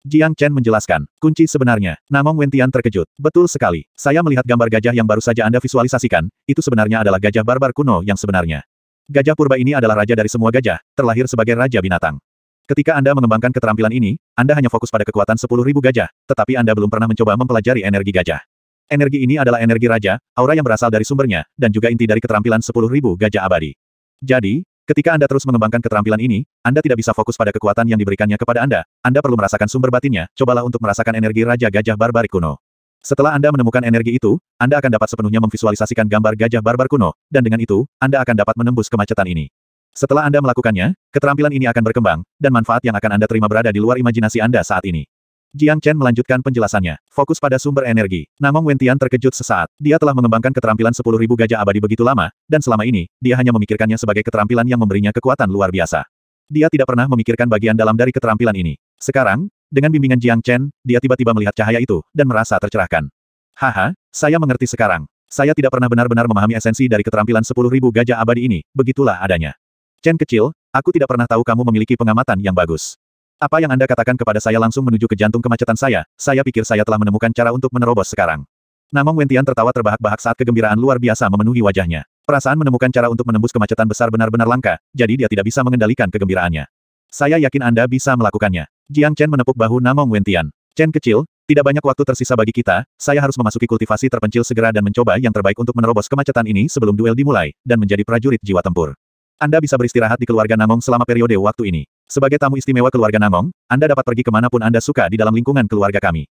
Speaker 1: Jiang Chen menjelaskan, kunci sebenarnya. Namong Wentian terkejut. Betul sekali. Saya melihat gambar gajah yang baru saja Anda visualisasikan, itu sebenarnya adalah gajah barbar kuno yang sebenarnya. Gajah purba ini adalah raja dari semua gajah, terlahir sebagai raja binatang. Ketika Anda mengembangkan keterampilan ini, Anda hanya fokus pada kekuatan 10.000 gajah, tetapi Anda belum pernah mencoba mempelajari energi gajah. Energi ini adalah energi raja, aura yang berasal dari sumbernya, dan juga inti dari keterampilan 10.000 gajah abadi. Jadi, ketika Anda terus mengembangkan keterampilan ini, Anda tidak bisa fokus pada kekuatan yang diberikannya kepada Anda, Anda perlu merasakan sumber batinnya, cobalah untuk merasakan energi raja gajah barbarik kuno. Setelah Anda menemukan energi itu, Anda akan dapat sepenuhnya memvisualisasikan gambar gajah barbar kuno, dan dengan itu, Anda akan dapat menembus kemacetan ini. Setelah Anda melakukannya, keterampilan ini akan berkembang, dan manfaat yang akan Anda terima berada di luar imajinasi Anda saat ini. Jiang Chen melanjutkan penjelasannya. Fokus pada sumber energi. Namong Wentian terkejut sesaat. Dia telah mengembangkan keterampilan 10.000 gajah abadi begitu lama, dan selama ini, dia hanya memikirkannya sebagai keterampilan yang memberinya kekuatan luar biasa. Dia tidak pernah memikirkan bagian dalam dari keterampilan ini. Sekarang, dengan bimbingan Jiang Chen, dia tiba-tiba melihat cahaya itu, dan merasa tercerahkan. Haha, saya mengerti sekarang. Saya tidak pernah benar-benar memahami esensi dari keterampilan 10.000 gajah abadi ini, begitulah adanya. Chen kecil, aku tidak pernah tahu kamu memiliki pengamatan yang bagus. Apa yang Anda katakan kepada saya langsung menuju ke jantung kemacetan saya, saya pikir saya telah menemukan cara untuk menerobos sekarang. Namong Wentian tertawa terbahak-bahak saat kegembiraan luar biasa memenuhi wajahnya. Perasaan menemukan cara untuk menembus kemacetan besar benar-benar langka, jadi dia tidak bisa mengendalikan kegembiraannya. Saya yakin Anda bisa melakukannya. Jiang Chen menepuk bahu Namong Wentian. Chen kecil, tidak banyak waktu tersisa bagi kita, saya harus memasuki kultivasi terpencil segera dan mencoba yang terbaik untuk menerobos kemacetan ini sebelum duel dimulai, dan menjadi prajurit jiwa tempur. Anda bisa beristirahat di keluarga Namong selama periode waktu ini. Sebagai tamu istimewa keluarga Namong, Anda dapat pergi ke mana pun Anda suka di dalam lingkungan keluarga kami.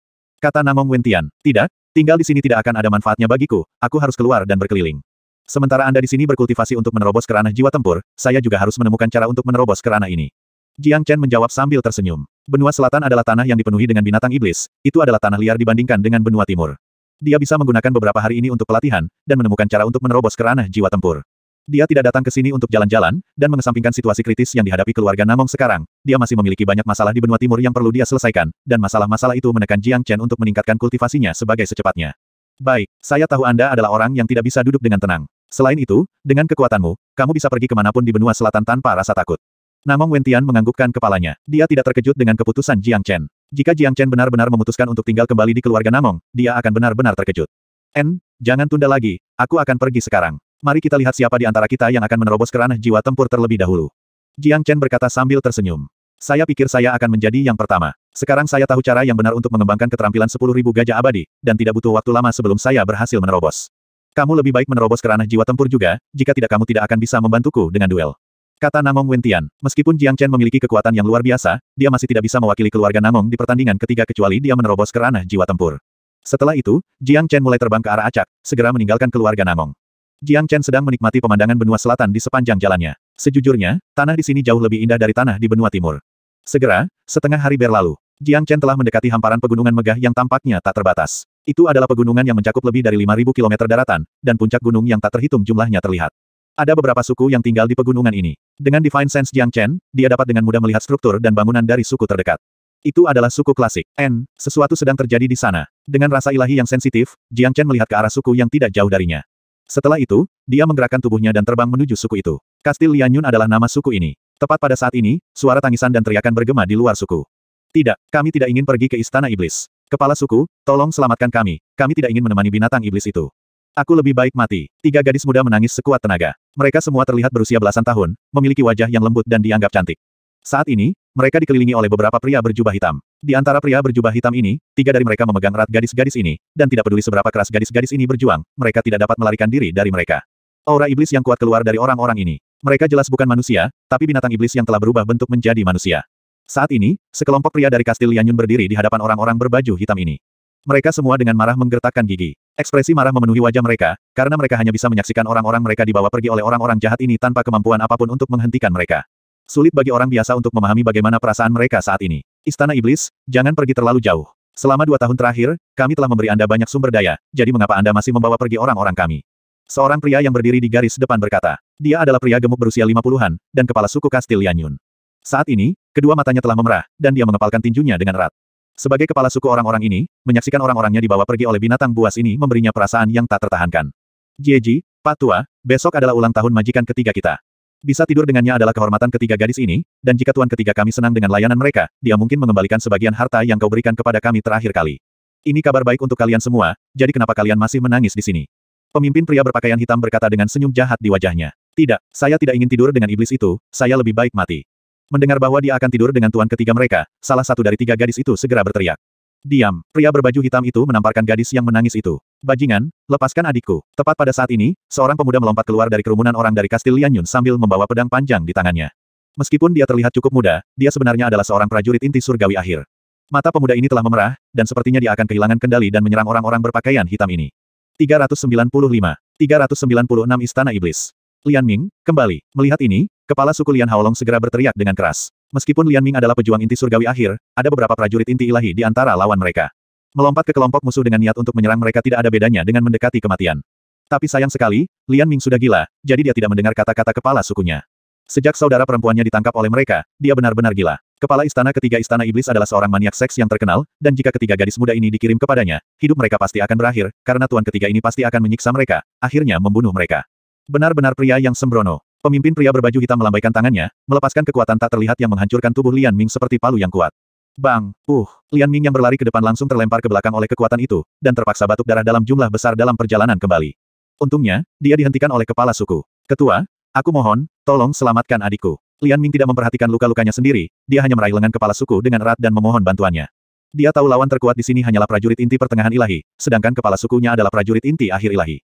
Speaker 1: Kata Namong Wentian, tidak, tinggal di sini tidak akan ada manfaatnya bagiku, aku harus keluar dan berkeliling. Sementara Anda di sini berkultivasi untuk menerobos ke ranah jiwa tempur, saya juga harus menemukan cara untuk menerobos ke ranah ini. Jiang Chen menjawab sambil tersenyum. Benua selatan adalah tanah yang dipenuhi dengan binatang iblis, itu adalah tanah liar dibandingkan dengan benua timur. Dia bisa menggunakan beberapa hari ini untuk pelatihan, dan menemukan cara untuk menerobos ke ranah jiwa tempur. Dia tidak datang ke sini untuk jalan-jalan, dan mengesampingkan situasi kritis yang dihadapi keluarga Namong sekarang, dia masih memiliki banyak masalah di benua timur yang perlu dia selesaikan, dan masalah-masalah itu menekan Jiang Chen untuk meningkatkan kultivasinya sebagai secepatnya. Baik, saya tahu Anda adalah orang yang tidak bisa duduk dengan tenang. Selain itu, dengan kekuatanmu, kamu bisa pergi ke mana pun di benua selatan tanpa rasa takut. Namong Wentian menganggukkan kepalanya. Dia tidak terkejut dengan keputusan Jiang Chen. Jika Jiang Chen benar-benar memutuskan untuk tinggal kembali di keluarga Namong, dia akan benar-benar terkejut. En, jangan tunda lagi, aku akan pergi sekarang. Mari kita lihat siapa di antara kita yang akan menerobos ke ranah jiwa tempur terlebih dahulu. Jiang Chen berkata sambil tersenyum. Saya pikir saya akan menjadi yang pertama. Sekarang saya tahu cara yang benar untuk mengembangkan keterampilan 10.000 gajah abadi, dan tidak butuh waktu lama sebelum saya berhasil menerobos. Kamu lebih baik menerobos ke ranah jiwa tempur juga, jika tidak kamu tidak akan bisa membantuku dengan duel. Kata Namong Wentian, meskipun Jiang Chen memiliki kekuatan yang luar biasa, dia masih tidak bisa mewakili keluarga Namong di pertandingan ketiga kecuali dia menerobos ke ranah jiwa tempur. Setelah itu, Jiang Chen mulai terbang ke arah acak, segera meninggalkan keluarga Namong. Jiang Chen sedang menikmati pemandangan benua selatan di sepanjang jalannya. Sejujurnya, tanah di sini jauh lebih indah dari tanah di benua timur. Segera, setengah hari berlalu, Jiang Chen telah mendekati hamparan pegunungan megah yang tampaknya tak terbatas. Itu adalah pegunungan yang mencakup lebih dari 5.000 km daratan, dan puncak gunung yang tak terhitung jumlahnya terlihat. Ada beberapa suku yang tinggal di pegunungan ini. Dengan Divine Sense Jiang Chen, dia dapat dengan mudah melihat struktur dan bangunan dari suku terdekat. Itu adalah suku klasik. N. Sesuatu sedang terjadi di sana. Dengan rasa ilahi yang sensitif, Jiang Chen melihat ke arah suku yang tidak jauh darinya. Setelah itu, dia menggerakkan tubuhnya dan terbang menuju suku itu. Kastil Lianyun adalah nama suku ini. Tepat pada saat ini, suara tangisan dan teriakan bergema di luar suku. Tidak, kami tidak ingin pergi ke Istana Iblis. Kepala suku, tolong selamatkan kami. Kami tidak ingin menemani binatang iblis itu. Aku lebih baik mati. Tiga gadis muda menangis sekuat tenaga. Mereka semua terlihat berusia belasan tahun, memiliki wajah yang lembut dan dianggap cantik. Saat ini, mereka dikelilingi oleh beberapa pria berjubah hitam. Di antara pria berjubah hitam ini, tiga dari mereka memegang erat gadis-gadis ini, dan tidak peduli seberapa keras gadis-gadis ini berjuang, mereka tidak dapat melarikan diri dari mereka. Aura iblis yang kuat keluar dari orang-orang ini. Mereka jelas bukan manusia, tapi binatang iblis yang telah berubah bentuk menjadi manusia. Saat ini, sekelompok pria dari Kastil Lianyun berdiri di hadapan orang-orang berbaju hitam ini. Mereka semua dengan marah menggertakkan gigi. Ekspresi marah memenuhi wajah mereka, karena mereka hanya bisa menyaksikan orang-orang mereka dibawa pergi oleh orang-orang jahat ini tanpa kemampuan apa pun untuk menghentikan mereka. Sulit bagi orang biasa untuk memahami bagaimana perasaan mereka saat ini. Istana Iblis, jangan pergi terlalu jauh. Selama dua tahun terakhir, kami telah memberi Anda banyak sumber daya, jadi mengapa Anda masih membawa pergi orang-orang kami? Seorang pria yang berdiri di garis depan berkata. Dia adalah pria gemuk berusia lima puluhan, dan kepala suku Kastil Yanyun. Saat ini, kedua matanya telah memerah, dan dia mengepalkan tinjunya dengan erat. Sebagai kepala suku orang-orang ini, menyaksikan orang-orangnya dibawa pergi oleh binatang buas ini memberinya perasaan yang tak tertahankan. Jieji, Pak Tua, besok adalah ulang tahun majikan ketiga kita. Bisa tidur dengannya adalah kehormatan ketiga gadis ini, dan jika tuan ketiga kami senang dengan layanan mereka, dia mungkin mengembalikan sebagian harta yang kau berikan kepada kami terakhir kali. Ini kabar baik untuk kalian semua, jadi kenapa kalian masih menangis di sini? Pemimpin pria berpakaian hitam berkata dengan senyum jahat di wajahnya. Tidak, saya tidak ingin tidur dengan iblis itu, saya lebih baik mati. Mendengar bahwa dia akan tidur dengan tuan ketiga mereka, salah satu dari tiga gadis itu segera berteriak. Diam, pria berbaju hitam itu menamparkan gadis yang menangis itu. Bajingan, lepaskan adikku. Tepat pada saat ini, seorang pemuda melompat keluar dari kerumunan orang dari Kastil Lianyun sambil membawa pedang panjang di tangannya. Meskipun dia terlihat cukup muda, dia sebenarnya adalah seorang prajurit inti surgawi akhir. Mata pemuda ini telah memerah, dan sepertinya dia akan kehilangan kendali dan menyerang orang-orang berpakaian hitam ini. 395. 396 Istana Iblis. Lian Ming, kembali. Melihat ini, kepala suku Lian Haolong segera berteriak dengan keras. Meskipun Lian Ming adalah pejuang inti surgawi akhir, ada beberapa prajurit inti ilahi di antara lawan mereka. Melompat ke kelompok musuh dengan niat untuk menyerang mereka tidak ada bedanya dengan mendekati kematian. Tapi sayang sekali, Lian Ming sudah gila, jadi dia tidak mendengar kata-kata kepala sukunya. Sejak saudara perempuannya ditangkap oleh mereka, dia benar-benar gila. Kepala istana ketiga istana iblis adalah seorang maniak seks yang terkenal, dan jika ketiga gadis muda ini dikirim kepadanya, hidup mereka pasti akan berakhir, karena tuan ketiga ini pasti akan menyiksa mereka, akhirnya membunuh mereka. Benar-benar pria yang sembrono. Pemimpin pria berbaju hitam melambaikan tangannya, melepaskan kekuatan tak terlihat yang menghancurkan tubuh Lian Ming seperti palu yang kuat. Bang! Uh! Lian Ming yang berlari ke depan langsung terlempar ke belakang oleh kekuatan itu, dan terpaksa batuk darah dalam jumlah besar dalam perjalanan kembali. Untungnya, dia dihentikan oleh kepala suku. Ketua, aku mohon, tolong selamatkan adikku. Lian Ming tidak memperhatikan luka-lukanya sendiri, dia hanya meraih lengan kepala suku dengan erat dan memohon bantuannya. Dia tahu lawan terkuat di sini hanyalah prajurit inti pertengahan ilahi, sedangkan kepala sukunya adalah prajurit inti akhir ilahi.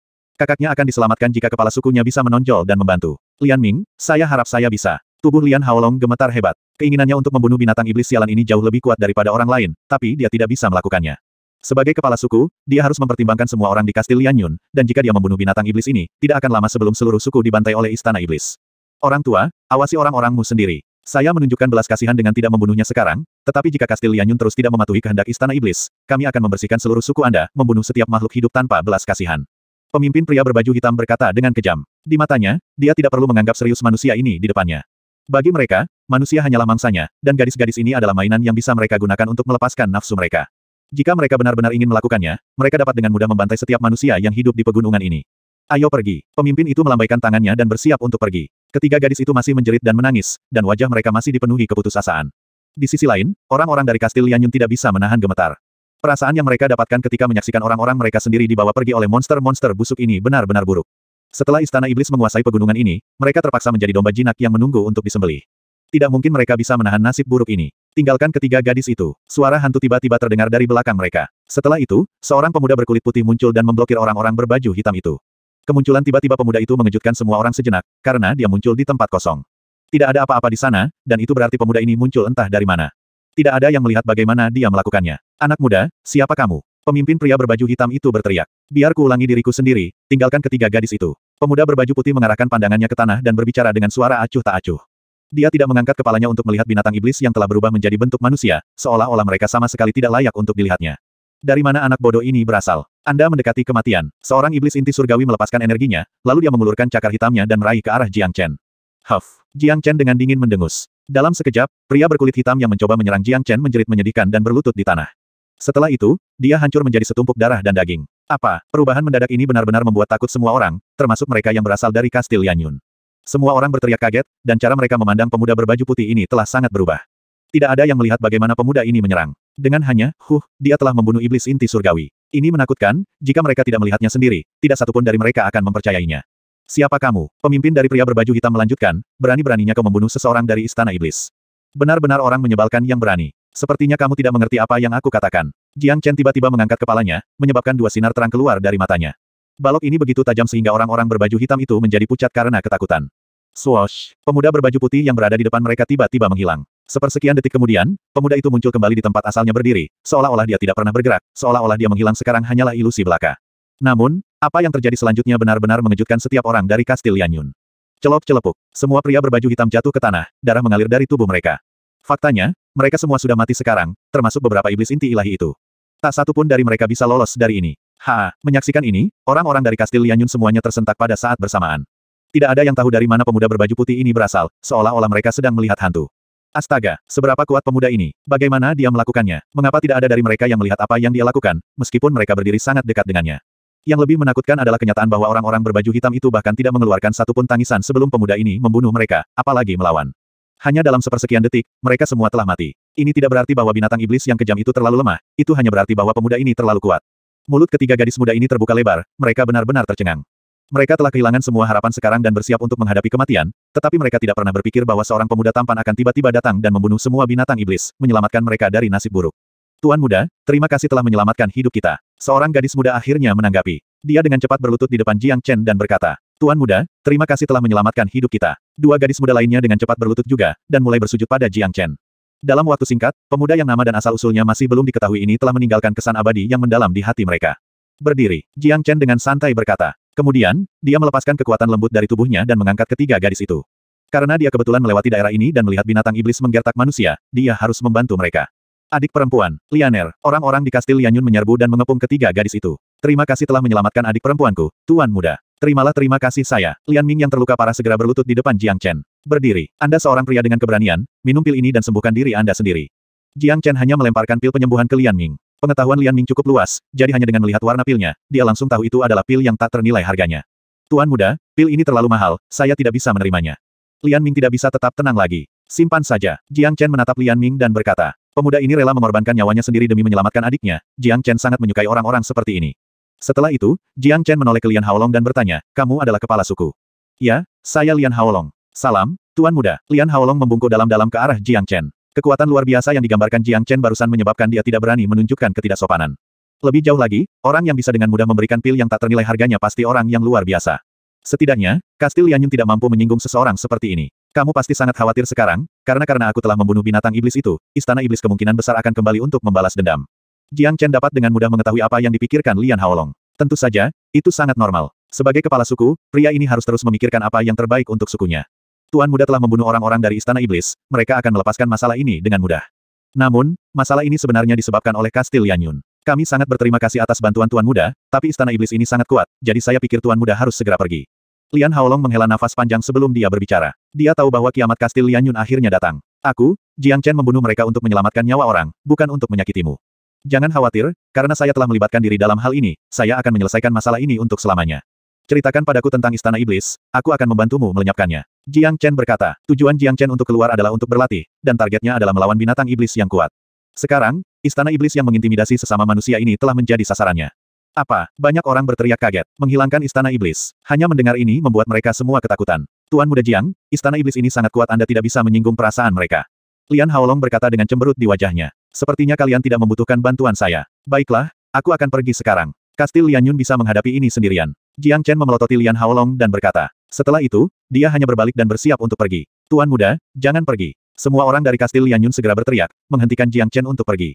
Speaker 1: Kakaknya akan diselamatkan jika kepala sukunya bisa menonjol dan membantu. Lian Ming, saya harap saya bisa. Tubuh Lian Haolong gemetar hebat. Keinginannya untuk membunuh binatang iblis sialan ini jauh lebih kuat daripada orang lain, tapi dia tidak bisa melakukannya. Sebagai kepala suku, dia harus mempertimbangkan semua orang di kastil Lian Yun, dan jika dia membunuh binatang iblis ini, tidak akan lama sebelum seluruh suku dibantai oleh istana iblis. Orang tua, awasi orang-orangmu sendiri. Saya menunjukkan belas kasihan dengan tidak membunuhnya sekarang, tetapi jika kastil Lian Yun terus tidak mematuhi kehendak istana iblis, kami akan membersihkan seluruh suku Anda, membunuh setiap makhluk hidup tanpa belas kasihan. Pemimpin pria berbaju hitam berkata dengan kejam. Di matanya, dia tidak perlu menganggap serius manusia ini di depannya. Bagi mereka, manusia hanyalah mangsanya, dan gadis-gadis ini adalah mainan yang bisa mereka gunakan untuk melepaskan nafsu mereka. Jika mereka benar-benar ingin melakukannya, mereka dapat dengan mudah membantai setiap manusia yang hidup di pegunungan ini. Ayo pergi. Pemimpin itu melambaikan tangannya dan bersiap untuk pergi. Ketiga gadis itu masih menjerit dan menangis, dan wajah mereka masih dipenuhi keputusasaan. Di sisi lain, orang-orang dari Kastil Lianyun tidak bisa menahan gemetar. Perasaan yang mereka dapatkan ketika menyaksikan orang-orang mereka sendiri dibawa pergi oleh monster-monster busuk ini benar-benar buruk. Setelah istana iblis menguasai pegunungan ini, mereka terpaksa menjadi domba jinak yang menunggu untuk disembelih. Tidak mungkin mereka bisa menahan nasib buruk ini. Tinggalkan ketiga gadis itu. Suara hantu tiba-tiba terdengar dari belakang mereka. Setelah itu, seorang pemuda berkulit putih muncul dan memblokir orang-orang berbaju hitam itu. Kemunculan tiba-tiba pemuda itu mengejutkan semua orang sejenak, karena dia muncul di tempat kosong. Tidak ada apa-apa di sana, dan itu berarti pemuda ini muncul entah dari mana. Tidak ada yang melihat bagaimana dia melakukannya. Anak muda, siapa kamu? Pemimpin pria berbaju hitam itu berteriak. Biar kuulangi diriku sendiri, tinggalkan ketiga gadis itu. Pemuda berbaju putih mengarahkan pandangannya ke tanah dan berbicara dengan suara acuh tak acuh. Dia tidak mengangkat kepalanya untuk melihat binatang iblis yang telah berubah menjadi bentuk manusia, seolah-olah mereka sama sekali tidak layak untuk dilihatnya. Dari mana anak bodoh ini berasal? Anda mendekati kematian. Seorang iblis inti surgawi melepaskan energinya, lalu dia mengulurkan cakar hitamnya dan meraih ke arah Jiang Chen. Huff. Jiang Chen dengan dingin mendengus. Dalam sekejap, pria berkulit hitam yang mencoba menyerang Jiang Chen menjerit menyedihkan dan berlutut di tanah. Setelah itu, dia hancur menjadi setumpuk darah dan daging. Apa, perubahan mendadak ini benar-benar membuat takut semua orang, termasuk mereka yang berasal dari kastil Yanyun. Semua orang berteriak kaget, dan cara mereka memandang pemuda berbaju putih ini telah sangat berubah. Tidak ada yang melihat bagaimana pemuda ini menyerang. Dengan hanya, huh, dia telah membunuh iblis inti surgawi. Ini menakutkan, jika mereka tidak melihatnya sendiri, tidak satupun dari mereka akan mempercayainya. Siapa kamu? Pemimpin dari pria berbaju hitam melanjutkan, berani-beraninya kau membunuh seseorang dari istana iblis. Benar-benar orang menyebalkan yang berani. Sepertinya kamu tidak mengerti apa yang aku katakan. Jiang Chen tiba-tiba mengangkat kepalanya, menyebabkan dua sinar terang keluar dari matanya. Balok ini begitu tajam sehingga orang-orang berbaju hitam itu menjadi pucat karena ketakutan. Swoosh! Pemuda berbaju putih yang berada di depan mereka tiba-tiba menghilang. Sepersekian detik kemudian, pemuda itu muncul kembali di tempat asalnya berdiri, seolah-olah dia tidak pernah bergerak, seolah-olah dia menghilang sekarang hanyalah ilusi belaka. Namun, apa yang terjadi selanjutnya benar-benar mengejutkan setiap orang dari Kastil Yanyun. Celop-celepuk. Semua pria berbaju hitam jatuh ke tanah, darah mengalir dari tubuh mereka. Faktanya, mereka semua sudah mati sekarang, termasuk beberapa iblis inti ilahi itu. Tak satu pun dari mereka bisa lolos dari ini. Ha, menyaksikan ini, orang-orang dari Kastil Yanyun semuanya tersentak pada saat bersamaan. Tidak ada yang tahu dari mana pemuda berbaju putih ini berasal, seolah-olah mereka sedang melihat hantu. Astaga, seberapa kuat pemuda ini? Bagaimana dia melakukannya? Mengapa tidak ada dari mereka yang melihat apa yang dia lakukan, meskipun mereka berdiri sangat dekat dengannya? Yang lebih menakutkan adalah kenyataan bahwa orang-orang berbaju hitam itu bahkan tidak mengeluarkan satupun tangisan sebelum pemuda ini membunuh mereka, apalagi melawan. Hanya dalam sepersekian detik, mereka semua telah mati. Ini tidak berarti bahwa binatang iblis yang kejam itu terlalu lemah, itu hanya berarti bahwa pemuda ini terlalu kuat. Mulut ketiga gadis muda ini terbuka lebar, mereka benar-benar tercengang. Mereka telah kehilangan semua harapan sekarang dan bersiap untuk menghadapi kematian, tetapi mereka tidak pernah berpikir bahwa seorang pemuda tampan akan tiba-tiba datang dan membunuh semua binatang iblis, menyelamatkan mereka dari nasib buruk. Tuan muda, terima kasih telah menyelamatkan hidup kita. Seorang gadis muda akhirnya menanggapi. Dia dengan cepat berlutut di depan Jiang Chen dan berkata, Tuan muda, terima kasih telah menyelamatkan hidup kita. Dua gadis muda lainnya dengan cepat berlutut juga, dan mulai bersujud pada Jiang Chen. Dalam waktu singkat, pemuda yang nama dan asal-usulnya masih belum diketahui ini telah meninggalkan kesan abadi yang mendalam di hati mereka. Berdiri, Jiang Chen dengan santai berkata. Kemudian, dia melepaskan kekuatan lembut dari tubuhnya dan mengangkat ketiga gadis itu. Karena dia kebetulan melewati daerah ini dan melihat binatang iblis menggertak manusia, dia harus membantu mereka. Adik perempuan, Lianer, orang-orang di kastil Yanyun menyerbu dan mengepung ketiga gadis itu. Terima kasih telah menyelamatkan adik perempuanku, Tuan Muda. Terimalah terima kasih saya. Lian Ming yang terluka parah segera berlutut di depan Jiang Chen. Berdiri. Anda seorang pria dengan keberanian, minum pil ini dan sembuhkan diri Anda sendiri. Jiang Chen hanya melemparkan pil penyembuhan ke Lian Ming. Pengetahuan Lian Ming cukup luas, jadi hanya dengan melihat warna pilnya, dia langsung tahu itu adalah pil yang tak ternilai harganya. Tuan muda, pil ini terlalu mahal, saya tidak bisa menerimanya. Lian Ming tidak bisa tetap tenang lagi. Simpan saja. Jiang Chen menatap Lian Ming dan berkata, Pemuda ini rela mengorbankan nyawanya sendiri demi menyelamatkan adiknya, Jiang Chen sangat menyukai orang-orang seperti ini. Setelah itu, Jiang Chen menoleh ke Lian Haolong dan bertanya, kamu adalah kepala suku. Ya, saya Lian Haolong. Salam, Tuan Muda. Lian Haolong membungkuk dalam-dalam ke arah Jiang Chen. Kekuatan luar biasa yang digambarkan Jiang Chen barusan menyebabkan dia tidak berani menunjukkan ketidaksopanan. Lebih jauh lagi, orang yang bisa dengan mudah memberikan pil yang tak ternilai harganya pasti orang yang luar biasa. Setidaknya, Kastil Yanyun tidak mampu menyinggung seseorang seperti ini. Kamu pasti sangat khawatir sekarang, karena karena aku telah membunuh binatang iblis itu, istana iblis kemungkinan besar akan kembali untuk membalas dendam. Jiang Chen dapat dengan mudah mengetahui apa yang dipikirkan Lian Haolong. Tentu saja, itu sangat normal. Sebagai kepala suku, pria ini harus terus memikirkan apa yang terbaik untuk sukunya. Tuan muda telah membunuh orang-orang dari istana iblis, mereka akan melepaskan masalah ini dengan mudah. Namun, masalah ini sebenarnya disebabkan oleh Kastil Yanyun. Kami sangat berterima kasih atas bantuan Tuan Muda, tapi istana iblis ini sangat kuat, jadi saya pikir Tuan Muda harus segera pergi. Lian Haolong menghela nafas panjang sebelum dia berbicara. Dia tahu bahwa kiamat kastil Lianyun akhirnya datang. Aku, Jiang Chen membunuh mereka untuk menyelamatkan nyawa orang, bukan untuk menyakitimu. Jangan khawatir, karena saya telah melibatkan diri dalam hal ini, saya akan menyelesaikan masalah ini untuk selamanya. Ceritakan padaku tentang istana iblis, aku akan membantumu melenyapkannya. Jiang Chen berkata, tujuan Jiang Chen untuk keluar adalah untuk berlatih, dan targetnya adalah melawan binatang iblis yang kuat. Sekarang, istana iblis yang mengintimidasi sesama manusia ini telah menjadi sasarannya. Apa? Banyak orang berteriak kaget, menghilangkan istana iblis. Hanya mendengar ini membuat mereka semua ketakutan. Tuan Muda Jiang, istana iblis ini sangat kuat Anda tidak bisa menyinggung perasaan mereka. Lian Haolong berkata dengan cemberut di wajahnya. Sepertinya kalian tidak membutuhkan bantuan saya. Baiklah, aku akan pergi sekarang. Kastil Lian Yun bisa menghadapi ini sendirian. Jiang Chen memelototi Lian Haolong dan berkata. Setelah itu, dia hanya berbalik dan bersiap untuk pergi. Tuan muda, jangan pergi. Semua orang dari Kastil Lianyun segera berteriak, menghentikan Jiang Chen untuk pergi.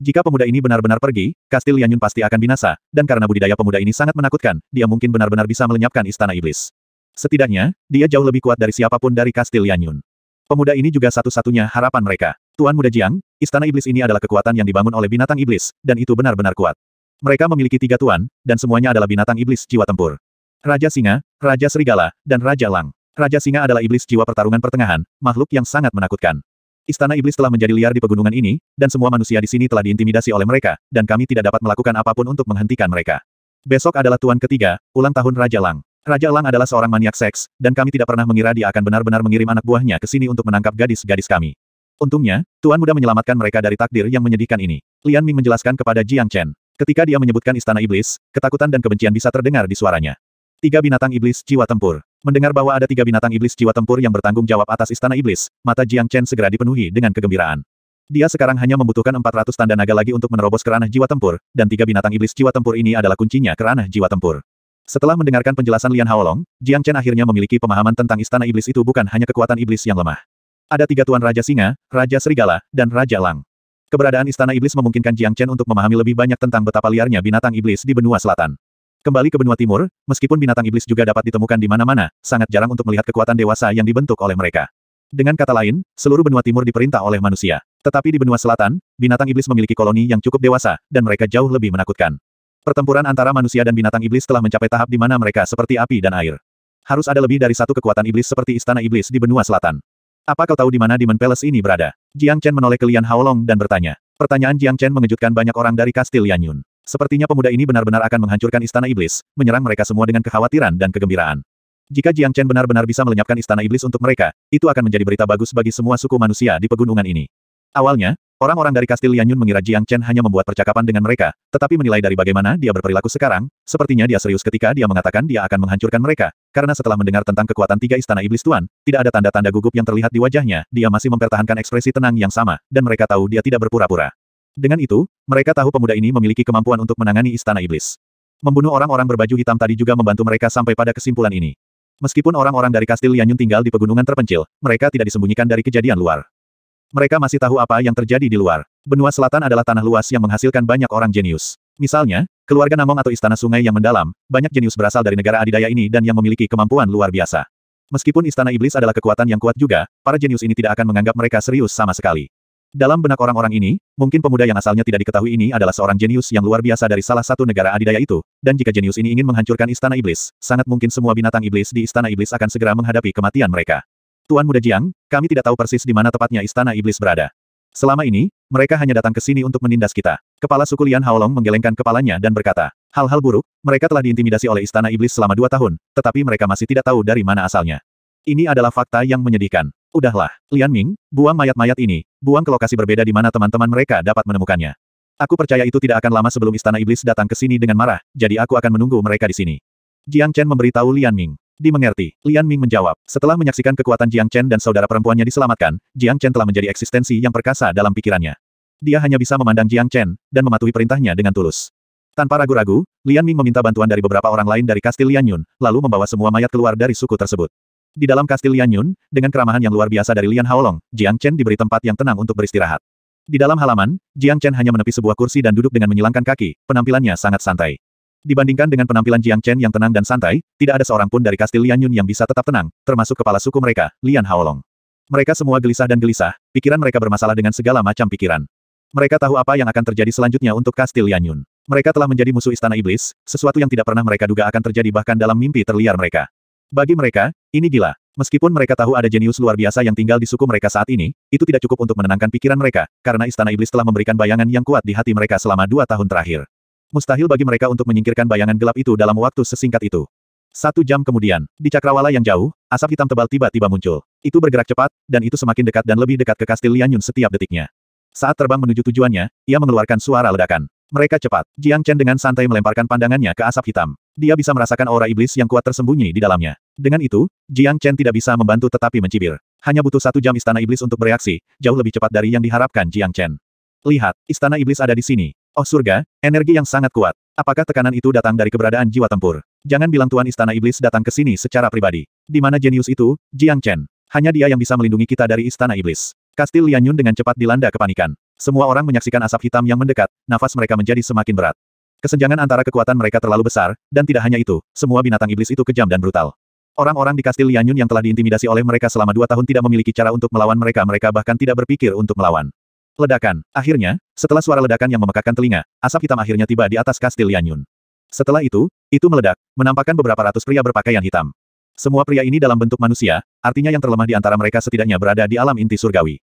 Speaker 1: Jika pemuda ini benar-benar pergi, Kastil Lianyun pasti akan binasa, dan karena budidaya pemuda ini sangat menakutkan, dia mungkin benar-benar bisa melenyapkan Istana Iblis. Setidaknya, dia jauh lebih kuat dari siapa pun dari Kastil Lianyun. Pemuda ini juga satu-satunya harapan mereka. Tuan Muda Jiang, Istana Iblis ini adalah kekuatan yang dibangun oleh binatang iblis, dan itu benar-benar kuat. Mereka memiliki tiga tuan, dan semuanya adalah binatang iblis jiwa tempur. Raja Singa, Raja Serigala, dan Raja Lang. Raja Singa adalah iblis jiwa pertarungan pertengahan, makhluk yang sangat menakutkan. Istana iblis telah menjadi liar di pegunungan ini, dan semua manusia di sini telah diintimidasi oleh mereka, dan kami tidak dapat melakukan apa pun untuk menghentikan mereka. Besok adalah tuan ketiga, ulang tahun Raja Lang. Raja Lang adalah seorang maniak seks, dan kami tidak pernah mengira dia akan benar-benar mengirim anak buahnya ke sini untuk menangkap gadis-gadis kami. Untungnya, Tuan Muda menyelamatkan mereka dari takdir yang menyedihkan ini. Lian Ming menjelaskan kepada Jiang Chen. Ketika dia menyebutkan istana iblis, ketakutan dan kebencian bisa terdengar di suaranya. Tiga binatang iblis jiwa tempur. Mendengar bahwa ada tiga binatang iblis jiwa tempur yang bertanggung jawab atas istana iblis, mata Jiang Chen segera dipenuhi dengan kegembiraan. Dia sekarang hanya membutuhkan 400 tanda naga lagi untuk menerobos ke ranah jiwa tempur, dan tiga binatang iblis jiwa tempur ini adalah kuncinya ke ranah jiwa tempur. Setelah mendengarkan penjelasan Lian Haolong, Jiang Chen akhirnya memiliki pemahaman tentang istana iblis itu bukan hanya kekuatan iblis yang lemah. Ada tiga tuan Raja Singa, Raja Serigala, dan Raja Lang. Keberadaan istana iblis memungkinkan Jiang Chen untuk memahami lebih banyak tentang betapa liarnya binatang iblis di benua selatan. Kembali ke benua timur, meskipun binatang iblis juga dapat ditemukan di mana-mana, sangat jarang untuk melihat kekuatan dewasa yang dibentuk oleh mereka. Dengan kata lain, seluruh benua timur diperintah oleh manusia. Tetapi di benua selatan, binatang iblis memiliki koloni yang cukup dewasa, dan mereka jauh lebih menakutkan. Pertempuran antara manusia dan binatang iblis telah mencapai tahap di mana mereka seperti api dan air. Harus ada lebih dari satu kekuatan iblis seperti istana iblis di benua selatan. Apa kau tahu di mana Demon Palace ini berada? Jiang Chen menoleh ke Lian Haolong dan bertanya. Pertanyaan Jiang Chen mengejutkan banyak orang dari Kastil Yanyun. Sepertinya pemuda ini benar-benar akan menghancurkan istana iblis, menyerang mereka semua dengan kekhawatiran dan kegembiraan. Jika Jiang Chen benar-benar bisa melenyapkan istana iblis untuk mereka, itu akan menjadi berita bagus bagi semua suku manusia di pegunungan ini. Awalnya, orang-orang dari Kastil Lianyun mengira Jiang Chen hanya membuat percakapan dengan mereka, tetapi menilai dari bagaimana dia berperilaku sekarang, sepertinya dia serius ketika dia mengatakan dia akan menghancurkan mereka, karena setelah mendengar tentang kekuatan tiga istana iblis tuan, tidak ada tanda-tanda gugup yang terlihat di wajahnya, dia masih mempertahankan ekspresi tenang yang sama, dan mereka tahu dia tidak berpura-pura. Dengan itu, mereka tahu pemuda ini memiliki kemampuan untuk menangani istana iblis. Membunuh orang-orang berbaju hitam tadi juga membantu mereka sampai pada kesimpulan ini. Meskipun orang-orang dari Kastil Lianyun tinggal di pegunungan terpencil, mereka tidak disembunyikan dari kejadian luar. Mereka masih tahu apa yang terjadi di luar. Benua Selatan adalah tanah luas yang menghasilkan banyak orang jenius. Misalnya, keluarga Namong atau Istana Sungai yang mendalam, banyak jenius berasal dari negara adidaya ini dan yang memiliki kemampuan luar biasa. Meskipun Istana Iblis adalah kekuatan yang kuat juga, para jenius ini tidak akan menganggap mereka serius sama sekali. Dalam benak orang-orang ini, mungkin pemuda yang asalnya tidak diketahui ini adalah seorang jenius yang luar biasa dari salah satu negara adidaya itu, dan jika jenius ini ingin menghancurkan istana iblis, sangat mungkin semua binatang iblis di istana iblis akan segera menghadapi kematian mereka. Tuan Muda Jiang, kami tidak tahu persis di mana tepatnya istana iblis berada. Selama ini, mereka hanya datang ke sini untuk menindas kita. Kepala suku Lian Haolong menggelengkan kepalanya dan berkata, hal-hal buruk, mereka telah diintimidasi oleh istana iblis selama dua tahun, tetapi mereka masih tidak tahu dari mana asalnya. Ini adalah fakta yang menyedihkan. Udahlah, Lian Ming, buang mayat-mayat ini, buang ke lokasi berbeda di mana teman-teman mereka dapat menemukannya. Aku percaya itu tidak akan lama sebelum Istana Iblis datang ke sini dengan marah, jadi aku akan menunggu mereka di sini. Jiang Chen memberitahu Lian Ming. Dimengerti, Lian Ming menjawab. Setelah menyaksikan kekuatan Jiang Chen dan saudara perempuannya diselamatkan, Jiang Chen telah menjadi eksistensi yang perkasa dalam pikirannya. Dia hanya bisa memandang Jiang Chen, dan mematuhi perintahnya dengan tulus. Tanpa ragu-ragu, Lian Ming meminta bantuan dari beberapa orang lain dari kastil Lian Yun, lalu membawa semua mayat keluar dari suku tersebut. Di dalam kastil Lian Yun, dengan keramahan yang luar biasa dari Lian Haolong, Jiang Chen diberi tempat yang tenang untuk beristirahat. Di dalam halaman, Jiang Chen hanya menepi sebuah kursi dan duduk dengan menyilangkan kaki, penampilannya sangat santai. Dibandingkan dengan penampilan Jiang Chen yang tenang dan santai, tidak ada seorang pun dari kastil Lian Yun yang bisa tetap tenang, termasuk kepala suku mereka, Lian Haolong. Mereka semua gelisah dan gelisah, pikiran mereka bermasalah dengan segala macam pikiran. Mereka tahu apa yang akan terjadi selanjutnya untuk kastil Lian Yun. Mereka telah menjadi musuh istana iblis, sesuatu yang tidak pernah mereka duga akan terjadi bahkan dalam mimpi terliar mereka. Bagi mereka, ini gila. Meskipun mereka tahu ada jenius luar biasa yang tinggal di suku mereka saat ini, itu tidak cukup untuk menenangkan pikiran mereka, karena Istana Iblis telah memberikan bayangan yang kuat di hati mereka selama dua tahun terakhir. Mustahil bagi mereka untuk menyingkirkan bayangan gelap itu dalam waktu sesingkat itu. Satu jam kemudian, di cakrawala yang jauh, asap hitam tebal tiba-tiba muncul. Itu bergerak cepat, dan itu semakin dekat dan lebih dekat ke kastil Lianyun setiap detiknya. Saat terbang menuju tujuannya, ia mengeluarkan suara ledakan. Mereka cepat. Jiang Chen dengan santai melemparkan pandangannya ke asap hitam. Dia bisa merasakan aura iblis yang kuat tersembunyi di dalamnya. Dengan itu, Jiang Chen tidak bisa membantu tetapi mencibir. Hanya butuh satu jam istana iblis untuk bereaksi, jauh lebih cepat dari yang diharapkan Jiang Chen. Lihat, istana iblis ada di sini. Oh surga, energi yang sangat kuat. Apakah tekanan itu datang dari keberadaan jiwa tempur? Jangan bilang tuan istana iblis datang ke sini secara pribadi. Di mana jenius itu, Jiang Chen? Hanya dia yang bisa melindungi kita dari Istana Iblis. Kastil Lianyun dengan cepat dilanda kepanikan. Semua orang menyaksikan asap hitam yang mendekat, nafas mereka menjadi semakin berat. Kesenjangan antara kekuatan mereka terlalu besar, dan tidak hanya itu, semua binatang iblis itu kejam dan brutal. Orang-orang di Kastil Lianyun yang telah diintimidasi oleh mereka selama dua tahun tidak memiliki cara untuk melawan mereka mereka bahkan tidak berpikir untuk melawan. Ledakan. Akhirnya, setelah suara ledakan yang memekakkan telinga, asap hitam akhirnya tiba di atas Kastil Lianyun. Setelah itu, itu meledak, menampakkan beberapa ratus pria berpakaian hitam. Semua pria ini dalam bentuk manusia, artinya yang terlemah di antara mereka setidaknya berada di alam inti surgawi.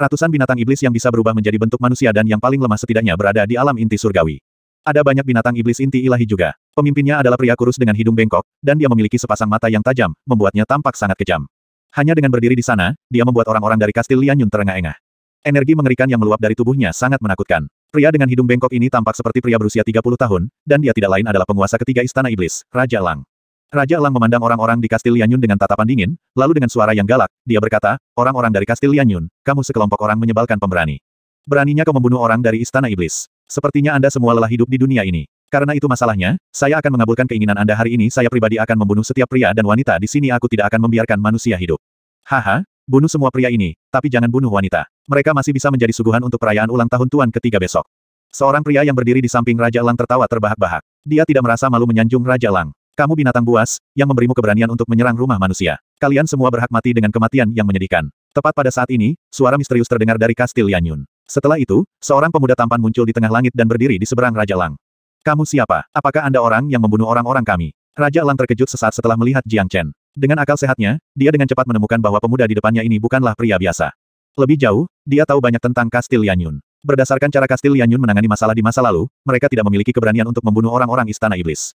Speaker 1: Ratusan binatang iblis yang bisa berubah menjadi bentuk manusia dan yang paling lemah setidaknya berada di alam inti surgawi. Ada banyak binatang iblis inti ilahi juga. Pemimpinnya adalah pria kurus dengan hidung bengkok, dan dia memiliki sepasang mata yang tajam, membuatnya tampak sangat kejam. Hanya dengan berdiri di sana, dia membuat orang-orang dari kastil Lianyun terengah-engah. Energi mengerikan yang meluap dari tubuhnya sangat menakutkan. Pria dengan hidung bengkok ini tampak seperti pria berusia 30 tahun, dan dia tidak lain adalah penguasa ketiga istana iblis, Raja Lang. Raja Lang memandang orang-orang di Kastil Lianyun dengan tatapan dingin, lalu dengan suara yang galak, dia berkata, orang-orang dari Kastil Lianyun, kamu sekelompok orang menyebalkan pemberani. Beraninya kau membunuh orang dari istana iblis. Sepertinya Anda semua lelah hidup di dunia ini. Karena itu masalahnya, saya akan mengabulkan keinginan Anda hari ini saya pribadi akan membunuh setiap pria dan wanita di sini aku tidak akan membiarkan manusia hidup. Haha, bunuh semua pria ini, tapi jangan bunuh wanita. Mereka masih bisa menjadi suguhan untuk perayaan ulang tahun Tuan ketiga besok. Seorang pria yang berdiri di samping Raja Lang tertawa terbahak-bahak. Dia tidak merasa malu menyanjung Raja Lang. Kamu binatang buas, yang memberimu keberanian untuk menyerang rumah manusia. Kalian semua berhak mati dengan kematian yang menyedihkan. Tepat pada saat ini, suara misterius terdengar dari Kastil Yanyun. Setelah itu, seorang pemuda tampan muncul di tengah langit dan berdiri di seberang Raja Lang. Kamu siapa? Apakah Anda orang yang membunuh orang-orang kami? Raja Lang terkejut sesaat setelah melihat Jiang Chen. Dengan akal sehatnya, dia dengan cepat menemukan bahwa pemuda di depannya ini bukanlah pria biasa. Lebih jauh, dia tahu banyak tentang Kastil Yanyun. Berdasarkan cara Kastil Yanyun menangani masalah di masa lalu, mereka tidak memiliki keberanian untuk membunuh orang-orang istana iblis.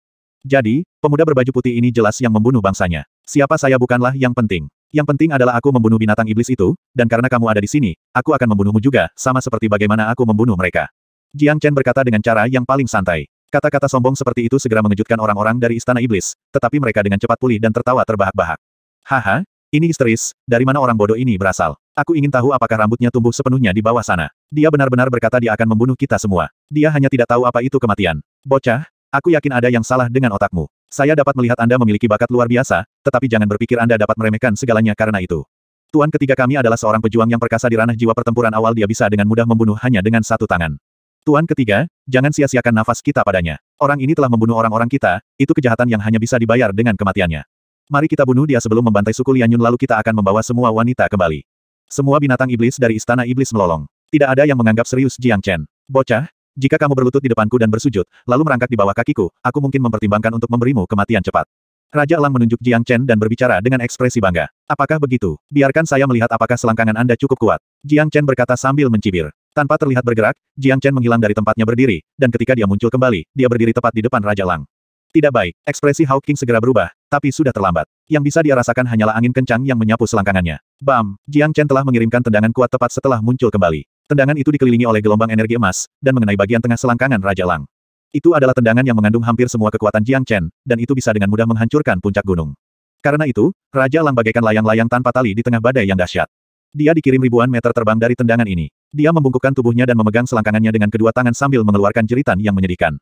Speaker 1: Jadi, pemuda berbaju putih ini jelas yang membunuh bangsanya. Siapa saya bukanlah yang penting. Yang penting adalah aku membunuh binatang iblis itu, dan karena kamu ada di sini, aku akan membunuhmu juga, sama seperti bagaimana aku membunuh mereka. Jiang Chen berkata dengan cara yang paling santai. Kata-kata sombong seperti itu segera mengejutkan orang-orang dari istana iblis, tetapi mereka dengan cepat pulih dan tertawa terbahak-bahak. Haha, ini histeris, dari mana orang bodoh ini berasal? Aku ingin tahu apakah rambutnya tumbuh sepenuhnya di bawah sana. Dia benar-benar berkata dia akan membunuh kita semua. Dia hanya tidak tahu apa itu kematian. Bocah, aku yakin ada yang salah dengan otakmu. Saya dapat melihat Anda memiliki bakat luar biasa, tetapi jangan berpikir Anda dapat meremehkan segalanya karena itu. Tuan ketiga kami adalah seorang pejuang yang perkasa di ranah jiwa pertempuran awal dia bisa dengan mudah membunuh hanya dengan satu tangan. Tuan ketiga, jangan sia-siakan nafas kita padanya. Orang ini telah membunuh orang-orang kita, itu kejahatan yang hanya bisa dibayar dengan kematiannya. Mari kita bunuh dia sebelum membantai suku Lianyun lalu kita akan membawa semua wanita kembali. Semua binatang iblis dari istana iblis melolong. Tidak ada yang menganggap serius Jiang Chen. Bocah, jika kamu berlutut di depanku dan bersujud, lalu merangkak di bawah kakiku, aku mungkin mempertimbangkan untuk memberimu kematian cepat. Raja Lang menunjuk Jiang Chen dan berbicara dengan ekspresi bangga. Apakah begitu? Biarkan saya melihat apakah selangkangan Anda cukup kuat. Jiang Chen berkata sambil mencibir. Tanpa terlihat bergerak, Jiang Chen menghilang dari tempatnya berdiri, dan ketika dia muncul kembali, dia berdiri tepat di depan Raja Lang. Tidak baik, ekspresi Hawking segera berubah, tapi sudah terlambat. Yang bisa dia rasakan hanyalah angin kencang yang menyapu selangkangannya. Bam! Jiang Chen telah mengirimkan tendangan kuat tepat setelah muncul kembali. Tendangan itu dikelilingi oleh gelombang energi emas, dan mengenai bagian tengah selangkangan Raja Lang. Itu adalah tendangan yang mengandung hampir semua kekuatan Jiang Chen, dan itu bisa dengan mudah menghancurkan puncak gunung. Karena itu, Raja Lang bagaikan layang-layang tanpa tali di tengah badai yang dahsyat. Dia dikirim ribuan meter terbang dari tendangan ini. Dia membungkukkan tubuhnya dan memegang selangkangannya dengan kedua tangan sambil mengeluarkan jeritan yang menyedihkan.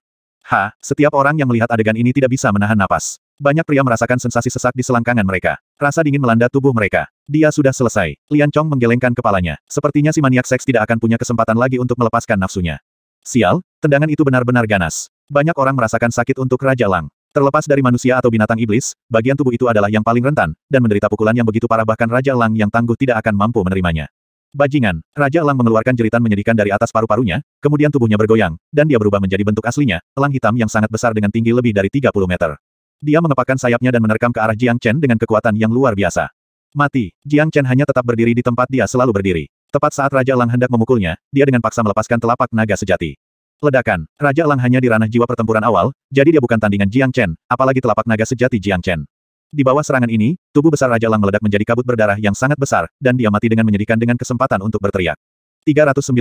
Speaker 1: Ha, setiap orang yang melihat adegan ini tidak bisa menahan napas. Banyak pria merasakan sensasi sesak di selangkangan mereka. Rasa dingin melanda tubuh mereka. Dia sudah selesai. Lian Chong menggelengkan kepalanya. Sepertinya si maniak seks tidak akan punya kesempatan lagi untuk melepaskan nafsunya. Sial, tendangan itu benar-benar ganas. Banyak orang merasakan sakit untuk Raja Lang. Terlepas dari manusia atau binatang iblis, bagian tubuh itu adalah yang paling rentan, dan menderita pukulan yang begitu parah bahkan Raja Lang yang tangguh tidak akan mampu menerimanya. Bajingan, Raja Lang mengeluarkan jeritan menyedihkan dari atas paru-parunya, kemudian tubuhnya bergoyang, dan dia berubah menjadi bentuk aslinya, elang hitam yang sangat besar dengan tinggi lebih dari 30 meter. Dia mengepakkan sayapnya dan menerkam ke arah Jiang Chen dengan kekuatan yang luar biasa. Mati, Jiang Chen hanya tetap berdiri di tempat dia selalu berdiri. Tepat saat Raja Lang hendak memukulnya, dia dengan paksa melepaskan telapak naga sejati. Ledakan, Raja Lang hanya di ranah jiwa pertempuran awal, jadi dia bukan tandingan Jiang Chen, apalagi telapak naga sejati Jiang Chen. Di bawah serangan ini, tubuh besar Raja Lang meledak menjadi kabut berdarah yang sangat besar, dan dia mati dengan menyedihkan dengan kesempatan untuk berteriak. 398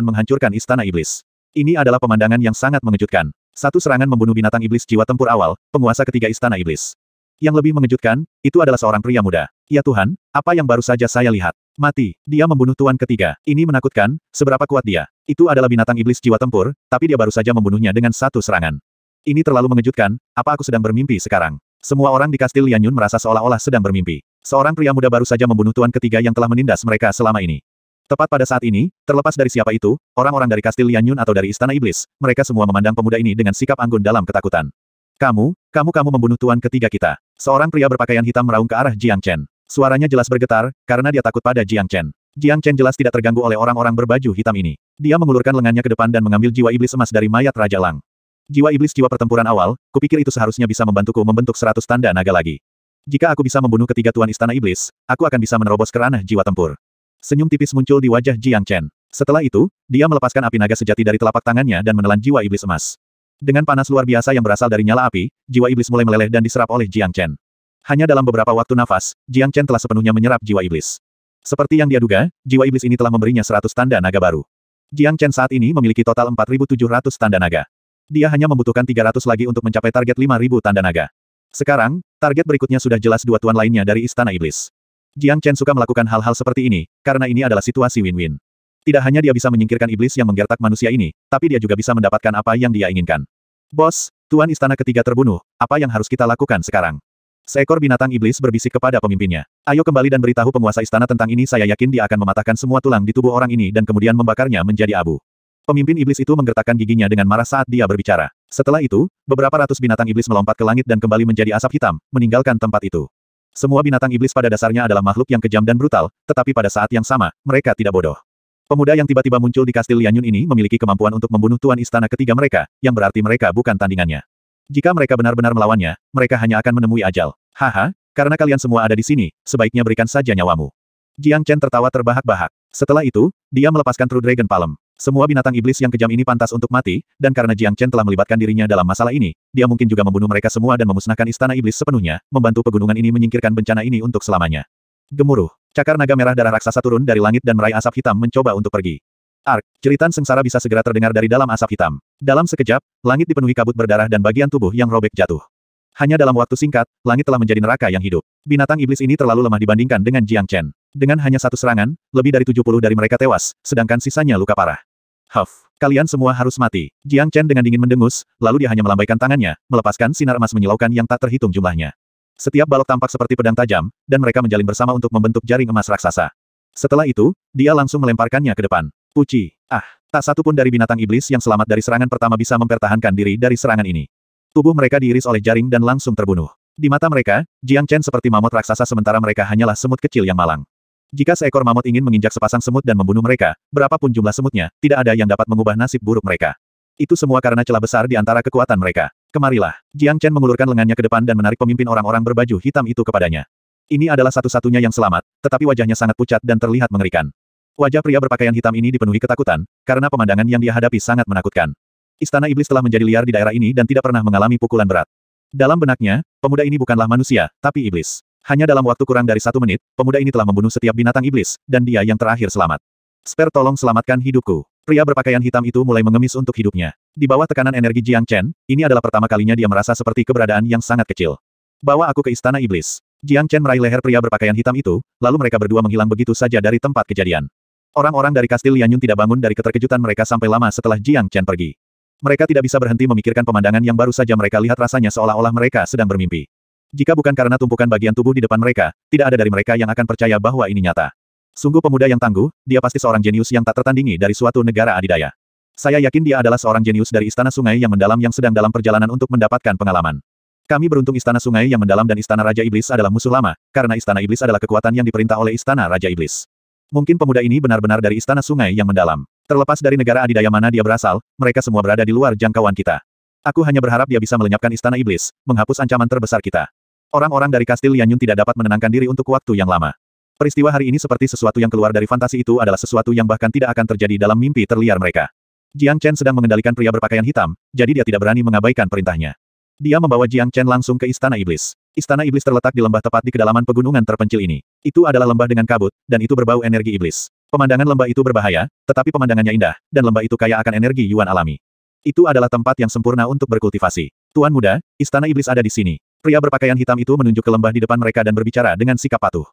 Speaker 1: menghancurkan Istana Iblis. Ini adalah pemandangan yang sangat mengejutkan. Satu serangan membunuh binatang iblis jiwa tempur awal, penguasa ketiga istana iblis. Yang lebih mengejutkan, itu adalah seorang pria muda. Ya Tuhan, apa yang baru saja saya lihat? Mati, dia membunuh tuan ketiga. Ini menakutkan, seberapa kuat dia. Itu adalah binatang iblis jiwa tempur, tapi dia baru saja membunuhnya dengan satu serangan. Ini terlalu mengejutkan, apa aku sedang bermimpi sekarang? Semua orang di Kastil Lianyun merasa seolah-olah sedang bermimpi. Seorang pria muda baru saja membunuh tuan ketiga yang telah menindas mereka selama ini. Tepat pada saat ini, terlepas dari siapa itu, orang-orang dari Kastil Lianyun atau dari Istana Iblis, mereka semua memandang pemuda ini dengan sikap anggun dalam ketakutan. Kamu, kamu kamu membunuh tuan ketiga kita. Seorang pria berpakaian hitam meraung ke arah Jiang Chen. Suaranya jelas bergetar, karena dia takut pada Jiang Chen. Jiang Chen jelas tidak terganggu oleh orang-orang berbaju hitam ini. Dia mengulurkan lengannya ke depan dan mengambil jiwa iblis emas dari mayat Raja Lang. Jiwa iblis jiwa pertempuran awal, kupikir itu seharusnya bisa membantuku membentuk seratus tanda naga lagi. Jika aku bisa membunuh ketiga tuan istana iblis, aku akan bisa menerobos ke ranah jiwa tempur. Senyum tipis muncul di wajah Jiang Chen. Setelah itu, dia melepaskan api naga sejati dari telapak tangannya dan menelan jiwa iblis emas. Dengan panas luar biasa yang berasal dari nyala api, jiwa iblis mulai meleleh dan diserap oleh Jiang Chen. Hanya dalam beberapa waktu nafas, Jiang Chen telah sepenuhnya menyerap jiwa iblis. Seperti yang dia duga, jiwa iblis ini telah memberinya 100 tanda naga baru. Jiang Chen saat ini memiliki total 4.700 tanda naga. Dia hanya membutuhkan 300 lagi untuk mencapai target 5.000 tanda naga. Sekarang, target berikutnya sudah jelas dua tuan lainnya dari Istana Iblis. Jiang Chen suka melakukan hal-hal seperti ini, karena ini adalah situasi win-win. Tidak hanya dia bisa menyingkirkan iblis yang menggertak manusia ini, tapi dia juga bisa mendapatkan apa yang dia inginkan. Bos, Tuan Istana ketiga terbunuh, apa yang harus kita lakukan sekarang? Seekor binatang iblis berbisik kepada pemimpinnya. Ayo kembali dan beritahu penguasa istana tentang ini saya yakin dia akan mematahkan semua tulang di tubuh orang ini dan kemudian membakarnya menjadi abu. Pemimpin iblis itu menggertakkan giginya dengan marah saat dia berbicara. Setelah itu, beberapa ratus binatang iblis melompat ke langit dan kembali menjadi asap hitam, meninggalkan tempat itu. Semua binatang iblis pada dasarnya adalah makhluk yang kejam dan brutal, tetapi pada saat yang sama, mereka tidak bodoh. Pemuda yang tiba-tiba muncul di kastil Lianyun ini memiliki kemampuan untuk membunuh tuan istana ketiga mereka, yang berarti mereka bukan tandingannya. Jika mereka benar-benar melawannya, mereka hanya akan menemui ajal. Haha, karena kalian semua ada di sini, sebaiknya berikan saja nyawamu. Jiang Chen tertawa terbahak-bahak. Setelah itu, dia melepaskan True Dragon Palm. Semua binatang iblis yang kejam ini pantas untuk mati, dan karena Jiang Chen telah melibatkan dirinya dalam masalah ini, dia mungkin juga membunuh mereka semua dan memusnahkan istana iblis sepenuhnya, membantu pegunungan ini menyingkirkan bencana ini untuk selamanya. Gemuruh. Cakar naga merah darah raksasa turun dari langit dan meraih asap hitam mencoba untuk pergi. Ark, jeritan sengsara bisa segera terdengar dari dalam asap hitam. Dalam sekejap, langit dipenuhi kabut berdarah dan bagian tubuh yang robek jatuh. Hanya dalam waktu singkat, langit telah menjadi neraka yang hidup. Binatang iblis ini terlalu lemah dibandingkan dengan Jiang Chen. Dengan hanya satu serangan, lebih dari 70 dari mereka tewas, sedangkan sisanya luka parah. Huff, kalian semua harus mati. Jiang Chen dengan dingin mendengus, lalu dia hanya melambaikan tangannya, melepaskan sinar emas menyilaukan yang tak terhitung jumlahnya. Setiap balok tampak seperti pedang tajam, dan mereka menjalin bersama untuk membentuk jaring emas raksasa. Setelah itu, dia langsung melemparkannya ke depan. Puci, ah, tak satu pun dari binatang iblis yang selamat dari serangan pertama bisa mempertahankan diri dari serangan ini. Tubuh mereka diiris oleh jaring dan langsung terbunuh. Di mata mereka, Jiang Chen seperti mamut raksasa sementara mereka hanyalah semut kecil yang malang. Jika seekor mamut ingin menginjak sepasang semut dan membunuh mereka, berapapun jumlah semutnya, tidak ada yang dapat mengubah nasib buruk mereka. Itu semua karena celah besar di antara kekuatan mereka. Kemarilah. Jiang Chen mengulurkan lengannya ke depan dan menarik pemimpin orang-orang berbaju hitam itu kepadanya. Ini adalah satu-satunya yang selamat, tetapi wajahnya sangat pucat dan terlihat mengerikan. Wajah pria berpakaian hitam ini dipenuhi ketakutan, karena pemandangan yang dia hadapi sangat menakutkan. Istana iblis telah menjadi liar di daerah ini dan tidak pernah mengalami pukulan berat. Dalam benaknya, pemuda ini bukanlah manusia, tapi iblis. Hanya dalam waktu kurang dari satu menit, pemuda ini telah membunuh setiap binatang iblis, dan dia yang terakhir selamat. Sper tolong selamatkan hidupku. Pria berpakaian hitam itu mulai mengemis untuk hidupnya. Di bawah tekanan energi Jiang Chen, ini adalah pertama kalinya dia merasa seperti keberadaan yang sangat kecil. Bawa aku ke istana iblis. Jiang Chen meraih leher pria berpakaian hitam itu, lalu mereka berdua menghilang begitu saja dari tempat kejadian. Orang-orang dari kastil Lianyun tidak bangun dari keterkejutan mereka sampai lama setelah Jiang Chen pergi. Mereka tidak bisa berhenti memikirkan pemandangan yang baru saja mereka lihat rasanya seolah-olah mereka sedang bermimpi. Jika bukan karena tumpukan bagian tubuh di depan mereka, tidak ada dari mereka yang akan percaya bahwa ini nyata. Sungguh pemuda yang tangguh, dia pasti seorang jenius yang tak tertandingi dari suatu negara adidaya. Saya yakin dia adalah seorang jenius dari Istana Sungai yang mendalam yang sedang dalam perjalanan untuk mendapatkan pengalaman. Kami beruntung Istana Sungai yang mendalam dan Istana Raja Iblis adalah musuh lama, karena Istana Iblis adalah kekuatan yang diperintah oleh Istana Raja Iblis. Mungkin pemuda ini benar-benar dari Istana Sungai yang mendalam. Terlepas dari negara adidaya mana dia berasal, mereka semua berada di luar jangkauan kita. Aku hanya berharap dia bisa melenyapkan Istana Iblis, menghapus ancaman terbesar kita. Orang-orang dari Kastil Lianyun tidak dapat menenangkan diri untuk waktu yang lama. Peristiwa hari ini seperti sesuatu yang keluar dari fantasi itu adalah sesuatu yang bahkan tidak akan terjadi dalam mimpi terliar mereka. Jiang Chen sedang mengendalikan pria berpakaian hitam, jadi dia tidak berani mengabaikan perintahnya. Dia membawa Jiang Chen langsung ke Istana Iblis. Istana Iblis terletak di lembah tepat di kedalaman pegunungan terpencil ini. Itu adalah lembah dengan kabut, dan itu berbau energi iblis. Pemandangan lembah itu berbahaya, tetapi pemandangannya indah, dan lembah itu kaya akan energi yuan alami. Itu adalah tempat yang sempurna untuk berkultivasi. Tuan muda, Istana Iblis ada di sini. Pria berpakaian hitam itu menunjuk ke lembah di depan mereka dan berbicara dengan sikap patuh.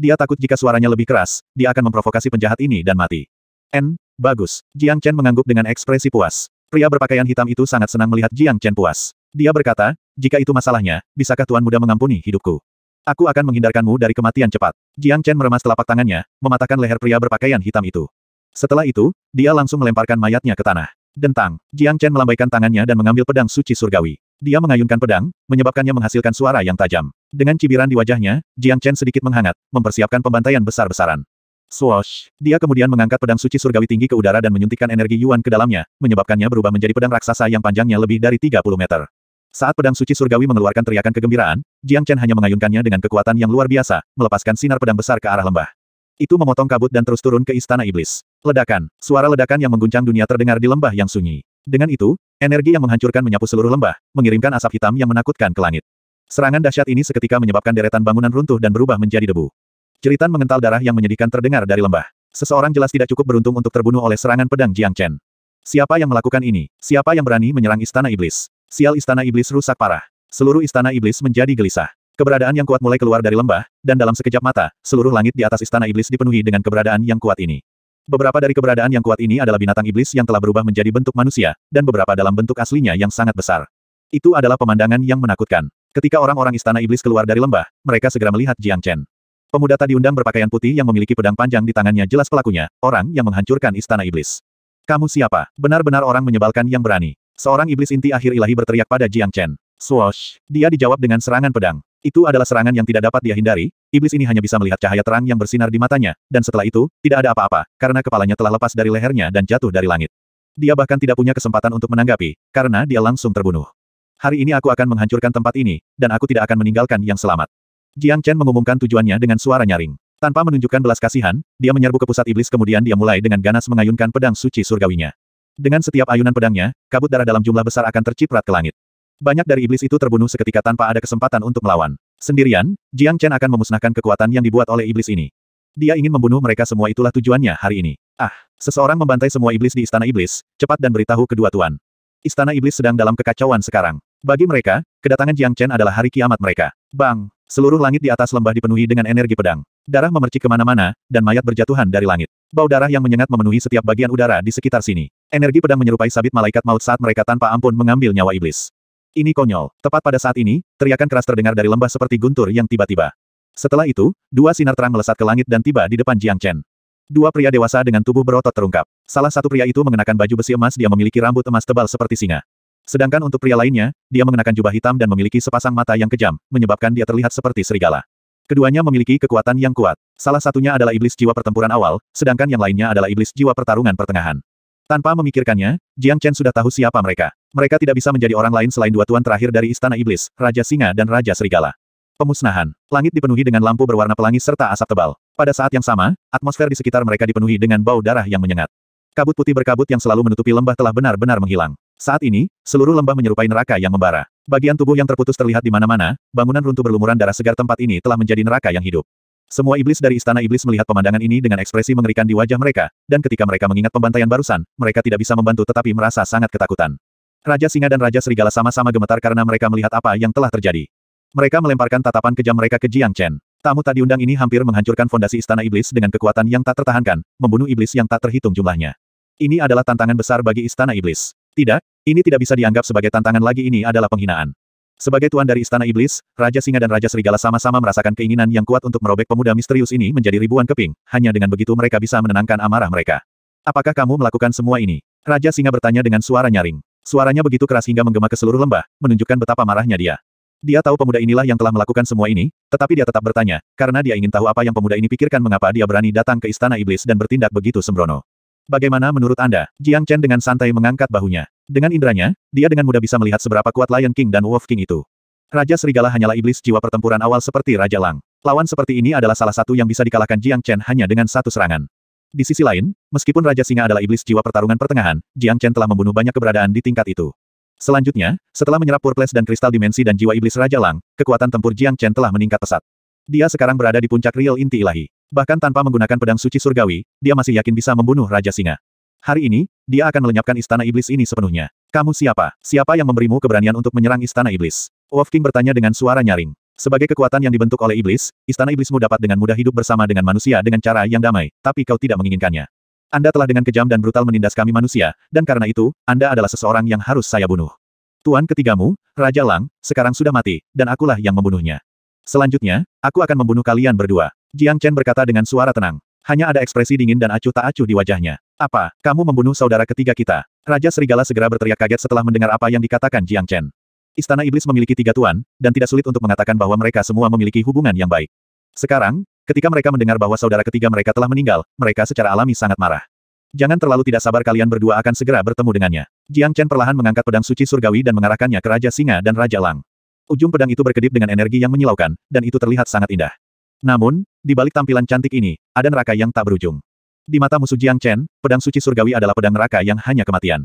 Speaker 1: Dia takut jika suaranya lebih keras, dia akan memprovokasi penjahat ini dan mati. N, bagus. Jiang Chen mengangguk dengan ekspresi puas. Pria berpakaian hitam itu sangat senang melihat Jiang Chen puas. Dia berkata, jika itu masalahnya, bisakah Tuan Muda mengampuni hidupku? Aku akan menghindarkanmu dari kematian cepat. Jiang Chen meremas telapak tangannya, mematahkan leher pria berpakaian hitam itu. Setelah itu, dia langsung melemparkan mayatnya ke tanah. Dentang, Jiang Chen melambaikan tangannya dan mengambil pedang suci surgawi. Dia mengayunkan pedang, menyebabkannya menghasilkan suara yang tajam. Dengan cibiran di wajahnya, Jiang Chen sedikit menghangat, mempersiapkan pembantaian besar-besaran. Swoosh! Dia kemudian mengangkat pedang suci surgawi tinggi ke udara dan menyuntikkan energi Yuan ke dalamnya, menyebabkannya berubah menjadi pedang raksasa yang panjangnya lebih dari 30 meter. Saat pedang suci surgawi mengeluarkan teriakan kegembiraan, Jiang Chen hanya mengayunkannya dengan kekuatan yang luar biasa, melepaskan sinar pedang besar ke arah lembah. Itu memotong kabut dan terus turun ke istana iblis. Ledakan, suara ledakan yang mengguncang dunia terdengar di lembah yang sunyi. Dengan itu, energi yang menghancurkan menyapu seluruh lembah, mengirimkan asap hitam yang menakutkan ke langit. Serangan dahsyat ini seketika menyebabkan deretan bangunan runtuh dan berubah menjadi debu. Jeritan mengental darah yang menyedihkan terdengar dari lembah. Seseorang jelas tidak cukup beruntung untuk terbunuh oleh serangan pedang Jiang Chen. Siapa yang melakukan ini? Siapa yang berani menyerang istana iblis? Sial istana iblis rusak parah. Seluruh istana iblis menjadi gelisah. Keberadaan yang kuat mulai keluar dari lembah, dan dalam sekejap mata, seluruh langit di atas istana iblis dipenuhi dengan keberadaan yang kuat ini. Beberapa dari keberadaan yang kuat ini adalah binatang iblis yang telah berubah menjadi bentuk manusia, dan beberapa dalam bentuk aslinya yang sangat besar. Itu adalah pemandangan yang menakutkan. Ketika orang-orang istana iblis keluar dari lembah, mereka segera melihat Jiang Chen. Pemuda tadi undang berpakaian putih yang memiliki pedang panjang di tangannya jelas pelakunya, orang yang menghancurkan istana iblis. Kamu siapa? Benar-benar orang menyebalkan yang berani. Seorang iblis inti akhir ilahi berteriak pada Jiang Chen. Swoosh! Dia dijawab dengan serangan pedang. Itu adalah serangan yang tidak dapat dia hindari, iblis ini hanya bisa melihat cahaya terang yang bersinar di matanya, dan setelah itu, tidak ada apa-apa, karena kepalanya telah lepas dari lehernya dan jatuh dari langit. Dia bahkan tidak punya kesempatan untuk menanggapi, karena dia langsung terbunuh. Hari ini aku akan menghancurkan tempat ini, dan aku tidak akan meninggalkan yang selamat. Jiang Chen mengumumkan tujuannya dengan suara nyaring. Tanpa menunjukkan belas kasihan, dia menyerbu ke pusat iblis kemudian dia mulai dengan ganas mengayunkan pedang suci surgawinya. Dengan setiap ayunan pedangnya, kabut darah dalam jumlah besar akan terciprat ke langit. Banyak dari iblis itu terbunuh seketika tanpa ada kesempatan untuk melawan. Sendirian, Jiang Chen akan memusnahkan kekuatan yang dibuat oleh iblis ini. Dia ingin membunuh mereka semua itulah tujuannya hari ini. Ah, seseorang membantai semua iblis di istana iblis, cepat dan beritahu kedua tuan. Istana iblis sedang dalam kekacauan sekarang. Bagi mereka, kedatangan Jiang Chen adalah hari kiamat mereka. Bang! Seluruh langit di atas lembah dipenuhi dengan energi pedang. Darah memercik ke mana-mana, dan mayat berjatuhan dari langit. Bau darah yang menyengat memenuhi setiap bagian udara di sekitar sini. Energi pedang menyerupai sabit malaikat maut saat mereka tanpa ampun mengambil nyawa iblis. Ini konyol. Tepat pada saat ini, teriakan keras terdengar dari lembah seperti guntur yang tiba-tiba. Setelah itu, dua sinar terang melesat ke langit dan tiba di depan Jiang Chen. Dua pria dewasa dengan tubuh berotot terungkap. Salah satu pria itu mengenakan baju besi emas dia memiliki rambut emas tebal seperti singa. Sedangkan untuk pria lainnya, dia mengenakan jubah hitam dan memiliki sepasang mata yang kejam, menyebabkan dia terlihat seperti serigala. Keduanya memiliki kekuatan yang kuat. Salah satunya adalah iblis jiwa pertempuran awal, sedangkan yang lainnya adalah iblis jiwa pertarungan pertengahan. Tanpa memikirkannya, Jiang Chen sudah tahu siapa mereka. Mereka tidak bisa menjadi orang lain selain dua tuan terakhir dari Istana Iblis, Raja Singa dan Raja Serigala. Pemusnahan. Langit dipenuhi dengan lampu berwarna pelangi serta asap tebal. Pada saat yang sama, atmosfer di sekitar mereka dipenuhi dengan bau darah yang menyengat. Kabut putih berkabut yang selalu menutupi lembah telah benar-benar menghilang. Saat ini, seluruh lembah menyerupai neraka yang membara. Bagian tubuh yang terputus terlihat di mana-mana, bangunan runtuh berlumuran darah segar tempat ini telah menjadi neraka yang hidup. Semua iblis dari istana iblis melihat pemandangan ini dengan ekspresi mengerikan di wajah mereka, dan ketika mereka mengingat pembantaian barusan, mereka tidak bisa membantu tetapi merasa sangat ketakutan. Raja Singa dan Raja Serigala sama-sama gemetar karena mereka melihat apa yang telah terjadi. Mereka melemparkan tatapan kejam mereka ke Jiang Chen. Tamu tak diundang ini hampir menghancurkan fondasi istana iblis dengan kekuatan yang tak tertahankan, membunuh iblis yang tak terhitung jumlahnya. Ini adalah tantangan besar bagi istana iblis. Tidak, ini tidak bisa dianggap sebagai tantangan lagi ini adalah penghinaan. Sebagai tuan dari Istana Iblis, Raja Singa dan Raja Serigala sama-sama merasakan keinginan yang kuat untuk merobek pemuda misterius ini menjadi ribuan keping, hanya dengan begitu mereka bisa menenangkan amarah mereka. Apakah kamu melakukan semua ini? Raja Singa bertanya dengan suara nyaring. Suaranya begitu keras hingga menggema ke seluruh lembah, menunjukkan betapa marahnya dia. Dia tahu pemuda inilah yang telah melakukan semua ini, tetapi dia tetap bertanya, karena dia ingin tahu apa yang pemuda ini pikirkan mengapa dia berani datang ke Istana Iblis dan bertindak begitu sembrono. Bagaimana menurut Anda? Jiang Chen dengan santai mengangkat bahunya. Dengan indranya, dia dengan mudah bisa melihat seberapa kuat Lion King dan Wolf King itu. Raja Serigala hanyalah iblis jiwa pertempuran awal seperti Raja Lang. Lawan seperti ini adalah salah satu yang bisa dikalahkan Jiang Chen hanya dengan satu serangan. Di sisi lain, meskipun Raja Singa adalah iblis jiwa pertarungan pertengahan, Jiang Chen telah membunuh banyak keberadaan di tingkat itu. Selanjutnya, setelah menyerap Purples dan kristal dimensi dan jiwa iblis Raja Lang, kekuatan tempur Jiang Chen telah meningkat pesat. Dia sekarang berada di puncak real inti ilahi. Bahkan tanpa menggunakan pedang suci surgawi, dia masih yakin bisa membunuh Raja Singa. Hari ini, dia akan melenyapkan istana iblis ini sepenuhnya. Kamu siapa? Siapa yang memberimu keberanian untuk menyerang istana iblis? Wolf King bertanya dengan suara nyaring. Sebagai kekuatan yang dibentuk oleh iblis, istana iblismu dapat dengan mudah hidup bersama dengan manusia dengan cara yang damai, tapi kau tidak menginginkannya. Anda telah dengan kejam dan brutal menindas kami manusia, dan karena itu, Anda adalah seseorang yang harus saya bunuh. Tuan ketigamu, Raja Lang, sekarang sudah mati, dan akulah yang membunuhnya. Selanjutnya, aku akan membunuh kalian berdua. Jiang Chen berkata dengan suara tenang. Hanya ada ekspresi dingin dan acuh tak acuh di wajahnya. Apa, kamu membunuh saudara ketiga kita? Raja Serigala segera berteriak kaget setelah mendengar apa yang dikatakan Jiang Chen. Istana Iblis memiliki tiga tuan, dan tidak sulit untuk mengatakan bahwa mereka semua memiliki hubungan yang baik. Sekarang, ketika mereka mendengar bahwa saudara ketiga mereka telah meninggal, mereka secara alami sangat marah. Jangan terlalu tidak sabar kalian berdua akan segera bertemu dengannya. Jiang Chen perlahan mengangkat pedang suci surgawi dan mengarahkannya ke Raja Singa dan Raja Lang. Ujung pedang itu berkedip dengan energi yang menyilaukan, dan itu terlihat sangat indah. Namun, di balik tampilan cantik ini, ada neraka yang tak berujung. Di mata musuh Jiang Chen, pedang suci surgawi adalah pedang neraka yang hanya kematian.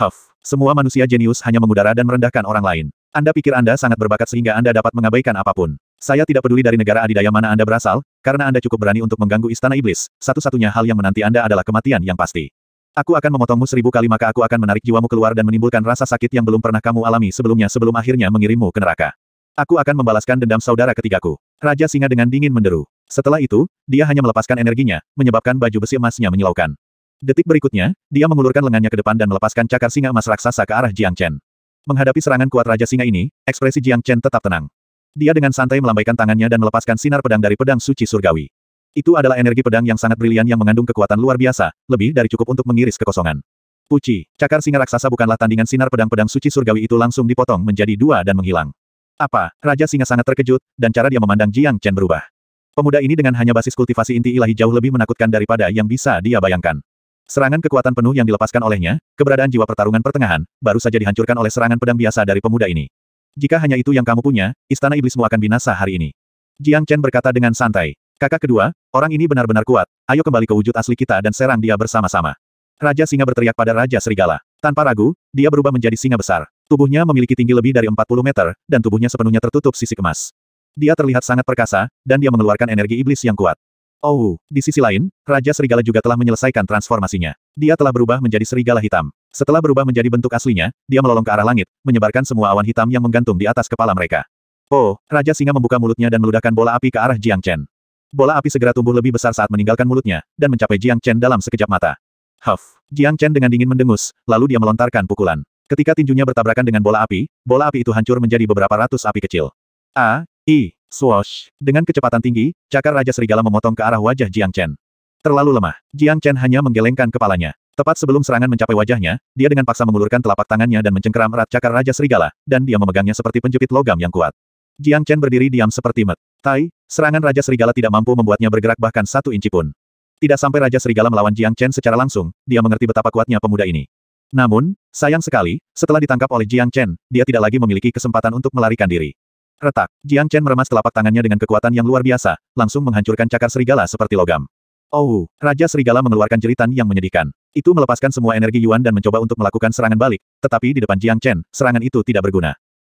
Speaker 1: Huff, semua manusia jenius hanya mengudara dan merendahkan orang lain. Anda pikir Anda sangat berbakat sehingga Anda dapat mengabaikan apa pun. Saya tidak peduli dari negara adidaya mana Anda berasal, karena Anda cukup berani untuk mengganggu istana iblis. Satu-satunya hal yang menanti Anda adalah kematian yang pasti. Aku akan memotongmu seribu kali maka aku akan menarik jiwamu keluar dan menimbulkan rasa sakit yang belum pernah kamu alami sebelumnya sebelum akhirnya mengirimmu ke neraka. Aku akan membalaskan dendam saudara ketigaku. Raja singa dengan dingin menderu. Setelah itu, dia hanya melepaskan energinya, menyebabkan baju besi emasnya menyilaukan. Detik berikutnya, dia mengulurkan lengannya ke depan dan melepaskan cakar singa emas raksasa ke arah Jiang Chen. Menghadapi serangan kuat Raja Singa ini, ekspresi Jiang Chen tetap tenang. Dia dengan santai melambaikan tangannya dan melepaskan sinar pedang dari pedang suci surgawi. Itu adalah energi pedang yang sangat brilian yang mengandung kekuatan luar biasa, lebih dari cukup untuk mengiris kekosongan. Puci, cakar singa raksasa bukanlah tandingan sinar pedang-pedang suci surgawi itu langsung dipotong menjadi dua dan menghilang. Apa, Raja Singa sangat terkejut, dan cara dia memandang Jiang Chen berubah. Pemuda ini dengan hanya basis kultivasi inti ilahi jauh lebih menakutkan daripada yang bisa dia bayangkan. Serangan kekuatan penuh yang dilepaskan olehnya, keberadaan jiwa pertarungan pertengahan, baru saja dihancurkan oleh serangan pedang biasa dari pemuda ini. Jika hanya itu yang kamu punya, istana iblismu akan binasa hari ini. Jiang Chen berkata dengan santai. Kakak kedua, orang ini benar-benar kuat, ayo kembali ke wujud asli kita dan serang dia bersama-sama. Raja Singa berteriak pada Raja Serigala. Tanpa ragu, dia berubah menjadi singa besar. Tubuhnya memiliki tinggi lebih dari 40 meter, dan tubuhnya sepenuhnya tertutup sisi kemas. Dia terlihat sangat perkasa, dan dia mengeluarkan energi iblis yang kuat. Oh, di sisi lain, Raja Serigala juga telah menyelesaikan transformasinya. Dia telah berubah menjadi serigala hitam. Setelah berubah menjadi bentuk aslinya, dia melolong ke arah langit, menyebarkan semua awan hitam yang menggantung di atas kepala mereka. Oh, Raja Singa membuka mulutnya dan meludahkan bola api ke arah Jiang Chen. Bola api segera tumbuh lebih besar saat meninggalkan mulutnya, dan mencapai Jiang Chen dalam sekejap mata. Huff. Jiang Chen dengan dingin mendengus, lalu dia melontarkan pukulan. Ketika tinjunya bertabrakan dengan bola api, bola api itu hancur menjadi beberapa ratus api kecil. A, I, swoosh. Dengan kecepatan tinggi, cakar Raja Serigala memotong ke arah wajah Jiang Chen. Terlalu lemah. Jiang Chen hanya menggelengkan kepalanya. Tepat sebelum serangan mencapai wajahnya, dia dengan paksa mengulurkan telapak tangannya dan mencengkeram erat cakar Raja Serigala, dan dia memegangnya seperti penjepit logam yang kuat. Jiang Chen berdiri diam seperti met. Tai, serangan Raja Serigala tidak mampu membuatnya bergerak bahkan satu inci pun. Tidak sampai Raja Serigala melawan Jiang Chen secara langsung, dia mengerti betapa kuatnya pemuda ini. Namun, sayang sekali, setelah ditangkap oleh Jiang Chen, dia tidak lagi memiliki kesempatan untuk melarikan diri. Retak, Jiang Chen meremas telapak tangannya dengan kekuatan yang luar biasa, langsung menghancurkan cakar serigala seperti logam. Oh, Raja Serigala mengeluarkan jeritan yang menyedihkan. Itu melepaskan semua energi Yuan dan mencoba untuk melakukan serangan balik, tetapi di depan Jiang Chen, serangan itu tidak berguna.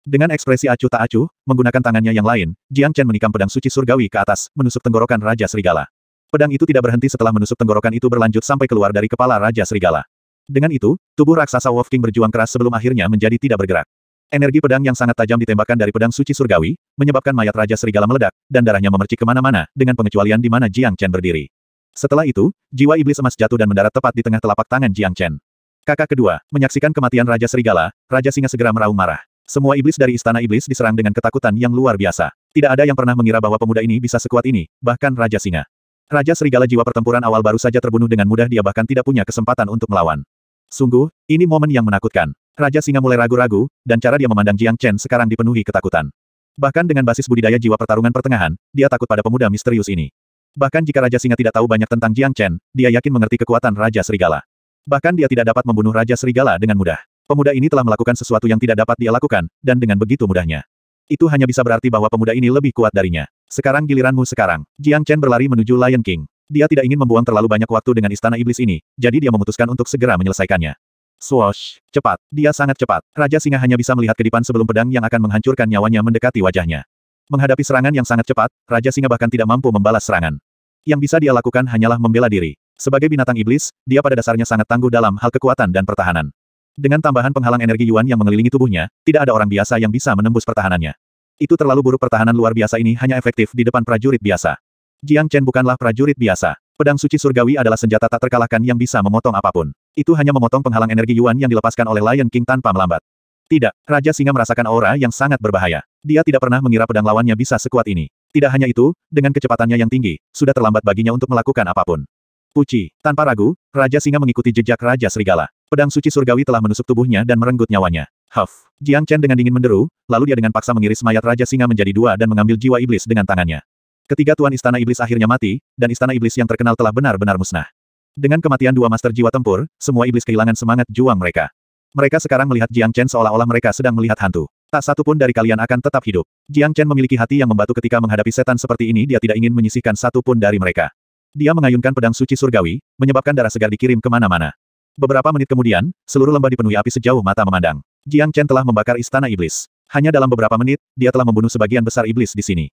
Speaker 1: Dengan ekspresi acuh tak acuh, menggunakan tangannya yang lain, Jiang Chen menikam pedang suci surgawi ke atas, menusuk tenggorokan Raja Serigala. Pedang itu tidak berhenti setelah menusuk tenggorokan itu berlanjut sampai keluar dari kepala Raja Serigala. Dengan itu, tubuh raksasa Wolf King berjuang keras sebelum akhirnya menjadi tidak bergerak. Energi pedang yang sangat tajam ditembakkan dari pedang suci surgawi, menyebabkan mayat Raja Serigala meledak, dan darahnya memercik ke mana-mana, dengan pengecualian di mana Jiang Chen berdiri. Setelah itu, jiwa iblis emas jatuh dan mendarat tepat di tengah telapak tangan Jiang Chen. Kakak kedua, menyaksikan kematian Raja Serigala, Raja Singa segera meraung marah. Semua iblis dari Istana Iblis diserang dengan ketakutan yang luar biasa. Tidak ada yang pernah mengira bahwa pemuda ini bisa sekuat ini, bahkan Raja Singa. Raja Serigala jiwa pertempuran awal baru saja terbunuh dengan mudah dia bahkan tidak punya kesempatan untuk melawan. Sungguh, ini momen yang menakutkan. Raja Singa mulai ragu-ragu, dan cara dia memandang Jiang Chen sekarang dipenuhi ketakutan. Bahkan dengan basis budidaya jiwa pertarungan pertengahan, dia takut pada pemuda misterius ini. Bahkan jika Raja Singa tidak tahu banyak tentang Jiang Chen, dia yakin mengerti kekuatan Raja Serigala. Bahkan dia tidak dapat membunuh Raja Serigala dengan mudah. Pemuda ini telah melakukan sesuatu yang tidak dapat dia lakukan, dan dengan begitu mudahnya. Itu hanya bisa berarti bahwa pemuda ini lebih kuat darinya. Sekarang giliranmu sekarang. Jiang Chen berlari menuju Lion King. Dia tidak ingin membuang terlalu banyak waktu dengan istana iblis ini, jadi dia memutuskan untuk segera menyelesaikannya. Swoosh, cepat. Dia sangat cepat. Raja Singa hanya bisa melihat kedipan sebelum pedang yang akan menghancurkan nyawanya mendekati wajahnya. Menghadapi serangan yang sangat cepat, Raja Singa bahkan tidak mampu membalas serangan. Yang bisa dia lakukan hanyalah membela diri. Sebagai binatang iblis, dia pada dasarnya sangat tangguh dalam hal kekuatan dan pertahanan. Dengan tambahan penghalang energi Yuan yang mengelilingi tubuhnya, tidak ada orang biasa yang bisa menembus pertahanannya. Itu terlalu buruk pertahanan luar biasa ini hanya efektif di depan prajurit biasa. Jiang Chen bukanlah prajurit biasa. Pedang suci surgawi adalah senjata tak terkalahkan yang bisa memotong apa pun. Itu hanya memotong penghalang energi Yuan yang dilepaskan oleh Lion King tanpa melambat. Tidak, Raja Singa merasakan aura yang sangat berbahaya. Dia tidak pernah mengira pedang lawannya bisa sekuat ini. Tidak hanya itu, dengan kecepatannya yang tinggi, sudah terlambat baginya untuk melakukan apa pun. Puci, tanpa ragu, Raja Singa mengikuti jejak Raja Serigala. Pedang suci surgawi telah menusuk tubuhnya dan merenggut nyawanya. Huff. Jiang Chen dengan dingin menderu, lalu dia dengan paksa mengiris mayat Raja Singa menjadi dua dan mengambil jiwa iblis dengan tangannya. Ketiga tuan istana iblis akhirnya mati, dan istana iblis yang terkenal telah benar-benar musnah. Dengan kematian dua master jiwa tempur, semua iblis kehilangan semangat juang mereka. Mereka sekarang melihat Jiang Chen seolah-olah mereka sedang melihat hantu. Tak satu pun dari kalian akan tetap hidup. Jiang Chen memiliki hati yang membatu ketika menghadapi setan seperti ini dia tidak ingin menyisihkan satu pun dari mereka. Dia mengayunkan pedang suci surgawi, menyebabkan darah segar dikirim ke mana-mana. Beberapa menit kemudian, seluruh lembah dipenuhi api sejauh mata memandang. Jiang Chen telah membakar istana iblis. Hanya dalam beberapa menit, dia telah membunuh sebagian besar iblis di sini.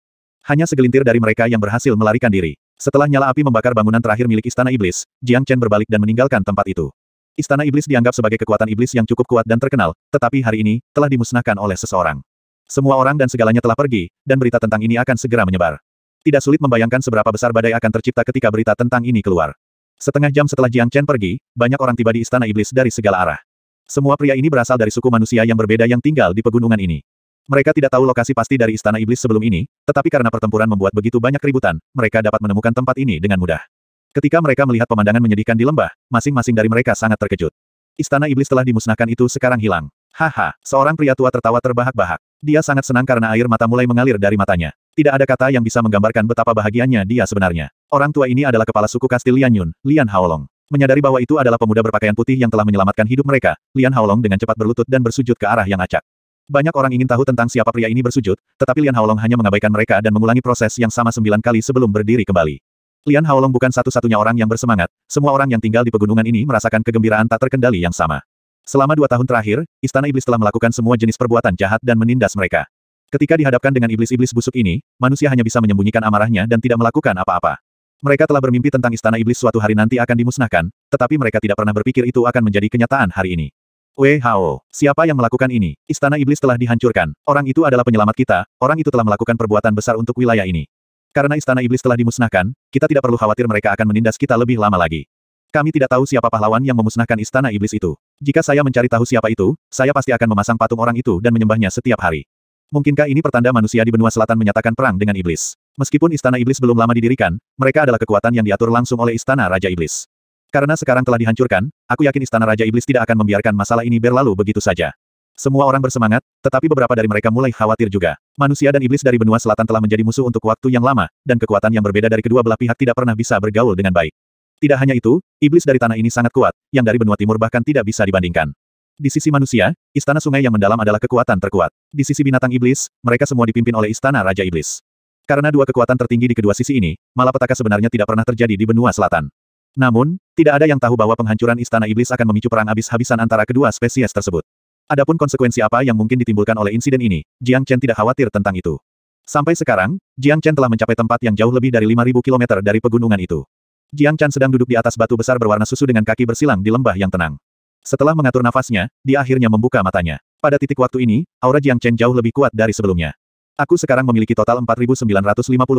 Speaker 1: Hanya segelintir dari mereka yang berhasil melarikan diri. Setelah nyala api membakar bangunan terakhir milik istana iblis, Jiang Chen berbalik dan meninggalkan tempat itu. Istana Iblis dianggap sebagai kekuatan iblis yang cukup kuat dan terkenal, tetapi hari ini, telah dimusnahkan oleh seseorang. Semua orang dan segalanya telah pergi, dan berita tentang ini akan segera menyebar. Tidak sulit membayangkan seberapa besar badai akan tercipta ketika berita tentang ini keluar. Setengah jam setelah Jiang Chen pergi, banyak orang tiba di Istana Iblis dari segala arah. Semua pria ini berasal dari suku manusia yang berbeda yang tinggal di pegunungan ini. Mereka tidak tahu lokasi pasti dari Istana Iblis sebelum ini, tetapi karena pertempuran membuat begitu banyak keributan, mereka dapat menemukan tempat ini dengan mudah. Ketika mereka melihat pemandangan menyedihkan di lembah, masing-masing dari mereka sangat terkejut. Istana iblis telah dimusnahkan itu sekarang hilang. Haha, seorang pria tua tertawa terbahak-bahak. Dia sangat senang karena air mata mulai mengalir dari matanya. Tidak ada kata yang bisa menggambarkan betapa bahagianya dia sebenarnya. Orang tua ini adalah kepala suku kastil Lian Yun, Lian Haolong. Menyadari bahwa itu adalah pemuda berpakaian putih yang telah menyelamatkan hidup mereka, Lian Haolong dengan cepat berlutut dan bersujud ke arah yang acak. Banyak orang ingin tahu tentang siapa pria ini bersujud, tetapi Lian Haolong hanya mengabaikan mereka dan mengulangi proses yang sama sembilan kali sebelum berdiri kembali. Lian Haolong bukan satu-satunya orang yang bersemangat, semua orang yang tinggal di pegunungan ini merasakan kegembiraan tak terkendali yang sama. Selama dua tahun terakhir, Istana Iblis telah melakukan semua jenis perbuatan jahat dan menindas mereka. Ketika dihadapkan dengan iblis-iblis busuk ini, manusia hanya bisa menyembunyikan amarahnya dan tidak melakukan apa-apa. Mereka telah bermimpi tentang Istana Iblis suatu hari nanti akan dimusnahkan, tetapi mereka tidak pernah berpikir itu akan menjadi kenyataan hari ini. Wei Hao, siapa yang melakukan ini? Istana Iblis telah dihancurkan. Orang itu adalah penyelamat kita, orang itu telah melakukan perbuatan besar untuk wilayah ini. Karena istana iblis telah dimusnahkan, kita tidak perlu khawatir mereka akan menindas kita lebih lama lagi. Kami tidak tahu siapa pahlawan yang memusnahkan istana iblis itu. Jika saya mencari tahu siapa itu, saya pasti akan memasang patung orang itu dan menyembahnya setiap hari. Mungkinkah ini pertanda manusia di benua selatan menyatakan perang dengan iblis? Meskipun istana iblis belum lama didirikan, mereka adalah kekuatan yang diatur langsung oleh istana Raja Iblis. Karena sekarang telah dihancurkan, aku yakin istana Raja Iblis tidak akan membiarkan masalah ini berlalu begitu saja. Semua orang bersemangat, tetapi beberapa dari mereka mulai khawatir juga. Manusia dan iblis dari benua selatan telah menjadi musuh untuk waktu yang lama, dan kekuatan yang berbeda dari kedua belah pihak tidak pernah bisa bergaul dengan baik. Tidak hanya itu, iblis dari tanah ini sangat kuat, yang dari benua timur bahkan tidak bisa dibandingkan. Di sisi manusia, istana sungai yang mendalam adalah kekuatan terkuat. Di sisi binatang iblis, mereka semua dipimpin oleh istana Raja Iblis. Karena dua kekuatan tertinggi di kedua sisi ini, malapetaka sebenarnya tidak pernah terjadi di benua selatan. Namun, tidak ada yang tahu bahwa penghancuran istana iblis akan memicu perang habis-habisan antara kedua spesies tersebut. Adapun konsekuensi apa yang mungkin ditimbulkan oleh insiden ini, Jiang Chen tidak khawatir tentang itu. Sampai sekarang, Jiang Chen telah mencapai tempat yang jauh lebih dari 5.000 km dari pegunungan itu. Jiang Chen sedang duduk di atas batu besar berwarna susu dengan kaki bersilang di lembah yang tenang. Setelah mengatur nafasnya, dia akhirnya membuka matanya. Pada titik waktu ini, aura Jiang Chen jauh lebih kuat dari sebelumnya. Aku sekarang memiliki total 4.950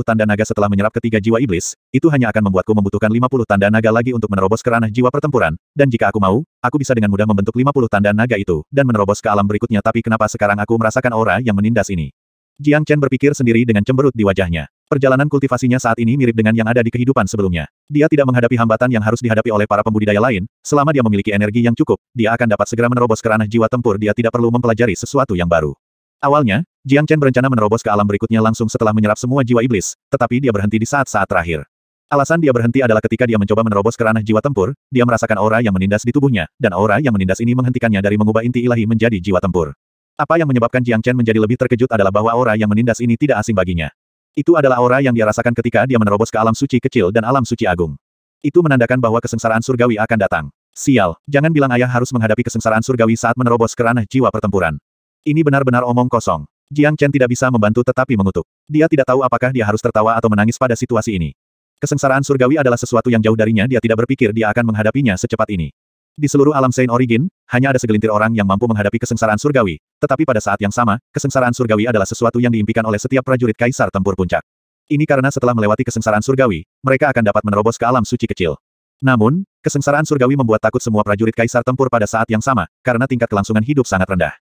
Speaker 1: tanda naga setelah menyerap ketiga jiwa iblis, itu hanya akan membuatku membutuhkan 50 tanda naga lagi untuk menerobos ke ranah jiwa pertempuran, dan jika aku mau, aku bisa dengan mudah membentuk 50 tanda naga itu, dan menerobos ke alam berikutnya tapi kenapa sekarang aku merasakan aura yang menindas ini? Jiang Chen berpikir sendiri dengan cemberut di wajahnya. Perjalanan kultivasinya saat ini mirip dengan yang ada di kehidupan sebelumnya. Dia tidak menghadapi hambatan yang harus dihadapi oleh para pembudidaya lain, selama dia memiliki energi yang cukup, dia akan dapat segera menerobos ke ranah jiwa tempur dia tidak perlu mempelajari sesuatu yang baru. Awalnya, Jiang Chen berencana menerobos ke alam berikutnya langsung setelah menyerap semua jiwa iblis, tetapi dia berhenti di saat-saat terakhir. Alasan dia berhenti adalah ketika dia mencoba menerobos ke ranah jiwa tempur, dia merasakan aura yang menindas di tubuhnya, dan aura yang menindas ini menghentikannya dari mengubah inti ilahi menjadi jiwa tempur. Apa yang menyebabkan Jiang Chen menjadi lebih terkejut adalah bahwa aura yang menindas ini tidak asing baginya. Itu adalah aura yang dia rasakan ketika dia menerobos ke alam suci kecil dan alam suci agung. Itu menandakan bahwa kesengsaraan surgawi akan datang. Sial, jangan bilang ayah harus menghadapi kesengsaraan surgawi saat menerobos ke ranah jiwa pertempuran. Ini benar-benar omong kosong. Jiang Chen tidak bisa membantu tetapi mengutuk. Dia tidak tahu apakah dia harus tertawa atau menangis pada situasi ini. Kesengsaraan surgawi adalah sesuatu yang jauh darinya dia tidak berpikir dia akan menghadapinya secepat ini. Di seluruh alam Saint Origin, hanya ada segelintir orang yang mampu menghadapi kesengsaraan surgawi, tetapi pada saat yang sama, kesengsaraan surgawi adalah sesuatu yang diimpikan oleh setiap prajurit kaisar tempur puncak. Ini karena setelah melewati kesengsaraan surgawi, mereka akan dapat menerobos ke alam suci kecil. Namun, kesengsaraan surgawi membuat takut semua prajurit kaisar tempur pada saat yang sama, karena tingkat kelangsungan hidup sangat rendah.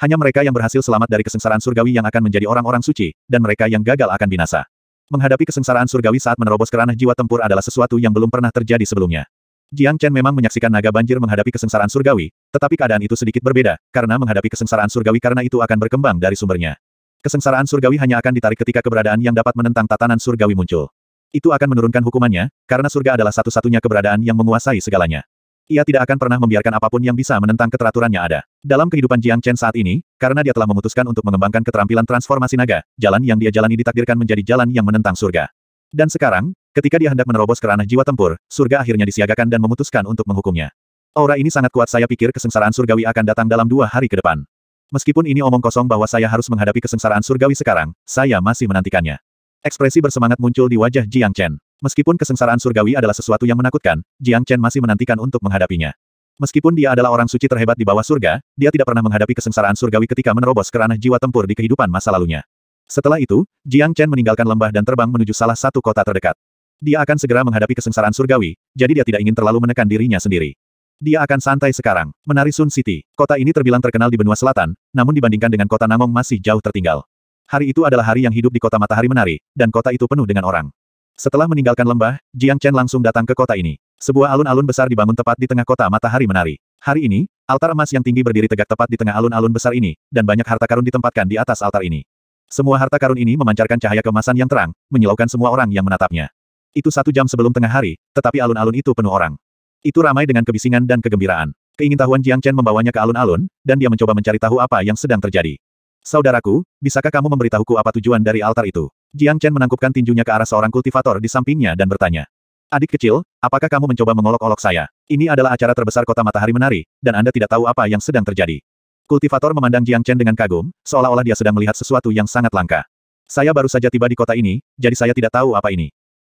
Speaker 1: Hanya mereka yang berhasil selamat dari kesengsaraan surgawi yang akan menjadi orang-orang suci, dan mereka yang gagal akan binasa. Menghadapi kesengsaraan surgawi saat menerobos ke ranah jiwa tempur adalah sesuatu yang belum pernah terjadi sebelumnya. Jiang Chen memang menyaksikan naga banjir menghadapi kesengsaraan surgawi, tetapi keadaan itu sedikit berbeda, karena menghadapi kesengsaraan surgawi karena itu akan berkembang dari sumbernya. Kesengsaraan surgawi hanya akan ditarik ketika keberadaan yang dapat menentang tatanan surgawi muncul. Itu akan menurunkan hukumannya, karena surga adalah satu-satunya keberadaan yang menguasai segalanya. Ia tidak akan pernah membiarkan apa pun yang bisa menentang keteraturannya ada. Dalam kehidupan Jiang Chen saat ini, karena dia telah memutuskan untuk mengembangkan keterampilan transformasi naga, jalan yang dia jalani ditakdirkan menjadi jalan yang menentang surga. Dan sekarang, ketika dia hendak menerobos ke ranah jiwa tempur, surga akhirnya disiagakan dan memutuskan untuk menghukumnya. Aura ini sangat kuat saya pikir kesengsaraan surgawi akan datang dalam dua hari ke depan. Meskipun ini omong kosong bahwa saya harus menghadapi kesengsaraan surgawi sekarang, saya masih menantikannya. Ekspresi bersemangat muncul di wajah Jiang Chen. Meskipun kesengsaraan surgawi adalah sesuatu yang menakutkan, Jiang Chen masih menantikan untuk menghadapinya. Meskipun dia adalah orang suci terhebat di bawah surga, dia tidak pernah menghadapi kesengsaraan surgawi ketika menerobos ke ranah jiwa tempur di kehidupan masa lalunya. Setelah itu, Jiang Chen meninggalkan lembah dan terbang menuju salah satu kota terdekat. Dia akan segera menghadapi kesengsaraan surgawi, jadi dia tidak ingin terlalu menekan dirinya sendiri. Dia akan santai sekarang. Menari Sun City. Kota ini terbilang terkenal di benua selatan, namun dibandingkan dengan kota Namong masih jauh tertinggal. Hari itu adalah hari yang hidup di kota matahari menari, dan kota itu penuh dengan orang. Setelah meninggalkan lembah, Jiang Chen langsung datang ke kota ini. Sebuah alun-alun besar dibangun tepat di tengah kota matahari menari. Hari ini, altar emas yang tinggi berdiri tegak tepat di tengah alun-alun besar ini, dan banyak harta karun ditempatkan di atas altar ini. Semua harta karun ini memancarkan cahaya kemasan yang terang, menyilaukan semua orang yang menatapnya. Itu satu jam sebelum tengah hari, tetapi alun-alun itu penuh orang. Itu ramai dengan kebisingan dan kegembiraan. Keingintahuan Jiang Chen membawanya ke alun-alun, dan dia mencoba mencari tahu apa yang sedang terjadi. Saudaraku, bisakah kamu memberitahuku apa tujuan dari altar itu? Jiang Chen menangkupkan tinjunya ke arah seorang kultivator di sampingnya dan bertanya. Adik kecil, apakah kamu mencoba mengolok-olok saya? Ini adalah acara terbesar kota matahari menari, dan Anda tidak tahu apa yang sedang terjadi. Kultivator memandang Jiang Chen dengan kagum, seolah-olah dia sedang melihat sesuatu yang sangat langka. Saya baru saja tiba di kota ini, jadi saya tidak tahu apa ini.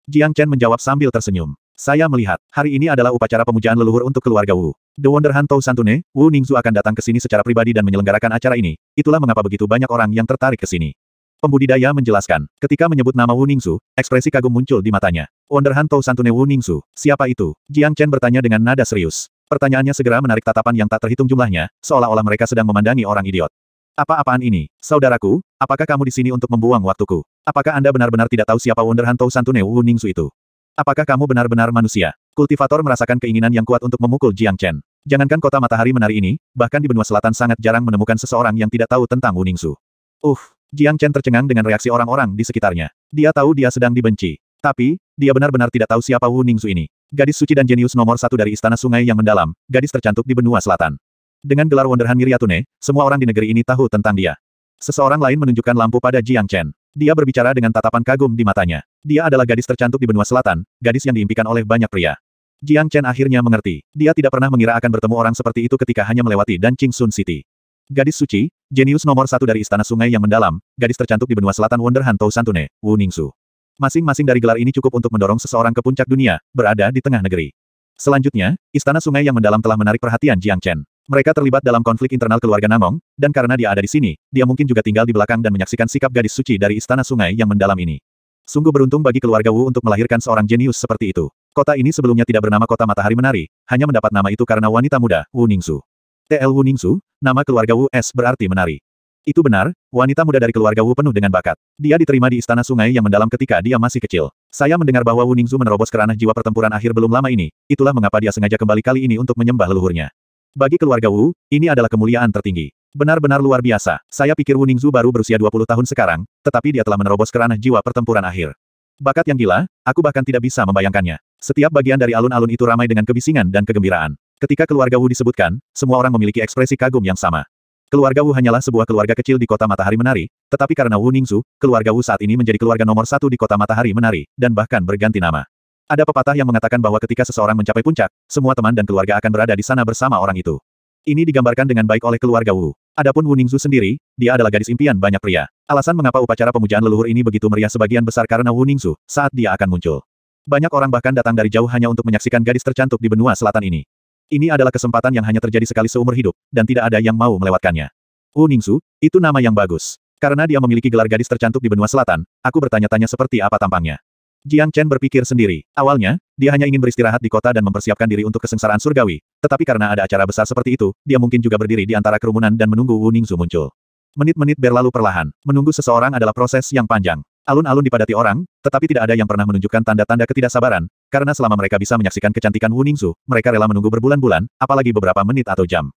Speaker 1: Jiang Chen menjawab sambil tersenyum. Saya melihat, hari ini adalah upacara pemujaan leluhur untuk keluarga Wu. The Wonder Hantou Santune, Wu Ningzu akan datang ke sini secara pribadi dan menyelenggarakan acara ini. Itulah mengapa begitu banyak orang yang tertarik ke sini. Pembudidaya menjelaskan. Ketika menyebut nama Wu Ningzu, ekspresi kagum muncul di matanya. Wonder Hantou Santune Wu Ningzu, siapa itu? Jiang Chen bertanya dengan nada serius. Pertanyaannya segera menarik tatapan yang tak terhitung jumlahnya, seolah-olah mereka sedang memandangi orang idiot. Apa-apaan ini? Saudaraku, apakah kamu di sini untuk membuang waktuku? Apakah Anda benar-benar tidak tahu siapa Wonder Hantou Santune Wu Ningzu itu? Apakah kamu benar-benar manusia? Kultivator merasakan keinginan yang kuat untuk memukul Jiang Chen. Jangankan kota matahari menari ini, bahkan di benua selatan sangat jarang menemukan seseorang yang tidak tahu tentang Wu Ningzu. Uff, Jiang Chen tercengang dengan reaksi orang-orang di sekitarnya. Dia tahu dia sedang dibenci. Tapi, dia benar-benar tidak tahu siapa Wu Ningzu ini. Gadis suci dan jenius nomor satu dari Istana Sungai yang mendalam, gadis tercantik di benua selatan. Dengan gelar Wonderhan Miriatune, semua orang di negeri ini tahu tentang dia. Seseorang lain menunjukkan lampu pada Jiang Chen. Dia berbicara dengan tatapan kagum di matanya. Dia adalah gadis tercantik di benua selatan, gadis yang diimpikan oleh banyak pria. Jiang Chen akhirnya mengerti. Dia tidak pernah mengira akan bertemu orang seperti itu ketika hanya melewati Danqing Sun City. Gadis suci, jenius nomor satu dari Istana Sungai yang mendalam, gadis tercantik di benua selatan Wonder Hantou Santune, Wu Ningsu. Masing-masing dari gelar ini cukup untuk mendorong seseorang ke puncak dunia, berada di tengah negeri. Selanjutnya, Istana Sungai yang mendalam telah menarik perhatian Jiang Chen. Mereka terlibat dalam konflik internal keluarga Namong, dan karena dia ada di sini, dia mungkin juga tinggal di belakang dan menyaksikan sikap gadis suci dari Istana Sungai yang mendalam ini. Sungguh beruntung bagi keluarga Wu untuk melahirkan seorang jenius seperti itu. Kota ini sebelumnya tidak bernama Kota Matahari Menari, hanya mendapat nama itu karena wanita muda, Wu Ningsu. TL Wu Ningsu, nama keluarga Wu S berarti menari. Itu benar, wanita muda dari keluarga Wu penuh dengan bakat. Dia diterima di istana sungai yang mendalam ketika dia masih kecil. Saya mendengar bahwa Wu Ningzu menerobos ke ranah jiwa pertempuran akhir belum lama ini, itulah mengapa dia sengaja kembali kali ini untuk menyembah leluhurnya. Bagi keluarga Wu, ini adalah kemuliaan tertinggi. Benar-benar luar biasa. Saya pikir Wu Ningzu baru berusia 20 tahun sekarang, tetapi dia telah menerobos ke ranah jiwa pertempuran akhir. Bakat yang gila, aku bahkan tidak bisa membayangkannya. Setiap bagian dari alun-alun itu ramai dengan kebisingan dan kegembiraan. Ketika keluarga Wu disebutkan, semua orang memiliki ekspresi kagum yang sama. Keluarga Wu hanyalah sebuah keluarga kecil di kota Matahari Menari, tetapi karena Wu Ningzu, keluarga Wu saat ini menjadi keluarga nomor satu di kota Matahari Menari, dan bahkan berganti nama. Ada pepatah yang mengatakan bahwa ketika seseorang mencapai puncak, semua teman dan keluarga akan berada di sana bersama orang itu. Ini digambarkan dengan baik oleh keluarga Wu. Adapun Wu Ningzu sendiri, dia adalah gadis impian banyak pria. Alasan mengapa upacara pemujaan leluhur ini begitu meriah sebagian besar karena Wu Ningzu, saat dia akan muncul. Banyak orang bahkan datang dari jauh hanya untuk menyaksikan gadis tercantik di benua selatan ini. Ini adalah kesempatan yang hanya terjadi sekali seumur hidup, dan tidak ada yang mau melewatkannya. Wu Ningsu, itu nama yang bagus. Karena dia memiliki gelar gadis tercantik di benua selatan, aku bertanya-tanya seperti apa tampangnya. Jiang Chen berpikir sendiri. Awalnya, dia hanya ingin beristirahat di kota dan mempersiapkan diri untuk kesengsaraan surgawi, tetapi karena ada acara besar seperti itu, dia mungkin juga berdiri di antara kerumunan dan menunggu Wu Ningzu muncul. Menit-menit berlalu perlahan. Menunggu seseorang adalah proses yang panjang. Alun-alun dipadati orang, tetapi tidak ada yang pernah menunjukkan tanda-tanda ketidaksabaran, karena selama mereka bisa menyaksikan kecantikan Wu Ningzu, mereka rela menunggu berbulan-bulan, apalagi beberapa menit atau jam.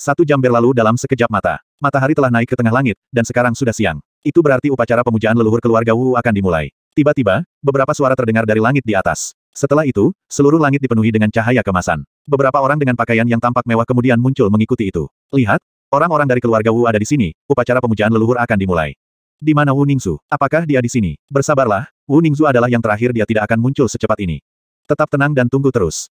Speaker 1: Satu jam berlalu dalam sekejap mata. Matahari telah naik ke tengah langit, dan sekarang sudah siang. Itu berarti upacara pemujaan leluhur keluarga Wu akan dimulai. Tiba-tiba, beberapa suara terdengar dari langit di atas. Setelah itu, seluruh langit dipenuhi dengan cahaya kemasan. Beberapa orang dengan pakaian yang tampak mewah kemudian muncul mengikuti itu. Lihat, orang-orang dari keluarga Wu ada di sini, upacara pemujaan leluhur akan dimulai. Di mana Wu Ningzu? Apakah dia di sini? Bersabarlah, Wu Ningzu adalah yang terakhir dia tidak akan muncul secepat ini. Tetap tenang dan tunggu terus.